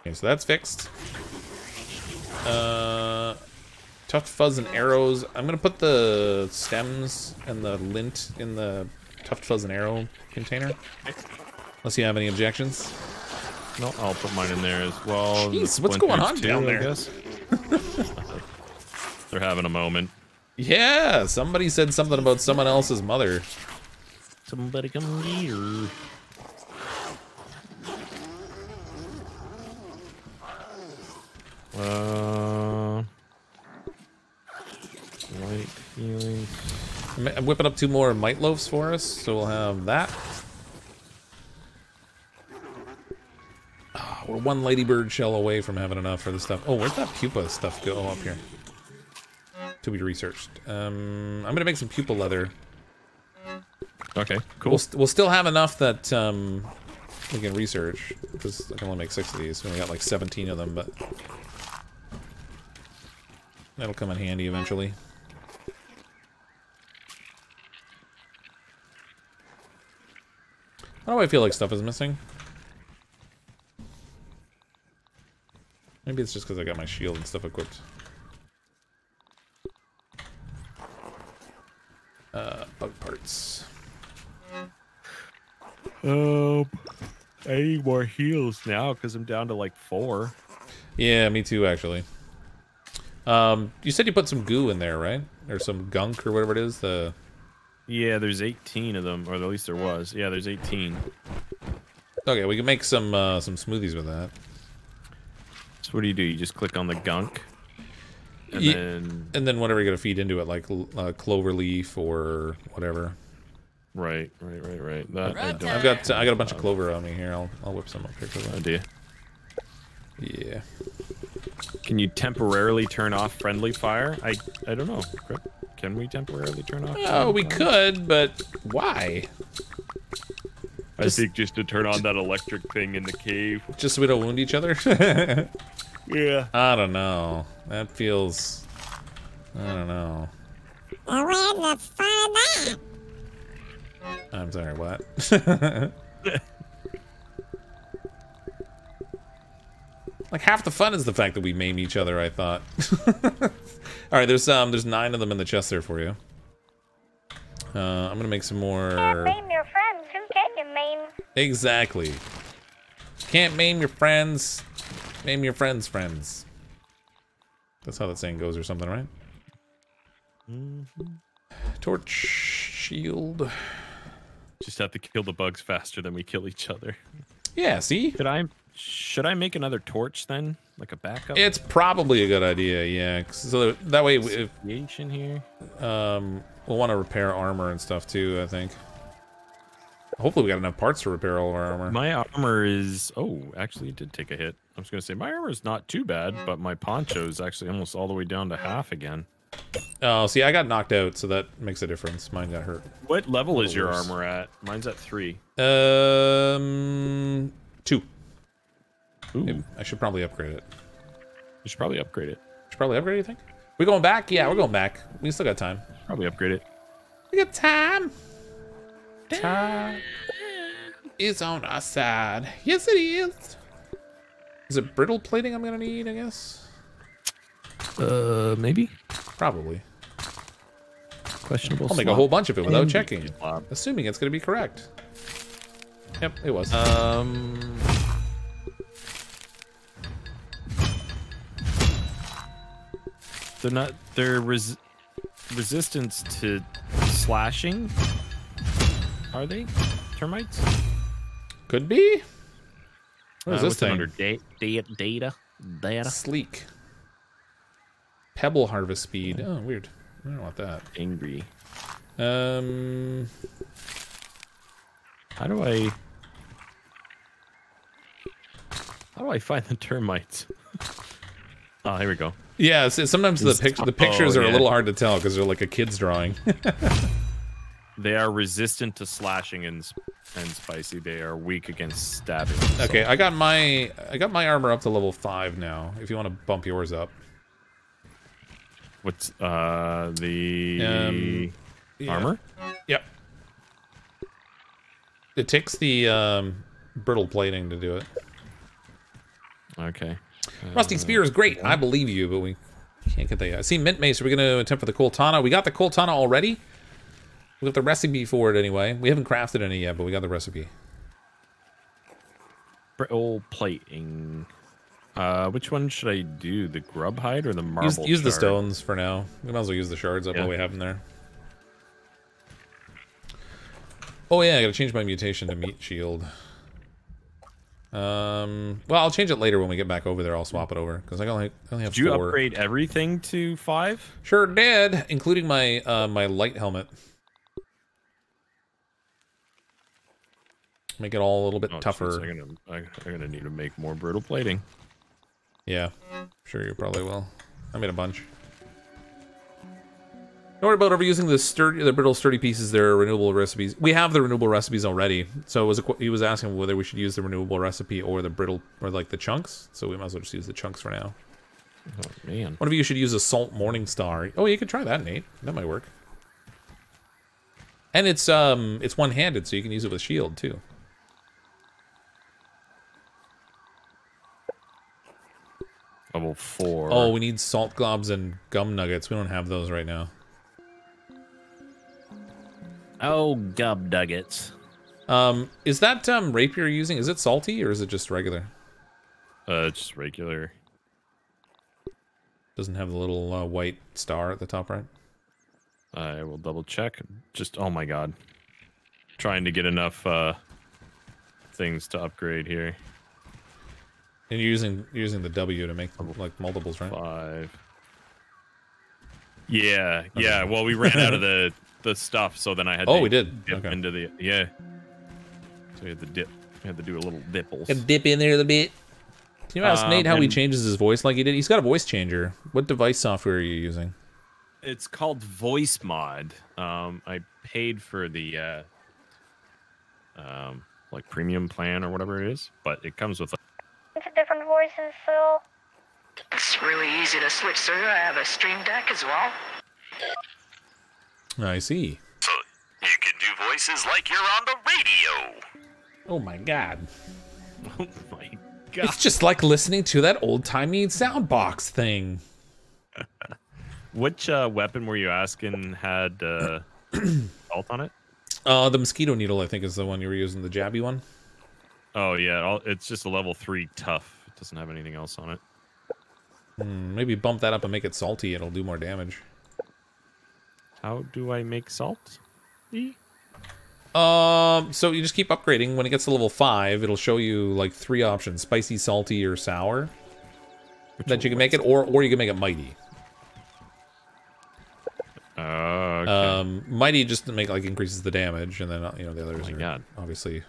Okay, so that's fixed. Uh, tuft fuzz and arrows. I'm gonna put the stems and the lint in the tuft fuzz and arrow container. Unless you have any objections. No, I'll put mine in there as well. Jeez, what's going on too, down I there? guess. They're having a moment. Yeah, somebody said something about someone else's mother. Somebody come here. Uh, light healing. I'm whipping up two more mite loaves for us, so we'll have that. Ah, we're one ladybird shell away from having enough for the stuff. Oh, where'd that pupa stuff go? Oh, up here. To be researched. Um, I'm gonna make some pupa leather. Okay, cool. We'll, st- we'll still have enough that um, we can research because I can only make six of these. We only got like 17 of them, but that'll come in handy eventually. Why do I feel like stuff is missing? Maybe it's just because I got my shield and stuff equipped. Uh, bug parts. Um, I need more heals now because I'm down to like four. Yeah, me too, actually. Um, you said you put some goo in there, right? Or some gunk or whatever it is. The Yeah, there's 18 of them, or at least there was. Yeah, there's 18. okay, we can make some uh, some smoothies with that. So what do you do? You just click on the gunk, and Ye- then And then whatever you're gonna feed into it, like uh, clover leaf or whatever. right, right, right, right. That I don't I've got I got a bunch of clover on me here. I'll I'll whip some up here for have that. idea. Yeah. Can you temporarily turn off friendly fire? I I don't know. Can we temporarily turn off? Oh, we fire? could, but why? I just- think just to turn on that electric thing in the cave. Just so we don't wound each other? Yeah. I don't know. That feels. I don't know. And where's the fun that? I'm sorry, what? like half the fun is the fact that we maim each other, I thought. All right, there's um there's 9 of them in the chest there for you. Uh, I'm going to make some more Name your friends. Who can you name? Exactly. Can't maim your friends, maim your friends' friends. That's how that saying goes or something, right? Torch shield. Just have to kill the bugs faster than we kill each other. Yeah, see? Could I? Should I make another torch then, like a backup? It's probably a good idea, Yeah. So that way, if, Aviation here. um, we'll want to repair armor and stuff too. I think. Hopefully, we got enough parts to repair all of our armor. My armor is. Oh, actually, it did take a hit. I was gonna say my armor is not too bad, but my poncho is actually almost all the way down to half again. Oh, see, I got knocked out, so that makes a difference. Mine got hurt. What level is your armor at? Mine's at three. Um, two. Ooh, I should probably upgrade it. you should probably upgrade it. Should probably upgrade. You think? We going back? Yeah, we're going back. We still got time. Probably upgrade it. We got time. Time is on our side. Yes, it is. Is it brittle plating I'm gonna need? I guess. Uh, maybe. Probably. Questionable. I'll make a whole bunch of it without checking, assuming it's gonna be correct. Yep, it was. Um. They're not. They're res- resistance to slashing. Are they termites? Could be. What is Uh, this thing? under da- da- data? Data. Sleek. Pebble harvest speed. Oh, weird. I don't want that. Angry. Um, How do I? How do I find the termites? oh, here we go. Yeah, s- sometimes the, pic- the oh, pictures are a little hard to tell because they're like a kid's drawing. They are resistant to slashing and and spicy. They are weak against stabbing. okay, I got my I got my armor up to level five now. If you want to bump yours up. What's uh the Um, Yeah. armor? Yep. It takes the um, brittle plating to do it. Okay. Rusty Spear is great. I believe you, but we can't get the. I see Mint Mace. Are we going to attempt for the Coaltana? We got the Coaltana already. We got the recipe for it anyway. We haven't crafted any yet, but we got the recipe. Brittle plating. Uh, which one should I do? The grub hide or the marble? Use, use the stones for now. We might as well use the shards up Yeah. while we have them there. Oh yeah, I gotta change my mutation to meat shield. Um, well, I'll change it later when we get back over there. I'll swap it over because I only I only have Did you four. upgrade everything to five? Sure did, including my uh, my light helmet. Make it all a little bit Oh, tougher. jeez, I'm gonna, I- I'm gonna need to make more brittle plating. Yeah, sure you probably will. I made a bunch. Don't worry about overusing the sturdy, the brittle sturdy pieces. There are renewable recipes. We have the renewable recipes already. So it was a, he was asking whether we should use the renewable recipe or the brittle or like the chunks. So we might as well just use the chunks for now. Oh man. One of you should use a salt morning star. Oh, you could try that, Nate. That might work. And it's um it's one handed, so you can use it with shield too. Level four. Oh, we need salt globs and gum nuggets. We don't have those right now. Oh, gub nuggets. Um, is that um rapier you're using? Is it salty or is it just regular? Uh, just regular. Doesn't have the little uh, white star at the top right. I will double check. Just oh my god. Trying to get enough uh things to upgrade here. And you're using you're using the W to make like multiples, right? Five. Yeah, yeah. Well, we ran out of the the stuff, so then I had. Oh, to we did? dip Okay. into the yeah. So we had to dip. We had to do a little dipples. dip in there a little bit. Can you ask Um, Nate how he changes his voice like he did? He's got a voice changer. What device software are you using? It's called Voicemod. Um, I paid for the uh, um, like premium plan or whatever it is, but it comes with. Into different voices, Phil. It's really easy to switch, sir. I have a stream deck as well. I see. So you can do voices like you're on the radio. Oh my god. Oh my god! It's just like listening to that old timey sound box thing. Which uh, weapon were you asking had uh, salt on it? Uh, the mosquito needle, I think, is the one you were using, the jabby one. Oh yeah, it's just a level three tough. It doesn't have anything else on it. Hmm, maybe bump that up and make it salty. It'll do more damage. How do I make salt? E? Um, so you just keep upgrading. When it gets to level five, it'll show you like three options: spicy, salty, or sour. that you can make it, or or you can make it mighty. Uh, okay. Um, mighty just to make like increases the damage, and then uh, you know the others my are God. obviously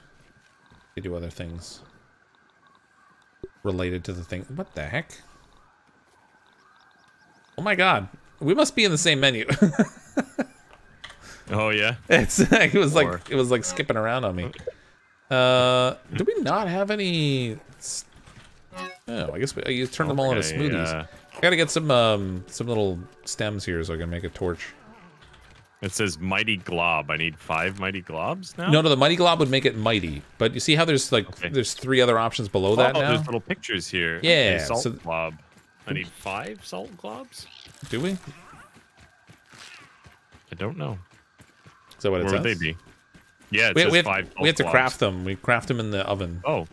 they do other things related to the thing. What the heck? Oh my god, we must be in the same menu. oh yeah. it's it was Or- like it was like skipping around on me. Uh, do we not have any? Oh, I guess we, you turn them all into smoothies. uh, I gotta get some um some little stems here so I can make a torch. It says mighty glob. I need five mighty globs now. No, no, the mighty glob would make it mighty. But you see how there's like Okay. there's three other options below Oh, that now. there's little pictures here. Yeah, Okay, salt so- glob. I need five salt globs. Do we? Is I don't know. that what it Where would they says? be? Yeah, it We, says we have, five. we have to salt craft them. We craft them in the oven. Oh,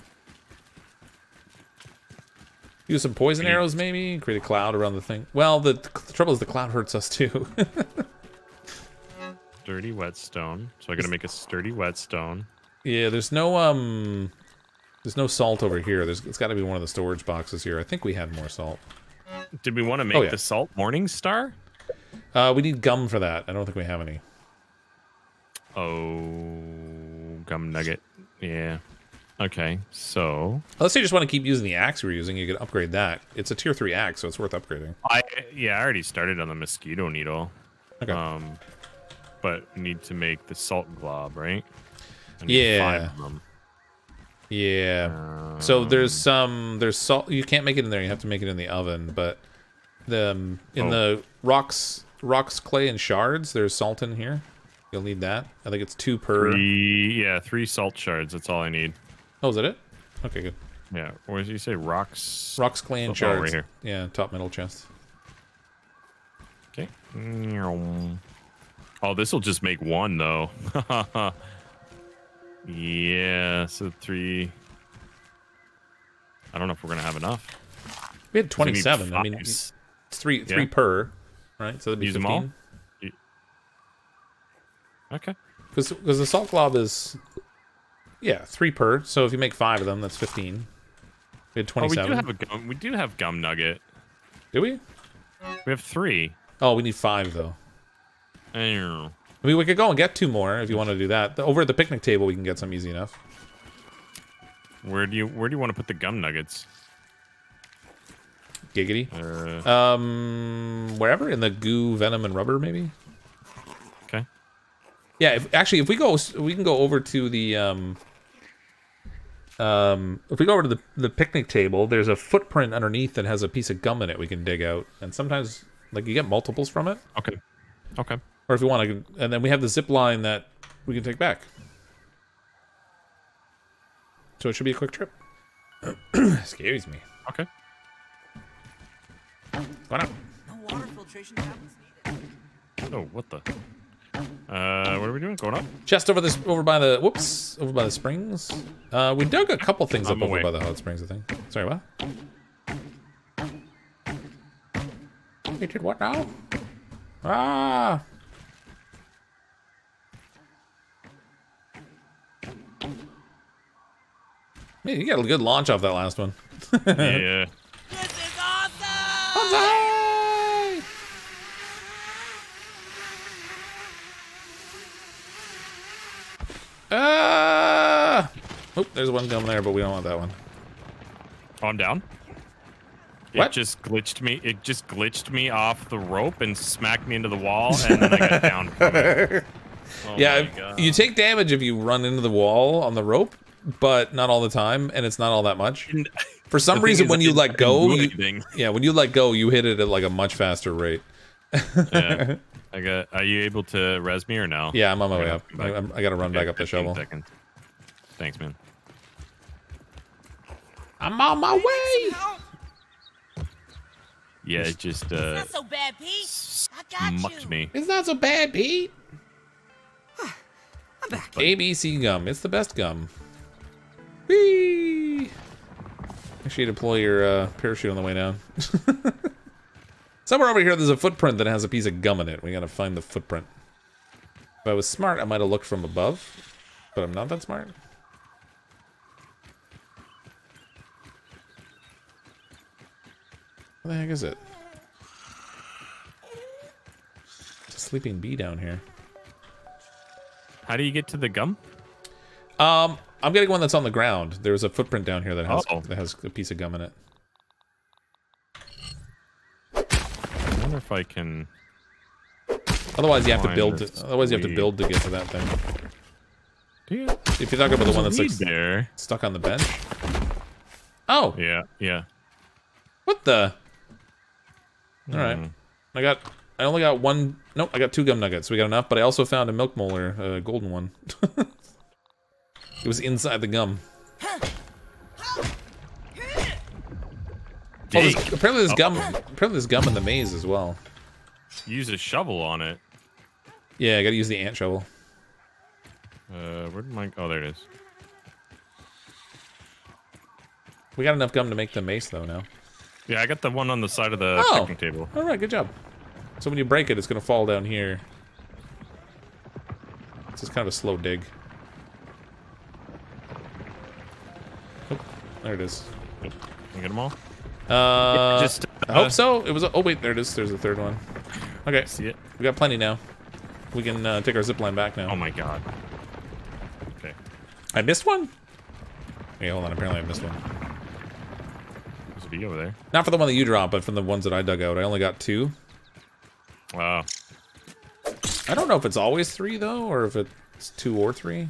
Use some poison We need- arrows, maybe. Create a cloud around the thing. Well, the, the trouble is the cloud hurts us too. sturdy whetstone. So I gotta make a sturdy whetstone. yeah, there's no um, there's no salt over here. There's it's got to be one of the storage boxes here. I think we have more salt. Did we want to make Oh, yeah. the salt morning star? Uh, we need gum for that. I don't think we have any. Oh, gum nugget. Yeah. Okay, so Unless you just want to keep using the axe we're using, you can upgrade that. It's a tier three axe, so it's worth upgrading. I yeah, I already started on the mosquito needle. Okay. Um, but we need to make the salt glob, right? I need five Yeah. Yeah. So there's Um, some there's salt. You can't make it in there. You have to make it in the oven. But the um, in Oh. the rocks, rocks, clay, and shards, there's salt in here. You'll need that. I think it's two per. Three, yeah, three salt shards. That's all I need. Oh, is that it? Okay, good. Yeah. Or did you say rocks? Rocks, clay, and Oh, right shards. here. Yeah, top middle chest. Okay. Oh, this will just make one though. yeah. So three. I don't know if we're gonna have enough. We had 27. I mean, it's three three Yeah. per, right? So that'd be Use them all? 15. Okay. Because because the salt glob is yeah three per. So if you make five of them, that's 15. We had twenty-seven. Oh, we do have a gum. We do have gum nugget. Do we? We have three. Oh, we need five though. Ew. I mean, we could go and get two more if you want to do that. Over at the picnic table, we can get some easy enough. Where do you Where do you want to put the gum nuggets? Giggity. Uh, Um, wherever in the goo, venom, and rubber, maybe. okay. Yeah. If, actually, if we go, we can go over to the um. Um, if we go over to the the picnic table, there's a footprint underneath that has a piece of gum in it. We can dig out, and sometimes like you get multiples from it. Okay. Okay. Or if you want to, and then we have the zip line that we can take back. So it should be a quick trip. Excuse me. Okay. Why not? No water filtration tablets needed. Oh, what the? Uh, what are we doing? Going up? Chest over this, over by the whoops, over by the springs. Uh, we dug a couple things I'm up over by the hot springs. I think. Sorry, what? You did what now? Ah! Man, you got a good launch off that last one. yeah. This is awesome! Banzai! Ah! Oop, there's one down there, but we don't want that one. Oh, I'm down. It What? just glitched me. It just glitched me off the rope and smacked me into the wall, and then I got down from it. Oh yeah, my God. you take damage if you run into the wall on the rope, but not all the time, and it's not all that much. For some reason, when you let go, you, yeah, when you let go, you hit it at like a much faster rate. yeah. I got. Are you able to res me or no? Yeah, I'm on my way up. I. I'm- I gotta run Okay, back up the shovel. Seconds. Thanks, man. I'm on my way. Yeah, it just uh, Not so bad, Pete. I got mucked you. me. It's not so bad, Pete. I'm back. ABC gum. It's the best gum. Whee! Make sure you deploy your uh, parachute on the way down. Somewhere over here, there's a footprint that has a piece of gum in it. We gotta find the footprint. If I was smart, I might have looked from above, but I'm not that smart. What the heck is it? It's a sleeping bee down here. How do you get to the gum? Um, I'm getting one that's on the ground. There's a footprint down here that has Oh. that has a piece of gum in it. I wonder if I can. Otherwise, you have to build. this Otherwise, you have to build to get to that thing. Do you? If you're talking about the one that's like there. stuck on the bench. Oh, Yeah, yeah. what the? All right, Hmm. I got. I only got one. Nope, I got two gum nuggets. We got enough, but I also found a milk molar, a golden one. it was inside the gum. Oh, there's, apparently there's gum. Apparently there's gum in the maze as well. Use a shovel on it. Yeah, I gotta use the ant shovel. Uh, where did my? Oh, there it is. We got enough gum to make the mace though now. Yeah, I got the one on the side of the Oh. picnic table. All right, good job. So when you break it, it's gonna fall down here. It's just kind of a slow dig. There it is. You get them all? Uh, just, I uh, hope so. It was. A, oh wait, there it is. There's a third one. Okay, See it? we got plenty now. We can uh, take our zip line back now. Oh my god. Okay. I missed one? Okay, hold on. Apparently I missed one. There's a bee over there. Not for the one that you dropped, but from the ones that I dug out. I only got two. Wow. I don't know if it's always three, though, or if it's two or three.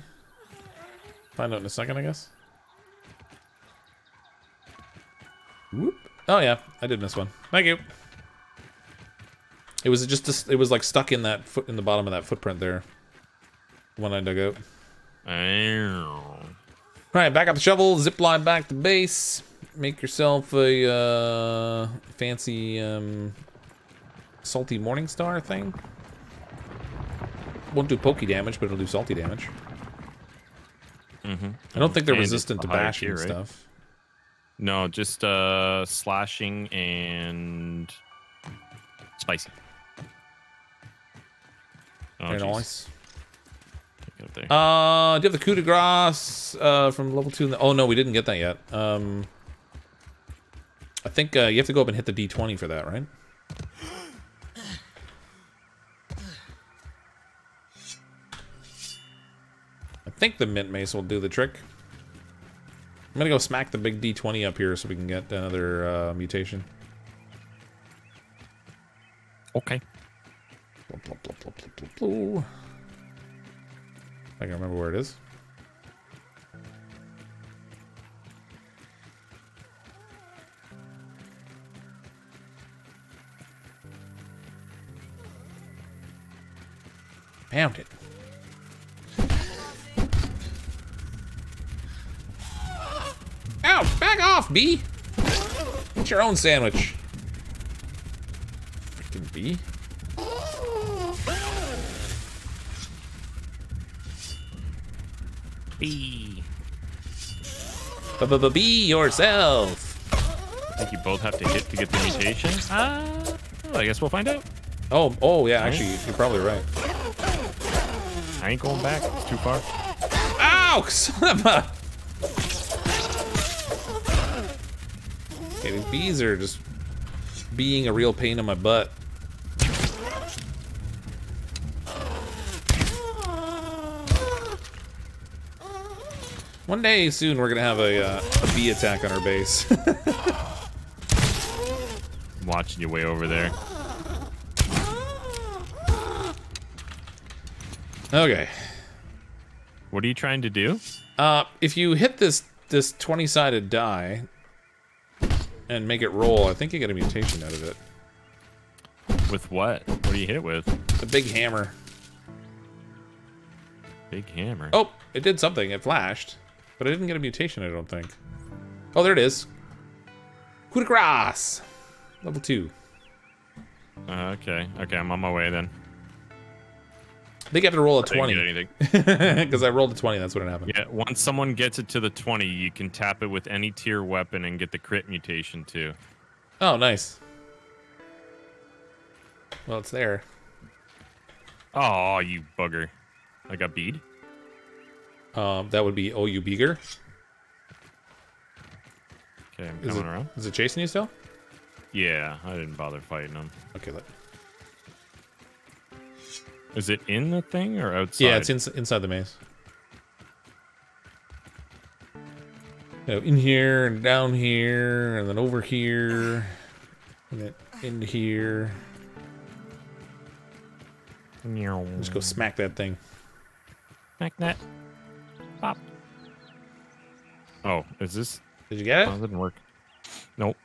Find out in a second, I guess. Whoop. Oh, yeah. I did miss one. Thank you. It was just, it was like stuck in that foot, in the bottom of that footprint there. When I dug out. Alright, back up the shovel, zip line back to base. Make yourself a uh, fancy um, salty morning star thing. Won't do pokey damage, but it'll do salty damage. Mm-hmm. I don't think they're And resistant to a higher bashing tier, and right? stuff. No, just uh slashing and spicy. Oh, Very jeez. nice. Uh, do you have the coup de grace uh, from level two? the- Oh no, we didn't get that yet. Um, I think uh, you have to go up and hit the D20 for that, right? I think the mint mace will do the trick. I'm gonna go smack the big D20 up here so we can get another uh, mutation. okay. Plop, plop, plop. I can remember where it is. Found it. Ouch! Back off, bee! Get your own sandwich. Freaking bee. Bee. B-b-b-be yourself. I think you both have to hit to get the mutation. Uh, well, I guess we'll find out. Oh, oh yeah. Actually, you're probably right. I ain't going back. It's too far. Ow! Son of a. Okay, these bees are just being a real pain in my butt. One day soon, we're gonna have a, uh, a bee attack on our base. Watching you way over there. okay. What are you trying to do? Uh, if you hit this this 20-sided die and make it roll, I think you get a mutation out of it. With what? What do you hit it with? A big hammer. Big hammer. Oh, it did something. It flashed. But I didn't get a mutation, I don't think. Oh, there it is. Coup de grace! Level 2. Uh, okay. Okay, I'm on my way then. I think you have to roll a I didn't 20. get anything. Because I rolled a 20, that's what happened. Yeah, once someone gets it to the 20, you can tap it with any tier weapon and get the crit mutation too. Oh, nice. Well, it's there. Oh, you bugger. I got bead. Um, that would be OU Beager. Okay, I'm Is coming it, around. is it chasing you still? Yeah, I didn't bother fighting him. Okay, Is it in the thing or outside? yeah, it's in, inside the maze. You know, in here and down here and then over here and then in here. Just go smack that thing. Smack that. Pop. Oh, is this? Did you get Oh, it? didn't work. Nope.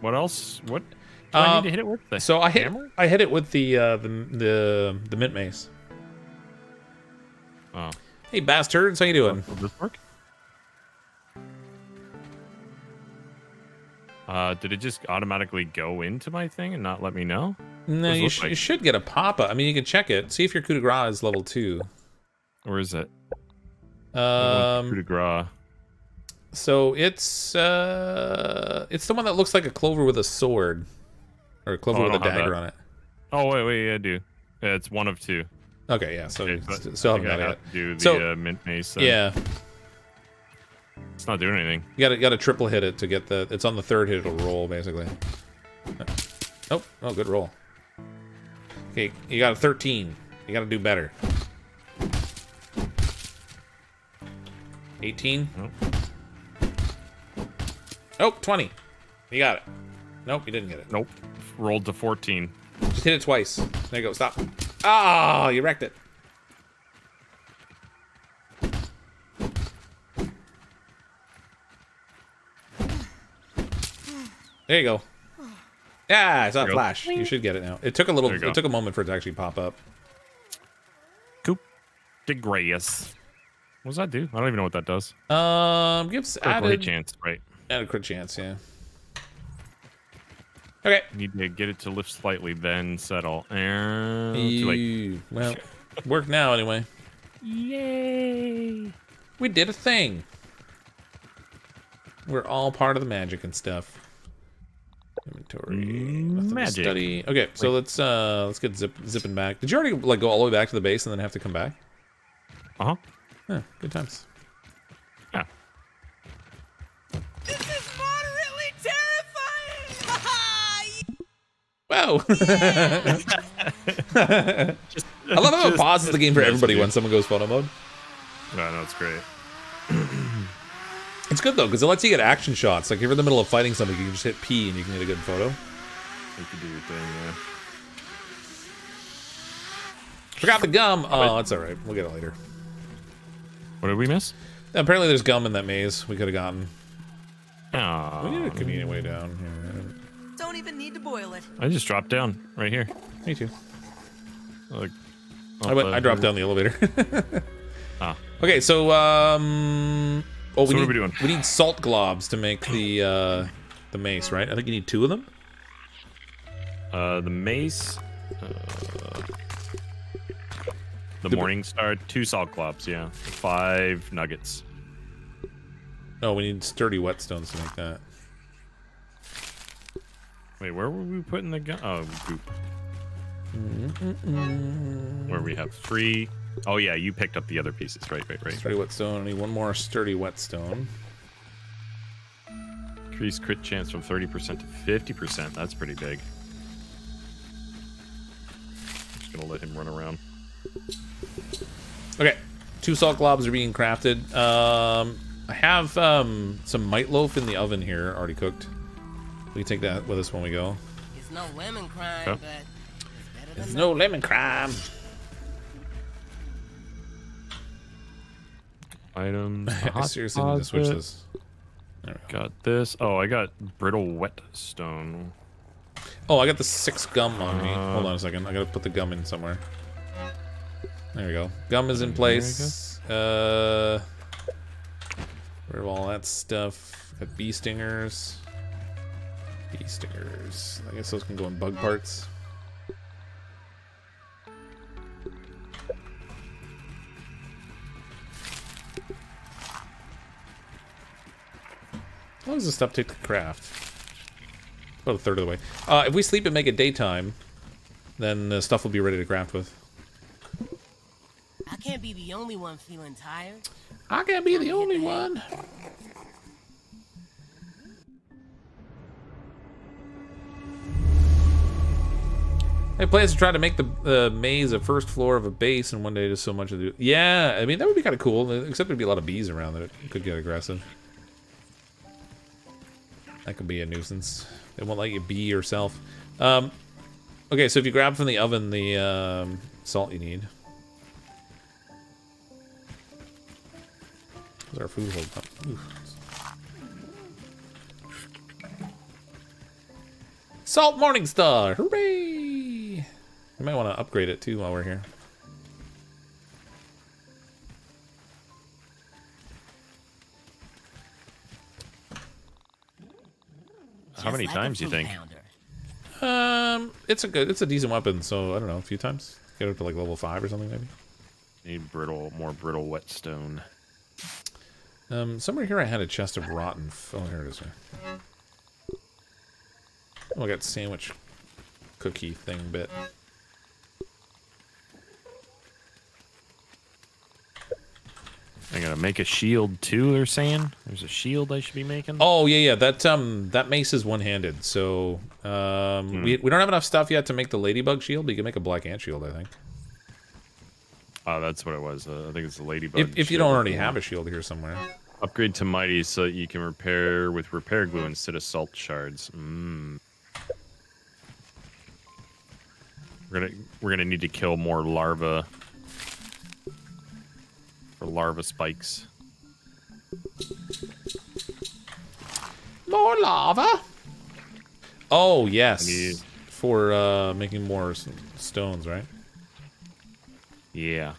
What else? What do I Um, need to hit it with? The So I hit hammer? I hit it with the uh, the the the mint mace. Oh, Hey bastards, how you doing? will this work? Uh, did it just automatically go into my thing and not let me know? No, you, sh- like- you should get a pop up. I mean, you can check it. See if your coup de grace is level two. Or is it? coup Um, de grace. so it's uh, it's the one that looks like a clover with a sword, or clover Oh, with a dagger on it. Oh wait, wait, yeah, I do. Yeah, it's one of two. Okay, yeah. So Okay, st- still I haven't got it. To do the So- uh, mint mace. then. yet. Yeah, it's not doing anything. you got to got to triple hit it to get the. It's on the third hit. It'll roll basically. Oh, oh, good roll. Okay, you got a 13. You gotta do better. 18. Nope. Oh, 20. You got it. Nope, you didn't get it. Nope. Rolled to 14. Just hit it twice. There you go. Stop. Ah, you wrecked it. There you go. Yeah, it's saw a There you go. flash. You should get it now. It took a little. There you go. It took a moment for it to actually pop up. Coop de Grayus. What does that do? I don't even know what that does. Um, gives Critical hit added, chance, right? added crit chance. Yeah. Okay. Need to get it to lift slightly, then settle. And too late. Well, work now anyway. Yay! We did a thing. We're all part of the magic and stuff. Inventory. Mm, nothing magic. Study. Okay, so let's uh let's get zip, zipping back. Did you already like go all the way back to the base and then have to come back? Uh huh. Yeah, good times. Wow. I love how it pauses the game for everybody when someone goes photo mode. No, no, it's great. It's good though because it lets you get action shots. Like if you're in the middle of fighting something, you can just hit P and you can get a good photo. You can do your thing, yeah. Forgot the gum. Oh, it's all right. We'll get it later. What did we miss? Apparently, there's gum in that maze we could have gotten. Oh, We need a convenient way down here. Don't even need to boil it. I just dropped down right here. Me too. Like, I, went, I dropped down the elevator. Ah. Okay, so um, oh, we So what need are we doing? we need salt globs to make the uh, the mace, right? I think you need two of them. Uh, the mace. Uh, the, The- morning star, two salt globs, yeah. Five nuggets. No, we need sturdy whetstones to make that. Wait, where were we putting the gun? Oh, goop. Where we have three. Oh yeah, you picked up the other pieces. Right, right, right. Sturdy whetstone. I need one more sturdy whetstone. Increase crit chance from 30% to 50%. That's pretty big. Just gonna let him run around. Okay, two salt globs are being crafted. Um, I have um some mite loaf in the oven here, already cooked. We can take that with us when we go. It's no lemon crime, Okay. but it's better than There's no lemon crime. Items. I seriously need to switch this. There we go. Got this. Oh, I got brittle whetstone. Oh, I got the six gum on me. Uh, Hold on a second. I gotta put the gum in somewhere. There we go. Gum is in place. Uh, where all that stuff? Got bee stingers. Bee stingers. I guess those can go in bug parts. How long does this stuff take to craft? About a third of the way. Uh, if we sleep and make it daytime, then the stuff will be ready to craft with. I can't be the only one feeling tired. I can't be the only one. Hey, plans to try to make the the maze a first floor of a base, and one day just so much to do. Yeah, I mean that would be kind of cool. Except there'd be a lot of bees around that it could get aggressive. That could be a nuisance. They won't let you be yourself. Um, okay, so if you grab from the oven the um, salt you need. How's our food hold up? Oof. Salt Morningstar! Hooray! We might want to upgrade it too while we're here. How many like a times you think? pounder. Um, it's a good, it's a decent weapon. So I don't know, a few times. Get it up to like level five or something, maybe. Need brittle, more brittle whetstone. Um, somewhere here I had a chest of rotten. F- oh, here it is. Oh, I got sandwich cookie thing bit. I gotta make a shield too. They're saying there's a shield I should be making. Oh yeah, yeah. That um, that mace is one-handed. So Um, we, we don't have enough stuff yet to make the ladybug shield, but you can make a black ant shield, I think. Oh, that's what it was. Uh, I think it's the ladybug. If, if you don't already have a shield here somewhere. Upgrade to mighty so that you can repair with repair glue instead of salt shards. Mm. We're gonna we're gonna need to kill more larva or larva spikes. More lava. Oh yes, need- for uh, making more stones, right? Yeah.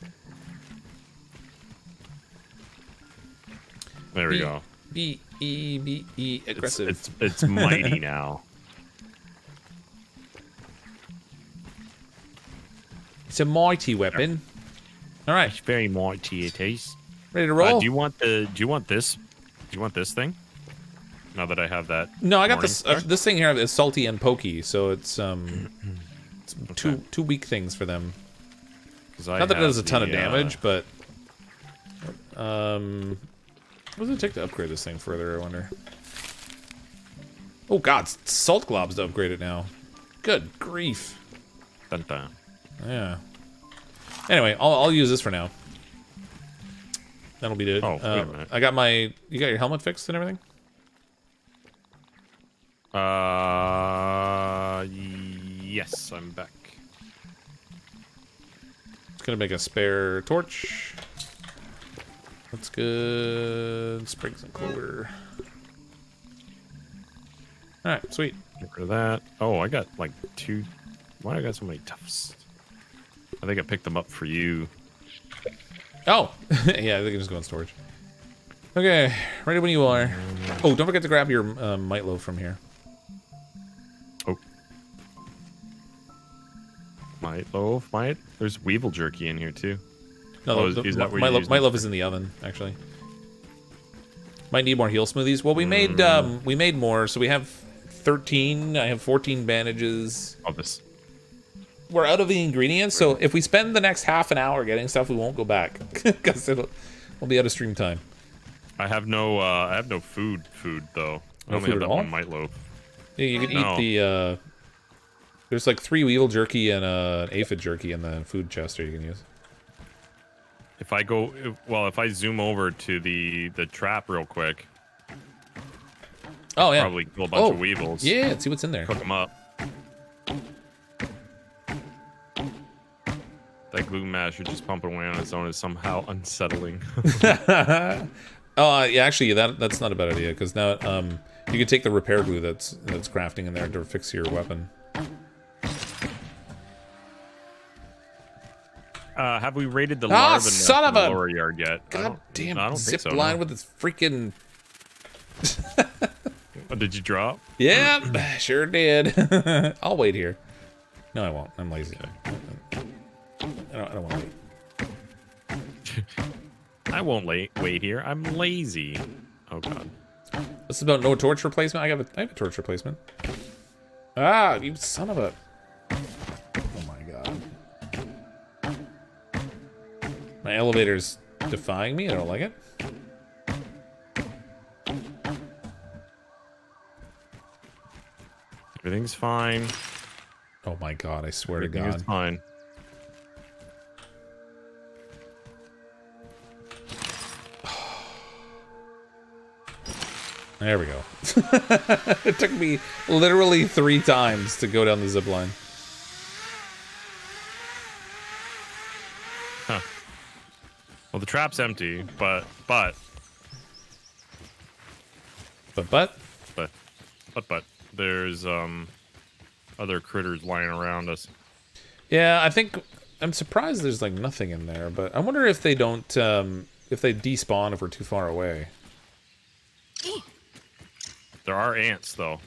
There we Be- go. B E B E It's, aggressive. it's it's mighty now. It's a mighty weapon. All right, Very mighty it is. ready to Uh, roll. do you want the? Do you want this? Do you want this thing? Now that I have that. no, I got this. Uh, this thing here is salty and pokey, so it's um, it's two Okay. two weak things for them. I Not that it does a ton of the, uh, damage, but um, what does it take to upgrade this thing further? I wonder. Oh God, salt globs to upgrade it now. Good grief. dun, dun. Yeah. Anyway, I'll, I'll use this for now. That'll be good. Oh, wait a Uh, minute. I got my. You got your helmet fixed and everything. Uh, yes, I'm back. Just gonna make a spare torch. That's good. Sprigs and clover. All right, sweet. Get rid of that. Oh, I got like two. Why do I got so many tufts? I think I picked them up for you. Oh, yeah, I they can just go in storage. Okay, ready when you are. Oh, don't forget to grab your mite loaf from here. Oh. Mite loaf, might. There's weevil jerky in here too. No, Oh, the, is- is my, that what my, you're lo- my it loaf is in the oven, actually. Might need more heal smoothies. Well, we made um, we made more, so we have thirteen. I have fourteen bandages. Oh, this. We're out of the ingredients, so if we spend the next half an hour getting stuff, we won't go back because it'll we'll be out of stream time. I have no. Uh, I have no food. Food though. I No only food have at that all? one mite loaf. Yeah, you can No. eat the. Uh, there's like three weevil jerky and uh, an aphid jerky in the food chest here you can use. If I go, if, well, if I zoom over to the the trap real quick, Oh yeah, probably kill a bunch Oh, of weevils. yeah. Let's see what's in there. cook them up. That glue masher just pumping away on its own is somehow unsettling. Oh uh, yeah, actually that that's not a bad idea because now um you can take the repair glue that's that's crafting in there to fix your weapon. uh, have we raided the Ah, larva son of a- lower yard yet? God damn I don't think zip so, line no. with its freaking Oh, did you drop? yeah, sure did. I'll wait here. No, I won't. I'm lazy. I don't. I don't want to wait. I won't late wait here. I'm lazy. Oh god. This is about no torch replacement. I have a, I have a torch replacement. Ah, you son of a. Oh my god. My elevator's defying me. I don't like it. Everything's fine. Oh my god, I swear to Everything god. fine. There we go. it took me literally three times to go down the zip line. Huh. Well, the trap's empty, but but But but but but but there's um other critters lying around us. yeah, I think I'm surprised there's like nothing in there. But I wonder if they don't um, if they despawn if we're too far away. There are ants though.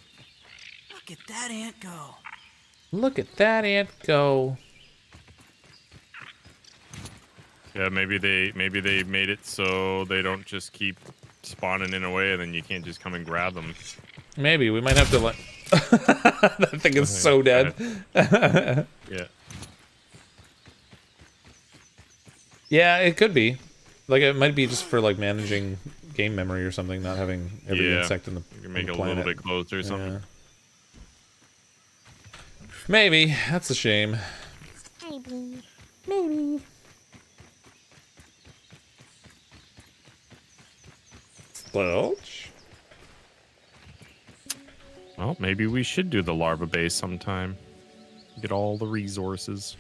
Look at that ant go. Look at that ant go. Yeah, maybe they maybe they made it so they don't just keep spawning in a way, and then you can't just come and grab them. Maybe we might have to let. that thing is so dead. Yeah. Yeah, it could be. Like it might be just for like managing game memory or something, not having every Yeah. insect in the, You can make in it the a little bit closer or something. Yeah. Maybe. That's a shame. Maybe. Maybe. Splelch. Well, maybe we should do the larva base sometime. Get all the resources.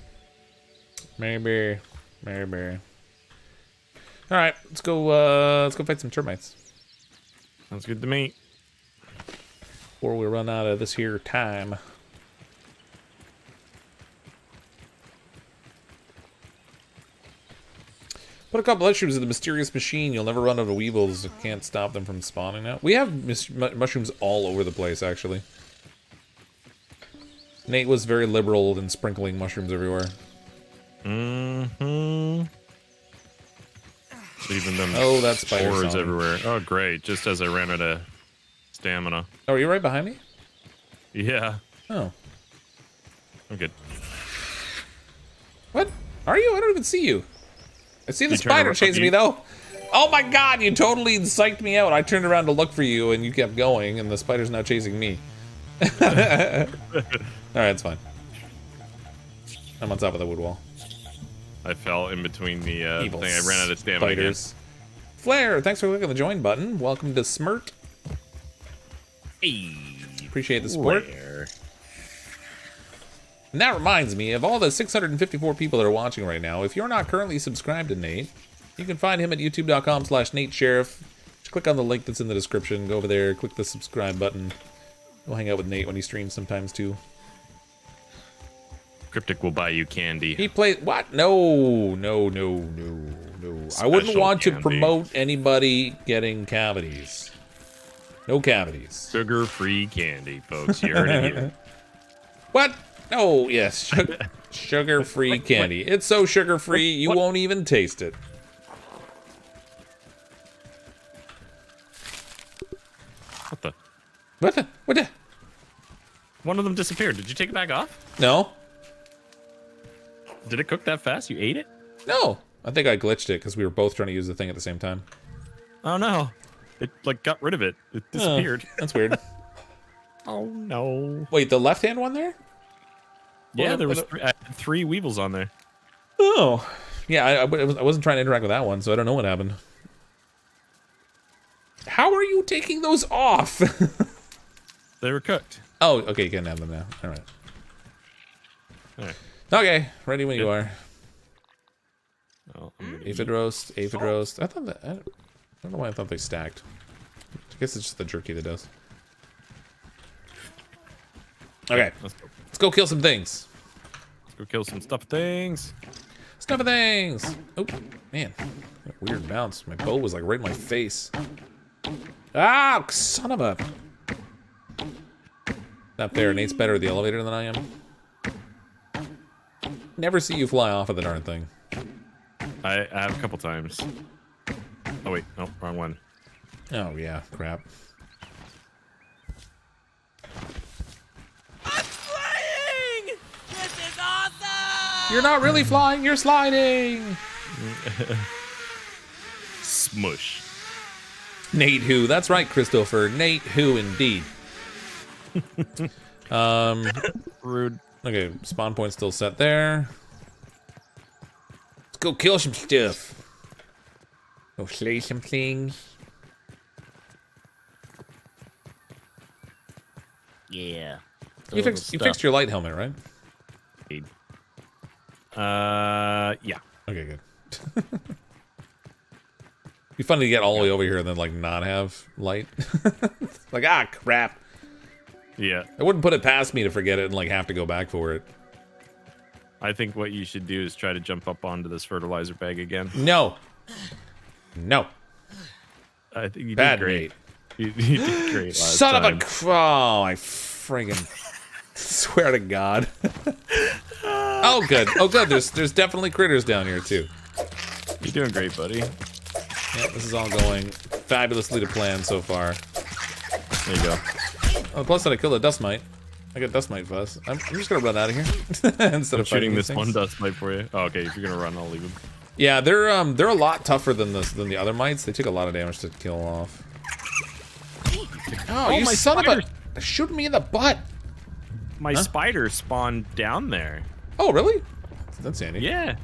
Maybe. Maybe. All right, let's go. Uh, let's go fight some termites Sounds good to me. before we run out of this here time. Put a couple mushrooms in the mysterious machine. You'll never run out of weevils. Can't stop them from spawning out. We have mu- mushrooms all over the place, actually. Nate was very liberal in sprinkling mushrooms everywhere. Mm-hmm. Leaving them Oh, that's spider spores song. everywhere. Oh, great. Just as I ran out of stamina. Oh, are you right behind me? Yeah, Oh. I'm good. What? Are you? I don't even see you. I see the spider chasing me though. Oh my god, you totally psyched me out. I turned around to look for you and you kept going and the spider's now chasing me. Alright, it's fine. I'm on top of the wood wall. I fell in between the uh, Evil thing. I ran out of stamina again. spiders. Flare, thanks for clicking the join button. Welcome to Smirt. Hey, Appreciate the support. where? And that reminds me of all the 654 people that are watching right now. If you're not currently subscribed to Nate, you can find him at youtube.com slash Nate Sherriff. Just click on the link that's in the description. Go over there, click the subscribe button. We'll hang out with Nate when he streams sometimes too. Cryptic will buy you candy. He plays what? No, no, no, no, no. I wouldn't Special want to promote anybody getting cavities. No cavities. Sugar-free candy, folks. You heard it here. What? No, yes, sugar free candy. It's so sugar free you What? won't even taste it. What the? What the? What the? One of them disappeared. Did you take it back off? No, Did it cook that fast? You ate it? no. I think I glitched it because we were both trying to use the thing at the same time. Oh no! It like got rid of it. It disappeared. Oh, that's weird. Oh no! Wait, the left hand one there? Yeah, Well, there was but- three, three weevils on there. Oh, yeah. I, I, was- I wasn't trying to interact with that one, so I don't know what happened. How are you taking those off? They were cooked. oh, okay. You can have them now. All right. All right. Okay, ready when you are. Well, I'm Aphid roast, aphid roast. I thought that. I don't, I don't know why I thought they stacked. I guess it's just the jerky that does. Okay, Let's go, let's go kill some things. let's go kill some stuff things. Stuff of things. Oh man, That weird bounce. My bow was like right in my face. Ah, son of a. Not fair. Nate's better at the elevator than I am. Never see you fly off of the darn thing. I, I have a couple times. Oh wait, no, wrong one. Oh yeah, crap. I'm flying! This is awesome! You're not really flying. You're sliding. Smush. Nate who? That's right, Christopher. Nate who indeed. um Rude. Okay, spawn point still set there. Let's go kill some stuff. Go slay some things. Yeah. You fixed you fixed your light helmet, right? Uh, yeah. Okay, good. Be funny to get all the way over here and then like not have light. like ah crap. Yeah. I wouldn't put it past me to forget it and like have to go back for it. I think what you should do is try to jump up onto this fertilizer bag again. No. No. I think you Bad did great. You, you did great Son time. of a cr- oh, I friggin' swear to God. oh, good. Oh, good. There's there's definitely critters down here too. You're doing great, buddy. Yeah, this is all going fabulously to plan so far. There you go. Oh, plus that I killed a dust mite. I got dust mite fuzz. I'm, I'm just gonna run out of here instead I'm of shooting these this one things. dust mite for you. Oh, okay, if you're gonna run, I'll leave him. Yeah, they're um they're a lot tougher than the than the other mites. They take a lot of damage to kill off. Oh, Oh, you my son spiders. of a! Shoot me in the butt. my Huh? spider spawned down there. Oh, really? That's handy. Yeah.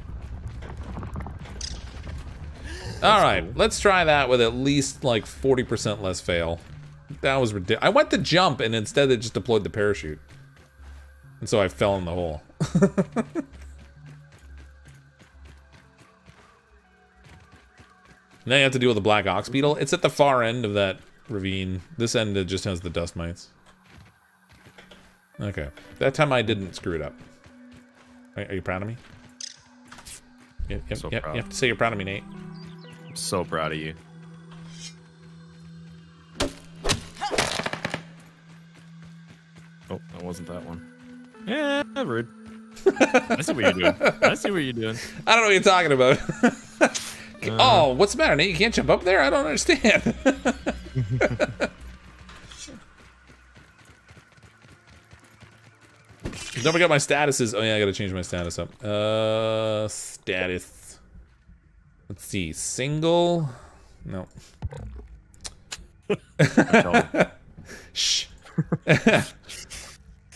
All right, let's try that with at least like 40% less fail. That was ridiculous. I went to jump and instead it just deployed the parachute. And so I fell in the hole. now you have to deal with the black ox beetle. It's at the far end of that ravine. This end it just has the dust mites. Okay. That time I didn't screw it up. Are, are you proud of me? Yep, yep, So yep, proud. You have to say you're proud of me, Nate. I'm so proud of you. Wasn't that one. Yeah, rude. I see what you're doing. I see what you're doing. I don't know what you're talking about. oh, what's the matter, Nate? You can't jump up there? I don't understand. don't forget my statuses. Oh yeah, I gotta change my status up. Uh, status. Let's see. Single. No. Shh.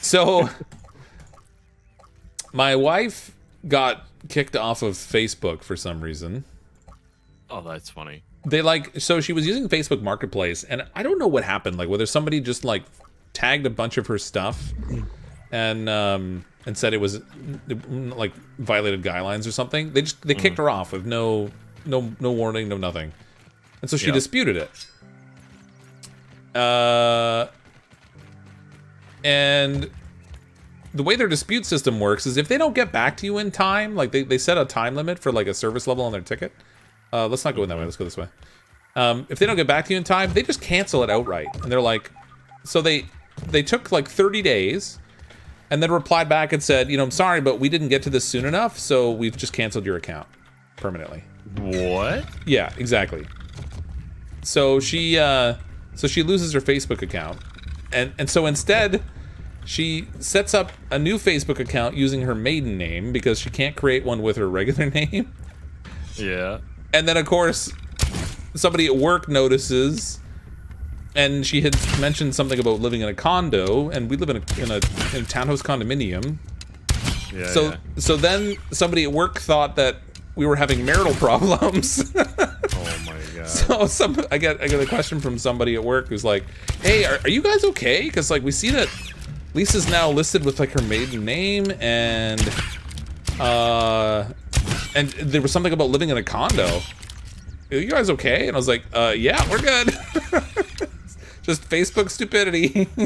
So, my wife got kicked off of Facebook for some reason. Oh, that's funny. They like so she was using Facebook Marketplace, and I don't know what happened. Like whether somebody just like tagged a bunch of her stuff and um and said it was mm, like violated guidelines or something. They just they kicked her off with no no no warning, no nothing, and so she Yeah. disputed it. Uh, and the way their dispute system works is if they don't get back to you in time, like they, they set a time limit for like a service level on their ticket. Uh, let's not go in that way. Let's go this way. Um, if they don't get back to you in time, they just cancel it outright. And they're like, so they they took like 30 days and then replied back and said, you know, I'm sorry, but we didn't get to this soon enough, so we've just canceled your account permanently. What? Yeah, exactly. So she uh so she loses her Facebook account. And and so instead she sets up a new Facebook account using her maiden name because she can't create one with her regular name. Yeah. And then of course somebody at work notices and she had mentioned something about living in a condo and we live in a in a, in a townhouse condominium. Yeah. So yeah. so then somebody at work thought that we were having marital problems. Oh my god. So some I get I get a question from somebody at work who's like, "Hey, are, are you guys okay? Because like we see that Lisa's now listed with like her maiden name and uh and there was something about living in a condo. Are you guys okay?" And I was like, "Uh, yeah, we're good." Just Facebook stupidity.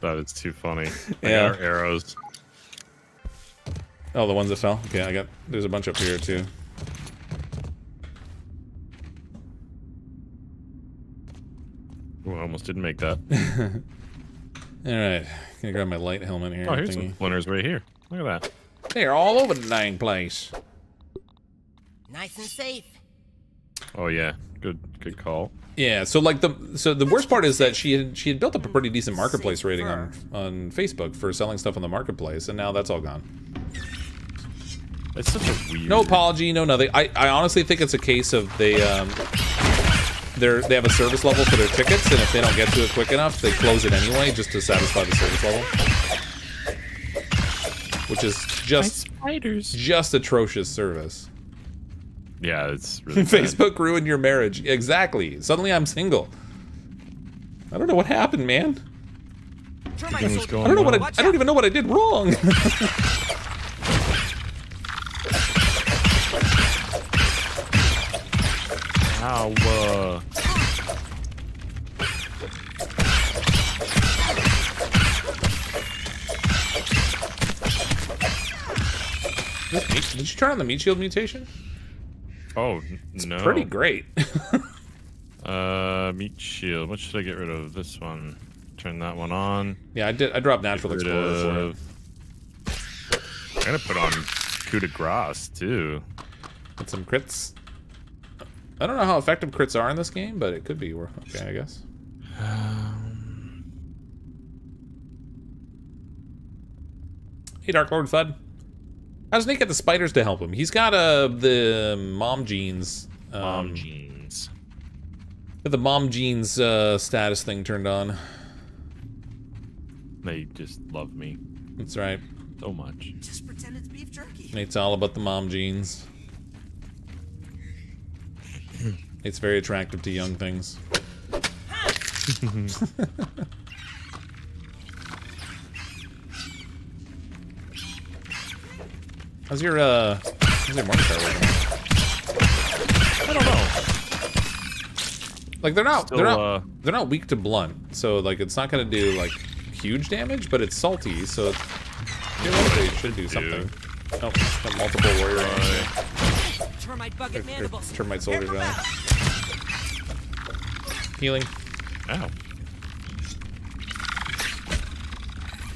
That is too funny. I Yeah. got our arrows. oh, the ones that fell. Okay, I got. There's a bunch up here too. Ooh, I almost didn't make that. All right, gonna grab my light helmet here. Oh, here's thingy. some splinters right here. Look at that. They're all over the dang place. Nice and safe. Oh yeah, good good call. Yeah, so like the so the worst part is that she had she had built up a pretty decent marketplace rating on on Facebook for selling stuff on the marketplace, and now that's all gone. It's such a weird. No apology, no nothing. I, I honestly think it's a case of they um they're they have a service level for their tickets, and if they don't get to it quick enough, they close it anyway just to satisfy the service level, which is just spiders. just atrocious service. Yeah, it's really. Facebook ruined your marriage. Exactly. Suddenly I'm single. I don't know what happened, man. I don't know what I. I don't even know what I did wrong. turn on the meat shield mutation? oh n- no. Pretty great. Uh, meat shield. What should I get rid of? This one. Turn that one on. yeah, I did. I dropped natural explorer of. I'm gonna put on coup de grace too. With some crits. I don't know how effective crits are in this game, but it could be. worth. Okay, I guess. Hey, Dark Lord Thud. How does Nate get the spiders to help him? He's got uh, the mom jeans. Um, Mom jeans. The mom jeans uh, status thing turned on. They just love me That's right. so much. Just pretend it's beef jerky. Nate's all about the mom jeans. It's very attractive to young things. how's your uh how's your morning star working? I don't know. Like they're not Still, they're not uh, they're not weak to blunt, so like it's not gonna do like huge damage, but it's salty, so it's, theoretically it should do something. Oh, got multiple warrior ants here. Termite bucket here, mandibles. termite soldiers Careful down. Healing. Ow.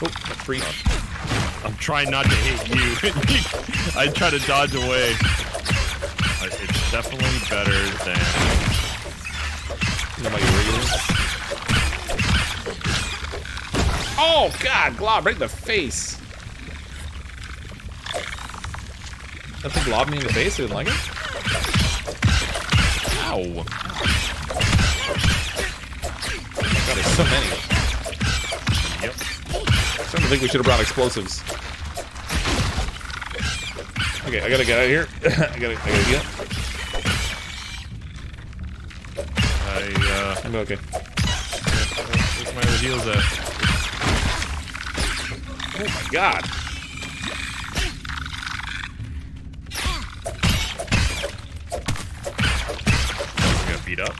Oh, got three. I'm trying not to hit you. I try to dodge away. It's definitely better than. Know about? Oh god, glob right in the face. That thing globbed me in the face, I didn't like it? Ow. God, there's so many. I'm starting to think we should have brought explosives. Okay, I gotta get out of here. I gotta, I gotta get. I, uh. I'm okay. Where's my other heals at? Oh my god. I got beat up.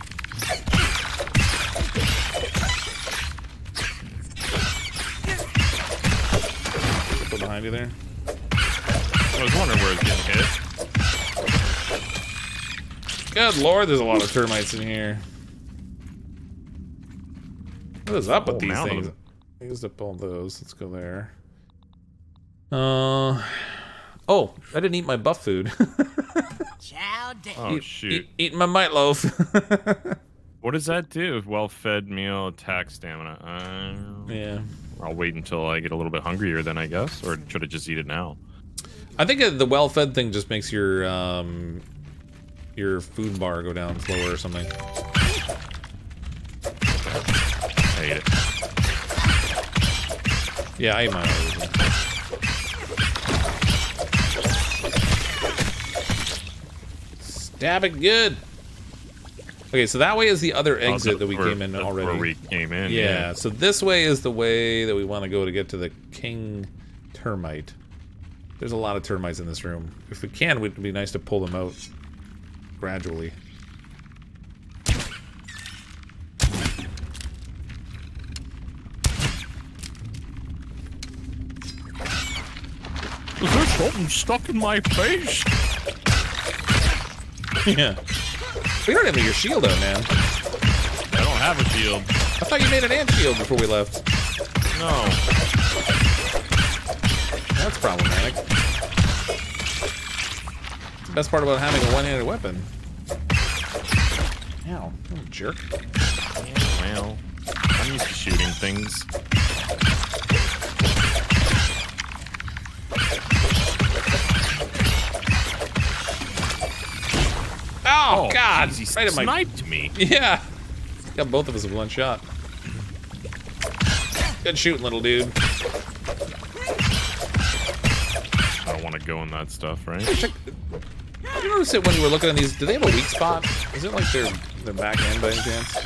Go behind you there. I was wondering where it's getting hit. Good lord, there's a lot of termites in here. What is up with these things? I used up all those. Let's go there. Uh oh, I didn't eat my buff food. Chow down. Oh Eat- shoot! Eat, eating my mite loaf. What does that do? Well-fed meal, attack stamina. Uh, yeah. I'll wait until I get a little bit hungrier, then I guess, or should I just eat it now? I think the well-fed thing just makes your um your food bar go down slower or something. I ate it. Yeah, I ate my own. Stab it good. Okay, so that way is the other Oh, exit that we came in already. Where we came in. yeah, so this way is the way that we want to go to get to the king termite. There's a lot of termites in this room. If we can, it would be nice to pull them out gradually. Is there something stuck in my face? yeah. We don't have your shield out, man. I don't have a shield. I thought you made an ant shield before we left. No. That's problematic. The best part about having a one-handed weapon. Ow, you jerk. Well, I'm used to shooting things. Oh, God! jeez, he right at my sniped me. yeah. Got both of us with one shot. Good shooting, little dude. I don't want to go in that stuff, right? Check. You notice it when you were looking at these? Do they have a weak spot? Is it like their their back end by any chance?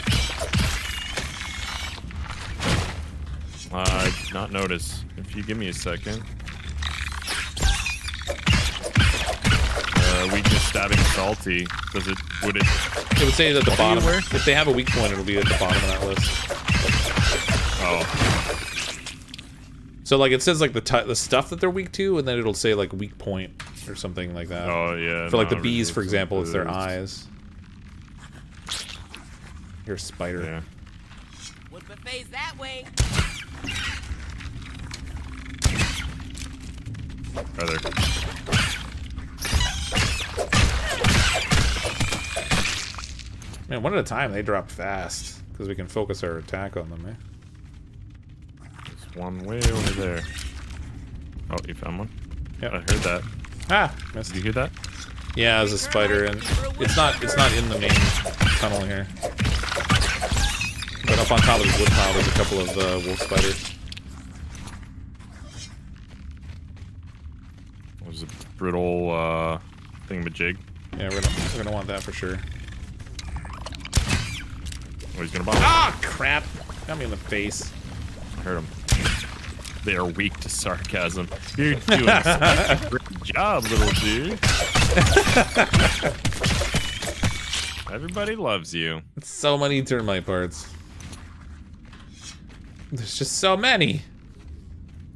Uh, I did not notice. If you give me a second. Uh, weakness stabbing salty. Does it? Would it? It would say it at the bottom. aware? If they have a weak point, it'll be at the bottom of that list. Oh, So like it says like the t- the stuff that they're weak to, and then it'll say like weak point or something like that. oh yeah. for like the no, bees, for resistance example, it's their eyes. You're spider. Yeah. Would buffets that way. Rather. Man, one at a time, they drop fast. Because we can focus our attack on them, eh? There's one way over there. Oh, you found one? Yeah, I heard that. Ah! Missed. Did you hear that? Yeah, there's a spider, and it's not it's not in the main tunnel here. But up on top of this wood pile, there's a couple of uh, wolf spiders. There's a brittle uh, thingamajig. Yeah, we're gonna, we're gonna want that for sure. Oh, he's gonna bomb. Ah, crap! Got me in the face. I heard him. They are weak to sarcasm. You're doing a great job, little dude. Everybody loves you. So many termite parts. There's just so many.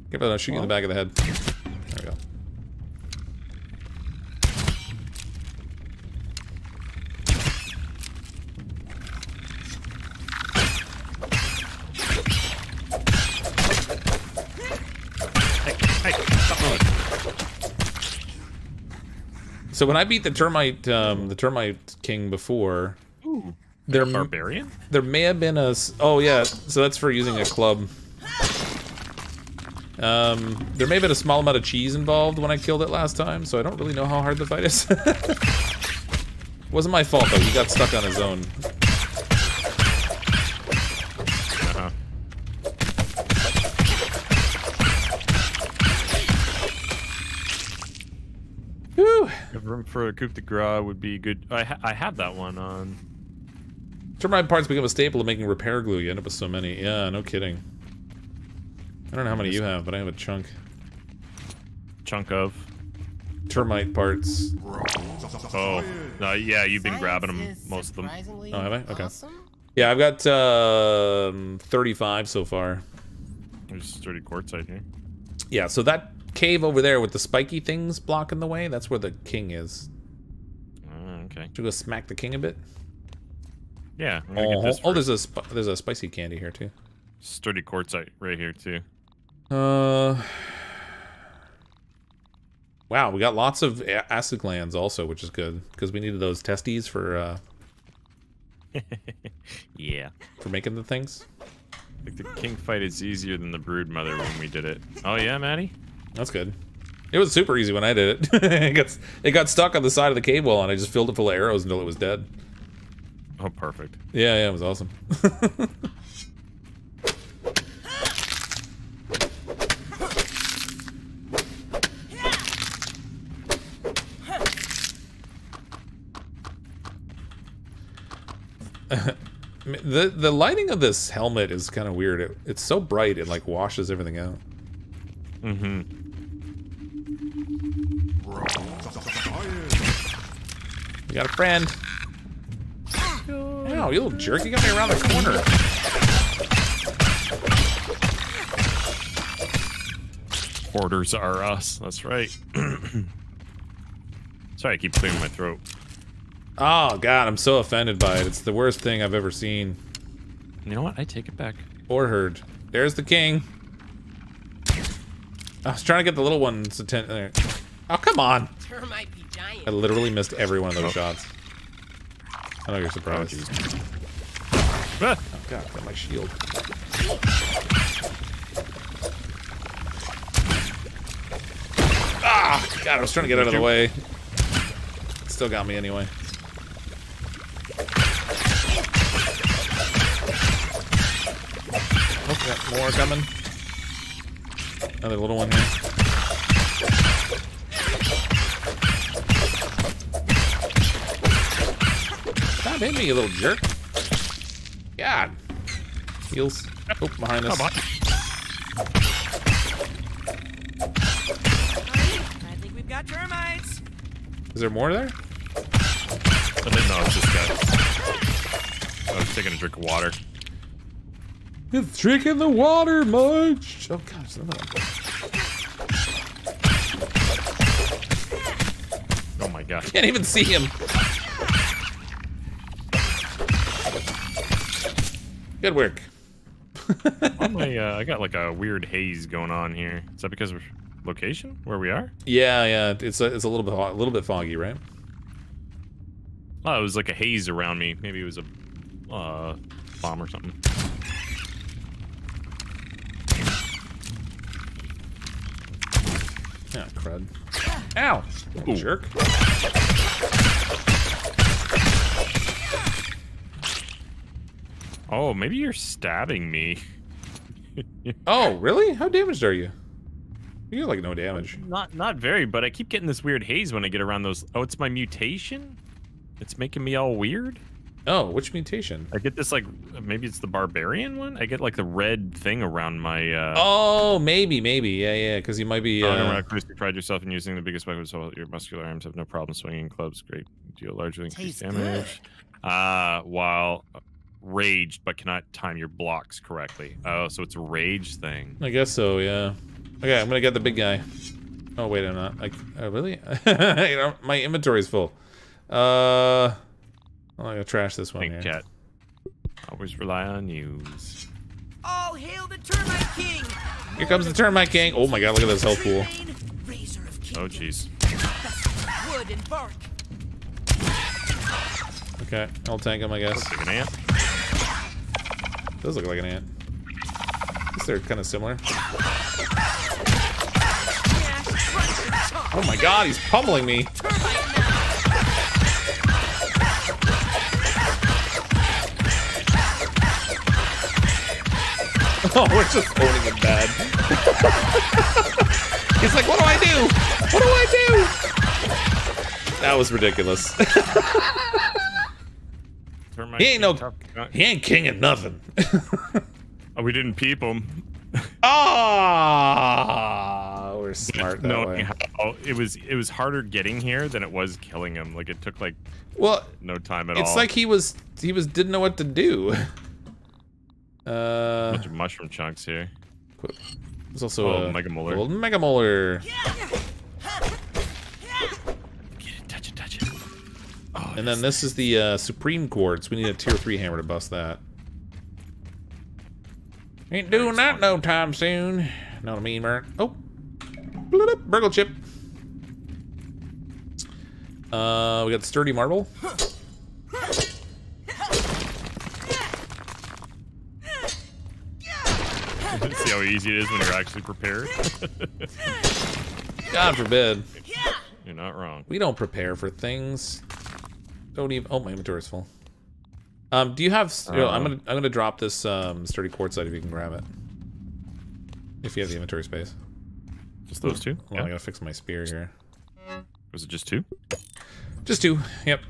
Give it a shoot you in the back of the head. So when I beat the termite, um, the termite king before, there Barbarian? there may have been a. Oh yeah, so that's for using a club. Um, there may have been a small amount of cheese involved when I killed it last time, so I don't really know how hard the fight is. Wasn't my fault though. He got stuck on his own. Room for a coup de grace would be good. I ha I have that one on. Termite parts become a staple of making repair glue. You end up with so many. Yeah, no kidding. I don't know how many you have, but I have a chunk. Chunk of. Termite parts. Oh, no, yeah, you've been grabbing them, most of them. Oh, have I? Okay. awesome. Yeah, I've got um 35 so far. There's sturdy quartzite here. Yeah, so that cave over there with the spiky things blocking the way, that's where the king is. Oh, okay. Should we go smack the king a bit? Yeah, I'm gonna get Oh, this oh, there's a sp there's a spicy candy here too. sturdy quartzite right here too. Uh Wow, we got lots of acid glands also, which is good because we needed those testes for uh Yeah. for making the things. Like the king fight is easier than the Broodmother when we did it. Oh yeah, Maddie? That's good. It was super easy when I did it. it got it got stuck on the side of the cave wall and I just filled it full of arrows until it was dead. Oh, perfect. Yeah, yeah, it was awesome. the the lighting of this helmet is kind of weird. It, it's so bright it like washes everything out. Mm-hmm. You got a friend. Ow, you little jerk! You got me around the corner. Orders are us. That's right. Sorry, I keep clearing my throat. Oh god, I'm so offended by it. It's the worst thing I've ever seen You know what? I take it back. or heard. There's the king. I was trying to get the little one's attention there. Uh, oh, come on. Termite be giant. I literally missed every one of those shots. I know you're Oh, surprised. jeez. Oh, Ah! god, got my shield. Ah, god, I was trying to get out of the way. Still got me anyway. Oh, got more coming. Another little one here. Stop hitting me, you little jerk. God. Heals. Oh, behind us. Come on. I think we've got termites. Is there more there? I didn't know. It's just got. I was taking a drink of water. It's drinking the water much. Oh god, there's another one. Oh my god. Can't even see him. Good work. My, uh, I got like a weird haze going on here. Is that because of location where we are? Yeah, yeah. It's a, it's a little bit a little bit foggy, right? Oh, it was like a haze around me. Maybe it was a uh, bomb or something. Yeah, crud. Ow! Ooh. Jerk. Oh, maybe you're stabbing me. Oh, really? How damaged are you? You get like no damage. Not not very, but I keep getting this weird haze when I get around those. Oh, it's my mutation. It's making me all weird. Oh, which mutation? I get this like maybe it's the barbarian one. I get like the red thing around my. Uh, Oh, maybe, maybe. Yeah, yeah, because you might be. Oh, Uh, no, Chris, you pride yourself in using the biggest weapon, so your muscular arms have no problem swinging clubs. Great, deal largely increased Tastes damage. Uh, while raged, but cannot time your blocks correctly. Oh, so it's a rage thing. I guess so, yeah. Okay, I'm gonna get the big guy. Oh wait, I'm not. I, really? You know, My inventory's full. Uh, I'm gonna trash this one Think here. chat. Always rely on news. All hail the Termite King! Here comes the termite king. Oh my god, look at this health pool. Oh jeez. Wood and bark. Okay, I'll tank him, I guess. Looks like an ant. Does look like an ant. I guess they're kind of similar. Oh my god, he's pummeling me. Oh, we're just owning him bad. he's like, what do I do? What do I do? That was ridiculous. Termite He ain't no, he ain't king of nothing. Oh, we didn't peep him. Ah, we're smart that no, way. how it was it was harder getting here than it was killing him. Like it took like Well, no time at it's all. It's like he was he was didn't know what to do. Uh, bunch of mushroom chunks here. there's also Oh, a Mega Molar. gold mega molar, Get Oh, and then this is the uh, supreme quartz. We need a tier three hammer to bust that. Ain't doing that no time soon. Know what I mean, Merc? Oh, bloop, BURG.L chip. Uh, we got sturdy marble. See how easy it is when you're actually prepared. God forbid. you're not wrong. We don't prepare for things. Don't even. Oh, my inventory's full. Um, do you have? yo, I'm Uh. gonna I'm gonna drop this um sturdy quartzite if you can grab it. If you have the inventory space. Just those two. Well, I gotta fix my spear here. Was it just two? Just two. Yep.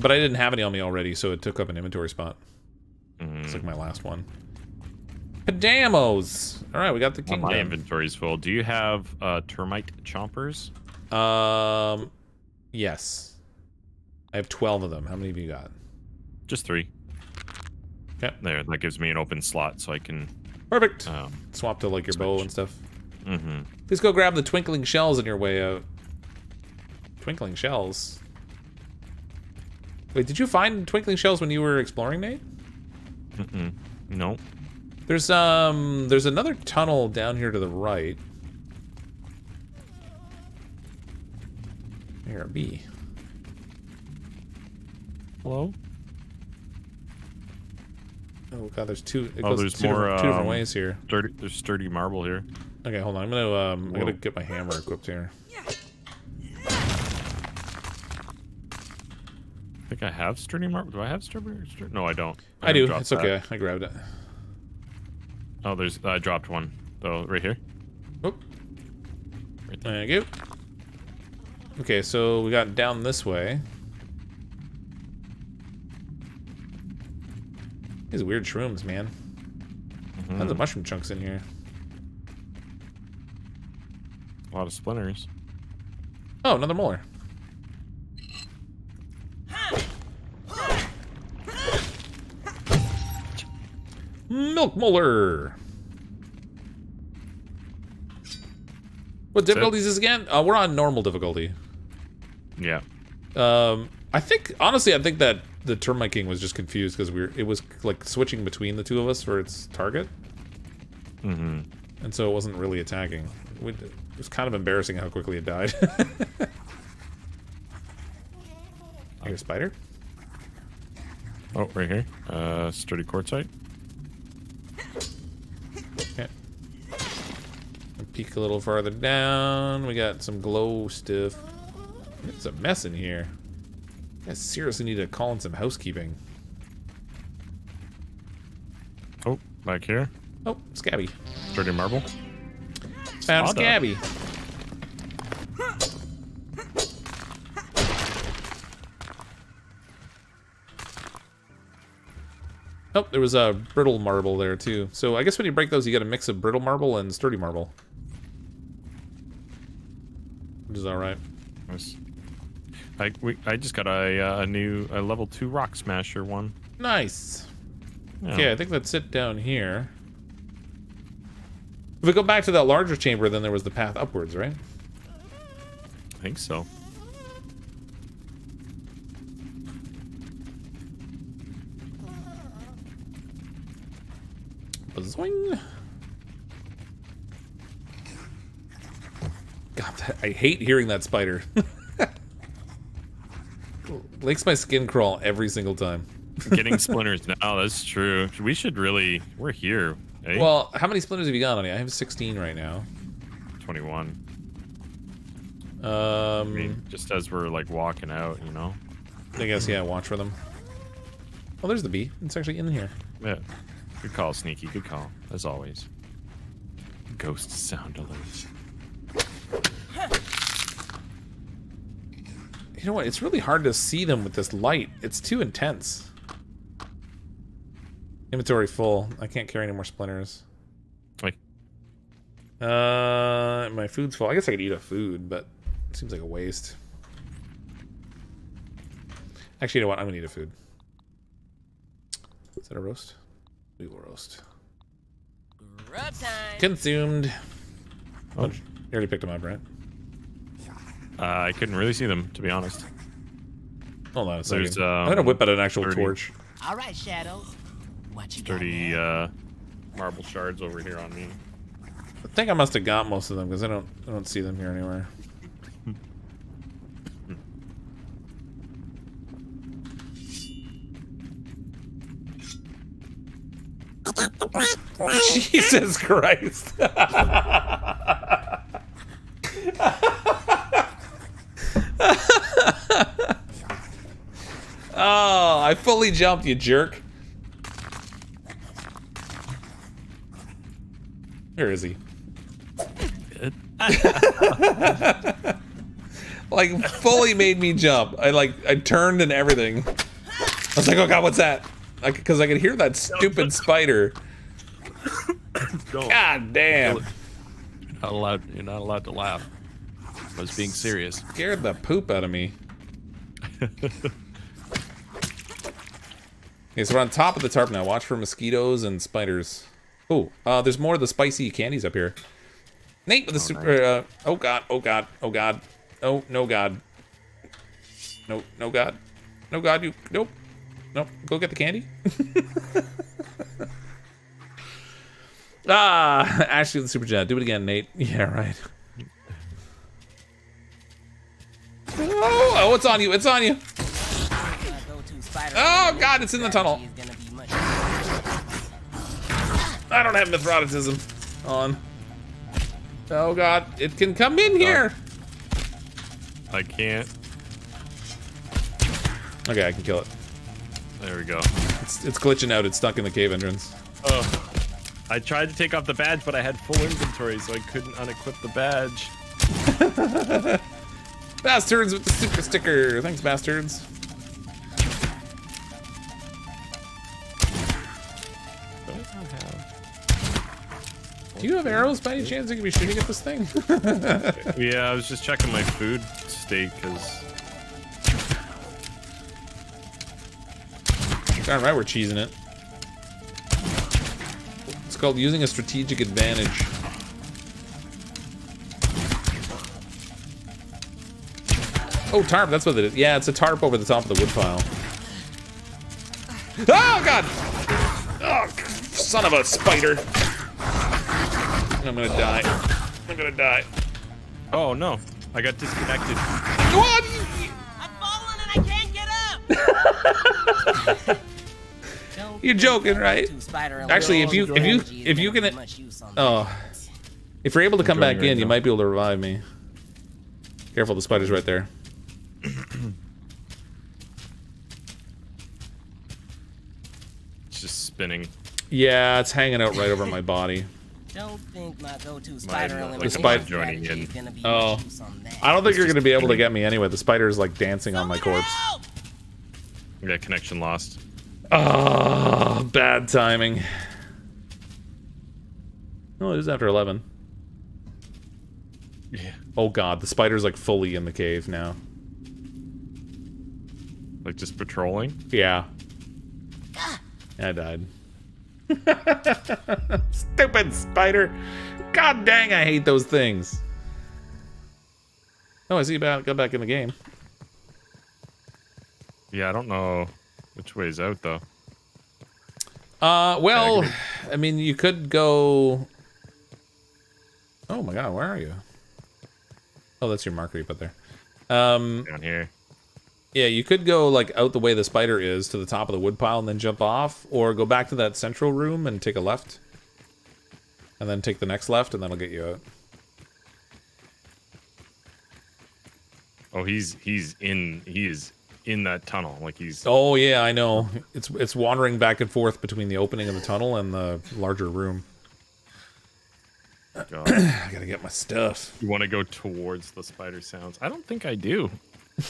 But I didn't have any on me already, so it took up an inventory spot. Mm, It's like my last one. Padamos. All right, we got the well, my inventory's full. Do you have uh, termite chompers? Um, yes. I have twelve of them. How many have you got? Just three. Okay. There, that gives me an open slot so I can. Perfect. Um, Swap to like your bow and stuff. Mm-hmm. Please go grab the twinkling shells on your way out. Twinkling shells? Wait, did you find twinkling shells when you were exploring, Nate? Mm-mm. No. There's um there's another tunnel down here to the right. Here a bee. Hello. Oh god, there's two it Oh, goes there's two, more, different, two different um, ways here. Sturdy. There's sturdy marble here. Okay, hold on. I'm gonna um I'm gonna get my hammer equipped here. I think I have sturdy marble. Do I have sturdy? sturdy? No, I don't. I do. It's that. okay. I grabbed it. Oh, there's. I dropped one though, right here. Oh, Right there. Thank you. Okay, so we got down this way. These weird shrooms, man. Tons Mhm. of mushroom chunks in here. A lot of splinters. Oh, another molar. Milk molar. What difficulty is this again? Uh, we're on normal difficulty. Yeah. Um, I think honestly, I think that the termite king was just confused because we were it was like switching between the two of us for its target, Mm-hmm. and so it wasn't really attacking. It was kind of embarrassing how quickly it died. Here, a spider. Oh, right here. Uh, sturdy quartzite. Okay. Peek a little farther down. We got some glow stuff. It's a mess in here. I seriously need to call in some housekeeping. Oh, back here. Oh, scabby. Sturdy marble. Found Scabby. Oh, there was a brittle marble there too. So I guess when you break those, you get a mix of brittle marble and sturdy marble. Which is all right. Nice. I we, I just got a uh, a new a level two rock smasher one. Nice. Yeah. Okay, I think that's it down here. If we go back to that larger chamber, then there was the path upwards, right? I think so. Bazoing. God, that, I hate hearing that spider. Makes my skin crawl every single time. Getting splinters now. That's true. We should really. We're here. Eh? Well, how many splinters have you got on you? I have 16 right now. 21. I Um, mean, just as we're like walking out, you know. I guess yeah. Watch for them. Oh, there's the bee. It's actually in here. Yeah. Good call, Sneaky. Good call, as always. Ghost sound alert. You know what? It's really hard to see them with this light. It's too intense. Inventory full. I can't carry any more splinters. Like, Uh, my food's full. I guess I could eat a food, but it seems like a waste. Actually, you know what? I'm gonna eat a food. Is that a roast? We will roast. Time. Consumed. Oh. Oh, you already picked them up, right? Uh, I couldn't really see them, to be honest. Hold on a second. There's, I'm gonna um, whip out an actual 30. torch. All right, Shadows. What you got Dirty now? uh, marble shards over here on me. I think I must have got most of them because I don't I don't see them here anywhere. Jesus Christ. oh, I fully jumped, you jerk. Where is he? like fully made me jump. I like I turned and everything. I was like, oh god, what's that? Like, because I could hear that stupid spider. Don't. God damn. Not allowed. You're not allowed to laugh. I was being serious. Scared the poop out of me. Okay, so we're on top of the tarp now. Watch for mosquitoes and spiders. Oh, uh, there's more of the spicy candies up here. Nate with the super. Uh, oh god! Oh god! Oh god! Oh no god! No no god! No god! You nope nope. Go get the candy. ah, Ashley with the super chat. Do it again, Nate. Yeah, right. Oh, it's on you! It's on you! My go-to spider Oh, God, it's in the tunnel. strategy is gonna be much- I don't have Mithridatism on. Oh god, it can come in here. I can't. Okay, I can kill it. There we go. It's, it's glitching out. It's stuck in the cave entrance. Oh. I tried to take off the badge, but I had full inventory, so I couldn't unequip the badge. Bastards with the super sticker. Thanks, bastards. Do you have arrows by any chance? You can be shooting at this thing. Yeah, I was just checking my food state because Darn right, we're cheesing it. It's called using a strategic advantage. Oh, tarp, that's what it is. Yeah, it's a tarp over the top of the woodpile. Oh, God! Oh, son of a spider. I'm gonna die. I'm gonna die. Oh no, I got disconnected. What? I'm falling and I can't get up. You're joking, right? Actually, if you- if you- if you can- be much use on Oh. If you're able to come back in, you might be able to revive me. Careful, the spider's right there. It's just spinning. Yeah, it's hanging out right over my body. Don't think my go-to spider like, elimination spider- joining in. is gonna be Oh. on that. I don't think you're gonna be able to get me anyway. The spider is like dancing on my corpse. help! Yeah, connection lost. Oh, bad timing. Oh, it is after 11. Yeah. Oh god, the spider's like fully in the cave now. Like just patrolling. Yeah. I died. Stupid spider. God dang, I hate those things. Oh, I see you back, got back in the game. Yeah, I don't know which way is out though. Uh, well, Yeah, I mean, you could go. Oh my god, where are you? Oh, that's your marker you put there. Um, Down here. Yeah, you could go like out the way the spider is to the top of the woodpile and then jump off, or go back to that central room and take a left, and then take the next left, and that'll get you out. Oh, he's he's in he is in that tunnel. Like he's Oh yeah, I know. It's it's wandering back and forth between the opening of the tunnel and the larger room. God. I gotta get my stuff. you want to go towards the spider sounds. I don't think I do.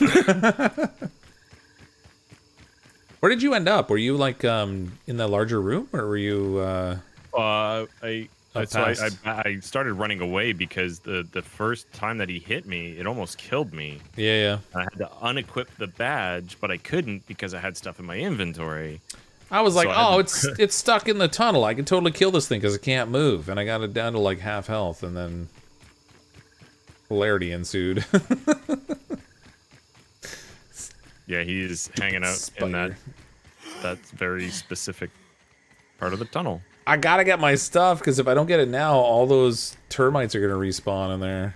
Where did you end up? Were you like um in the larger room, or were you? uh Uh, I so I. I I started running away because the the first time that he hit me, it almost killed me. Yeah, yeah. I had to unequip the badge, but I couldn't because I had stuff in my inventory. I was like, So oh, it's it's stuck in the tunnel. I can totally kill this thing because it can't move, and I got it down to like half health, and then hilarity ensued. Yeah, he's hanging out in that that very specific part of the tunnel. I gotta get my stuff because if I don't get it now, all those termites are gonna respawn in there.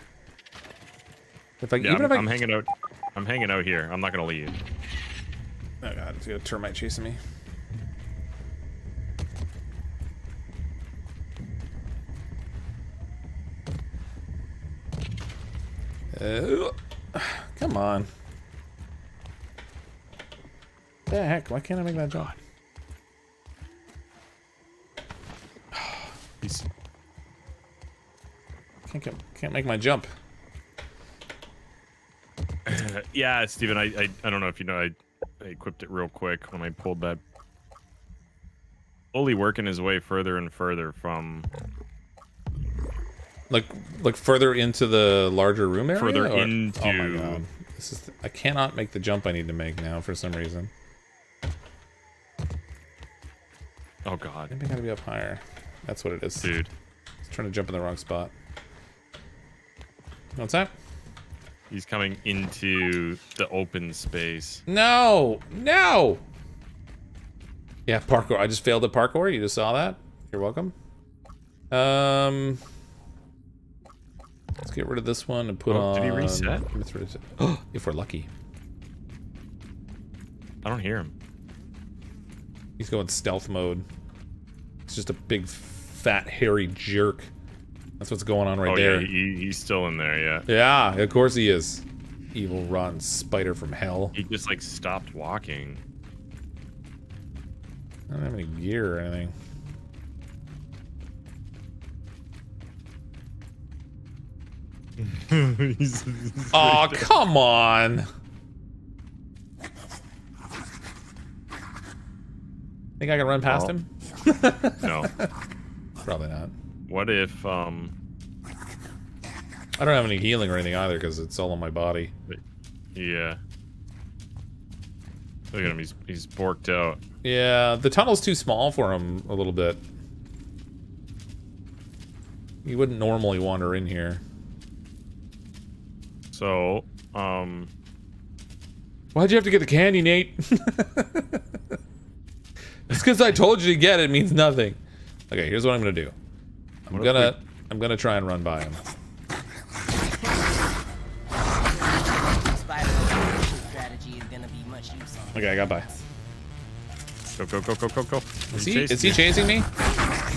If I Yeah, even I'm, if I, I'm hanging out. I'm hanging out here. I'm not gonna leave. oh god, it's got a termite chasing me. Uh, come on. The heck? Why can't I make that jump? He's Can't get, can't make my jump. yeah, Steven, I, I I don't know if you know I, I equipped it real quick when I pulled that. Slowly working his way further and further from Like like further into the larger room area. Further or- Oh my god! This is I cannot make the jump I need to make now for some reason. Oh god, Maybe I gotta be up higher. That's what it is. dude. It's trying to jump in the wrong spot. What's that? He's coming into the open space. No! No! Yeah, parkour. I just failed at parkour. You just saw that. You're welcome. Um, let's get rid of this one and put Oh, on. did he reset. if we're lucky, I don't hear him. He's going stealth mode. It's just a big, fat, hairy jerk. That's what's going on right oh there. yeah, he, he's still in there. Yeah, Yeah, of course he is. Evil rotten spider from hell. he just like stopped walking. I don't have any gear or anything. Oh, come on. Think I can run past Oh. him? no. Probably not. What if um I don't have any healing or anything either because it's all on my body. yeah. Look at him, he's he's borked out. Yeah, the tunnel's too small for him a little bit. He wouldn't normally wander in here. So, um Why'd you have to get the candy, Nate? Just because I told you to get it means nothing. Okay, here's what I'm gonna do. I'm What gonna I'm gonna try and run by him. Spider elimination strategy is gonna be much use on Okay, I got by. go go go go go go. Is he chasing is he chasing me?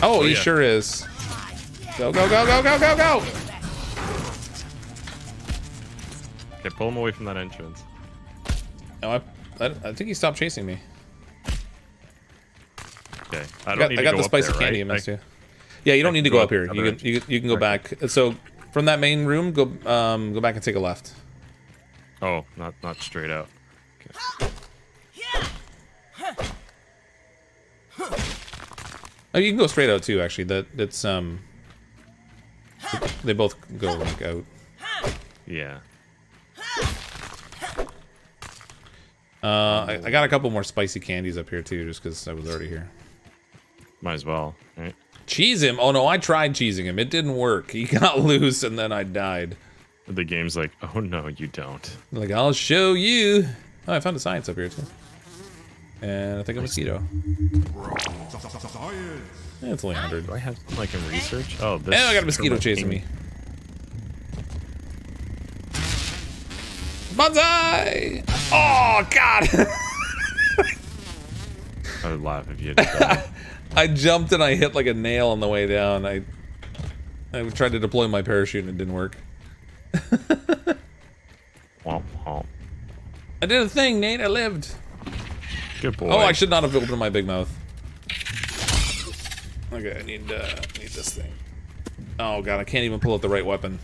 Oh, oh, he yeah. sure is. Go go go go go go go! Okay, pull him away from that entrance. No, I, I, I think he stopped chasing me. Okay. I don't got, need I got go the spicy there, candy right? missed I- you. Yeah, you don't I need to go go up here. You can, you, you can go back. So from that main room, go um go back and take a left. Oh, not not straight out. Oh, you can go straight out too. Actually, that that's um. They both go like out. Yeah. Uh, I, I got a couple more spicy candies up here too, just because I was already here. Might as well. Right? Cheese him? Oh no, I tried cheesing him. It didn't work. He got loose and then I died. The game's like, oh no, you don't. Like, I'll show you. Oh, I found a science up here too. And I think a mosquito. Yeah, it's only 100. Do I have like in research? Oh, this. And I got a mosquito chasing me. Bonsai! Oh, God! I would laugh if you had. I jumped and I hit like a nail on the way down. I I tried to deploy my parachute and it didn't work. I did a thing, Nate. I lived. Good boy. Oh, I should not have opened my big mouth. Okay, I need uh, need this thing. Oh god, I can't even pull out the right weapon.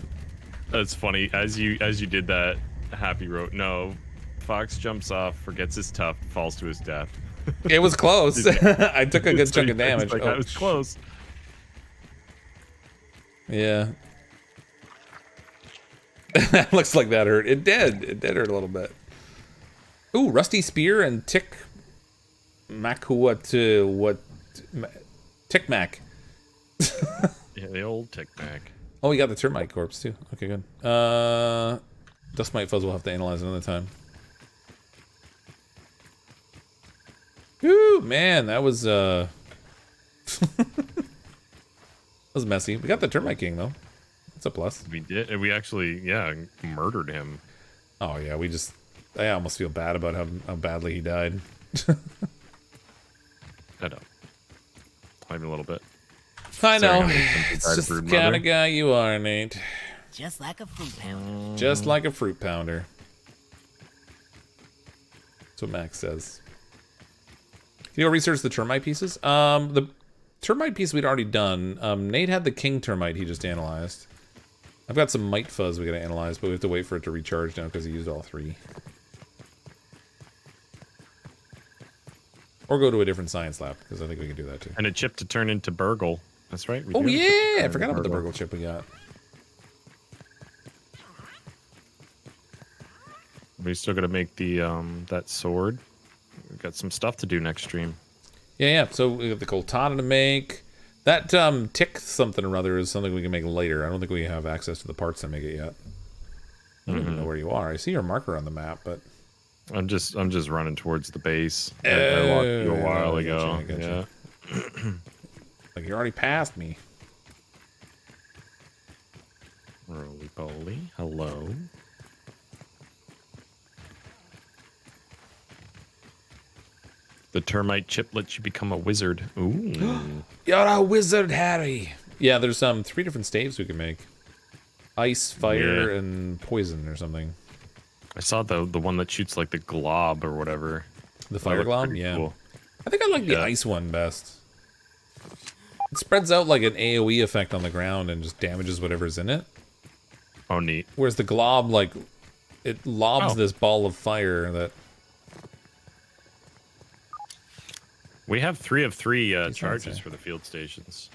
That's funny. As you as you did that, Happy wrote, "No." Fox jumps off, forgets his tough, falls to his death. It was close. I took a good chunk of damage. Like, Oh, was close. Yeah. That looks like that hurt. It did. It did hurt a little bit. Ooh, Rusty Spear and Tick Makuat uh, what Tick Mac. Yeah, the old Tic Mac. Oh, we got the termite corpse too. Okay, good. Uh Dust Mite Fuzz we'll have to analyze another time. Ooh, man, that was uh that was messy. We got the termite king though. That's a plus. We did. and We actually, yeah, murdered him. Oh yeah, we just I almost feel bad about how, how badly he died. I know. Not even a little bit. I know. It's just the brood kind of guy you are, Nate. Just like a fruit pounder. Just like a fruit pounder. That's what Max says. Can you go research the termite pieces? Um, the termite piece we'd already done. Um, Nate had the king termite he just analyzed. I've got some mite fuzz we gotta analyze, but we have to wait for it to recharge now because he used all three. Or go to a different science lab because I think we can do that too. And a chip to turn into BURG.L. That's right. we Oh do have a chip to yeah, I forgot about the BURG.L. Chip we got. We still got to make the um that sword. We've got some stuff to do next stream. Yeah, yeah. So we got the Coaltana to make. That um, tick something or other is something we can make later. I don't think we have access to the parts to make it yet. I don't even know where you are. I see your marker on the map, but I'm just I'm just running towards the base. I, I walked you a Oh, while I ago. gotcha. Yeah. like you're already past me. Roly poly. Hello. The termite chip lets you become a wizard. Ooh. You're a wizard, Harry. Yeah, there's um three different staves we can make: ice, fire, Yeah. and poison, or something. I saw the the one that shoots like the glob or whatever. The fire looked glob, yeah. cool. I think I like the Yeah. ice one best. It spreads out like an AOE effect on the ground and just damages whatever's in it. Oh, neat. Whereas the glob, like, it lobs Oh. this ball of fire that. We have three of three uh, charges for the field stations.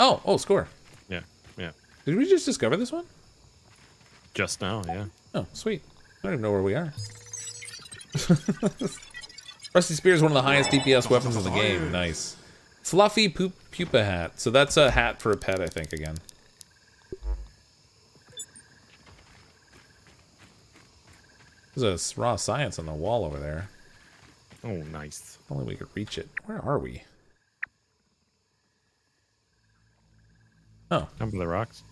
Oh, oh, score. Yeah, yeah. Did we just discover this one? Just now, yeah. Oh, sweet. I don't even know where we are. Rusty Spear is one of the highest DPS weapons in the game. Nice. Fluffy poop pupa hat. So that's a hat for a pet, I think, again. There's a raw science on the wall over there. Oh, nice. If only we could reach it. Where are we? Oh, Up the rocks.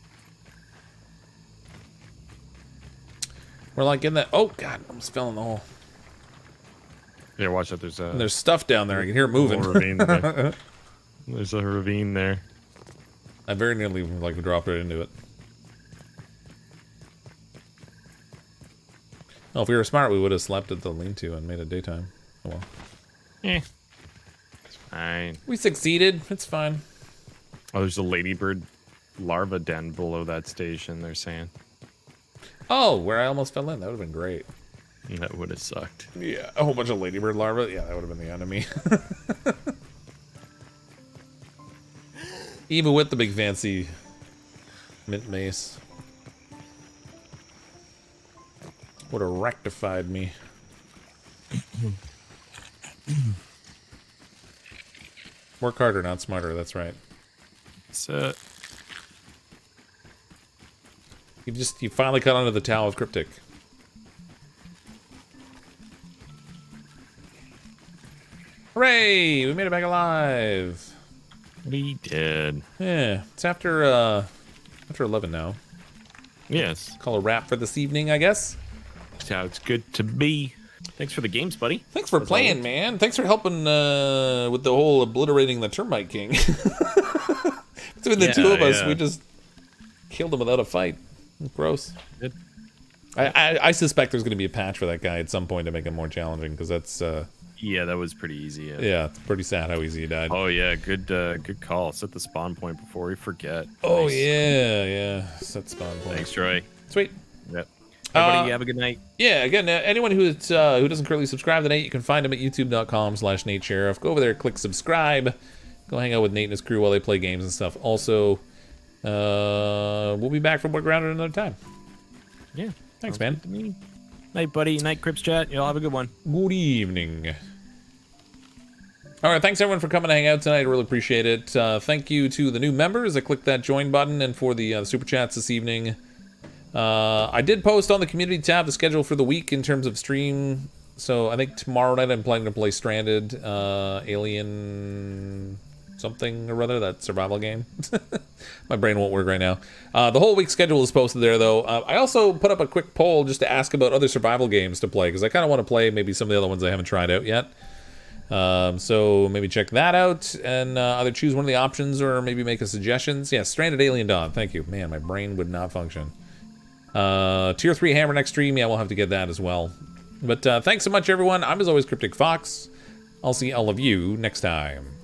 we're like in that. Oh God, I almost fell in the hole. Yeah, watch out. There's a And there's stuff down there. I can hear it moving. ravine there. There's a ravine there. I very nearly like dropped right into it. Oh, if we were smart, we would have slept at the lean-to and made it daytime. Oh well. Eh. It's fine. We succeeded. It's fine. Oh, there's a ladybird larva den below that station. They're saying Oh, where I almost fell in. That would have been great. that would have sucked. Yeah, a whole bunch of ladybird larvae. Yeah, that would have been the enemy. Even with the big fancy mint mace. Would have rectified me. Work harder, not smarter. That's right. So You just you finally cut onto the Tao of Cryptic. Hooray! We made it back alive. we did. Yeah, it's after uh after eleven now. Yes, Call a wrap for this evening, I guess. sounds good to be. Thanks for the games, buddy. Thanks for As playing, always. man. Thanks for helping uh with the whole obliterating the termite king. Between the two Yeah, of us, yeah. we just killed him without a fight. Gross. Good. I, I, I suspect there's going to be a patch for that guy at some point to make him more challenging because that's uh Yeah, that was pretty easy. Yeah. yeah it's pretty sad how easy he died. Oh yeah, good uh, good call. Set the spawn point before we forget. Oh Nice. yeah, yeah. Set spawn point. Thanks, Troy. Sweet. Yep. Everybody, Uh, have a good night. Yeah, again, uh, anyone who's uh, who doesn't currently subscribe to Nate, you can find him at youtube.com slash Nate Sherriff. Go over there, click subscribe. Go hang out with Nate and his crew while they play games and stuff. Also, uh, we'll be back for more grounded another time. Yeah. Thanks, man. Night, buddy. Night, Crips chat. Y'all have a good one. Good evening. All right, thanks everyone for coming to hang out tonight. I really appreciate it. Uh, thank you to the new members that clicked that join button and for the uh, super chats this evening. Uh, I did post on the community tab the schedule for the week in terms of stream. So I think tomorrow night I'm planning to play Stranded, uh, Alien something or other, that survival game. My brain won't work right now. Uh, the whole week schedule is posted there, though. Uh, I also put up a quick poll just to ask about other survival games to play because I kind of want to play maybe some of the other ones I haven't tried out yet. Um, so maybe check that out and uh, either choose one of the options or maybe make a suggestions. Yeah, Stranded Alien Dawn. Thank you. Man, my brain would not function. Uh, tier 3 Hammer next stream. Yeah, we'll have to get that as well. But uh, thanks so much, everyone. I'm as always Cryptic Fox. I'll see all of you next time.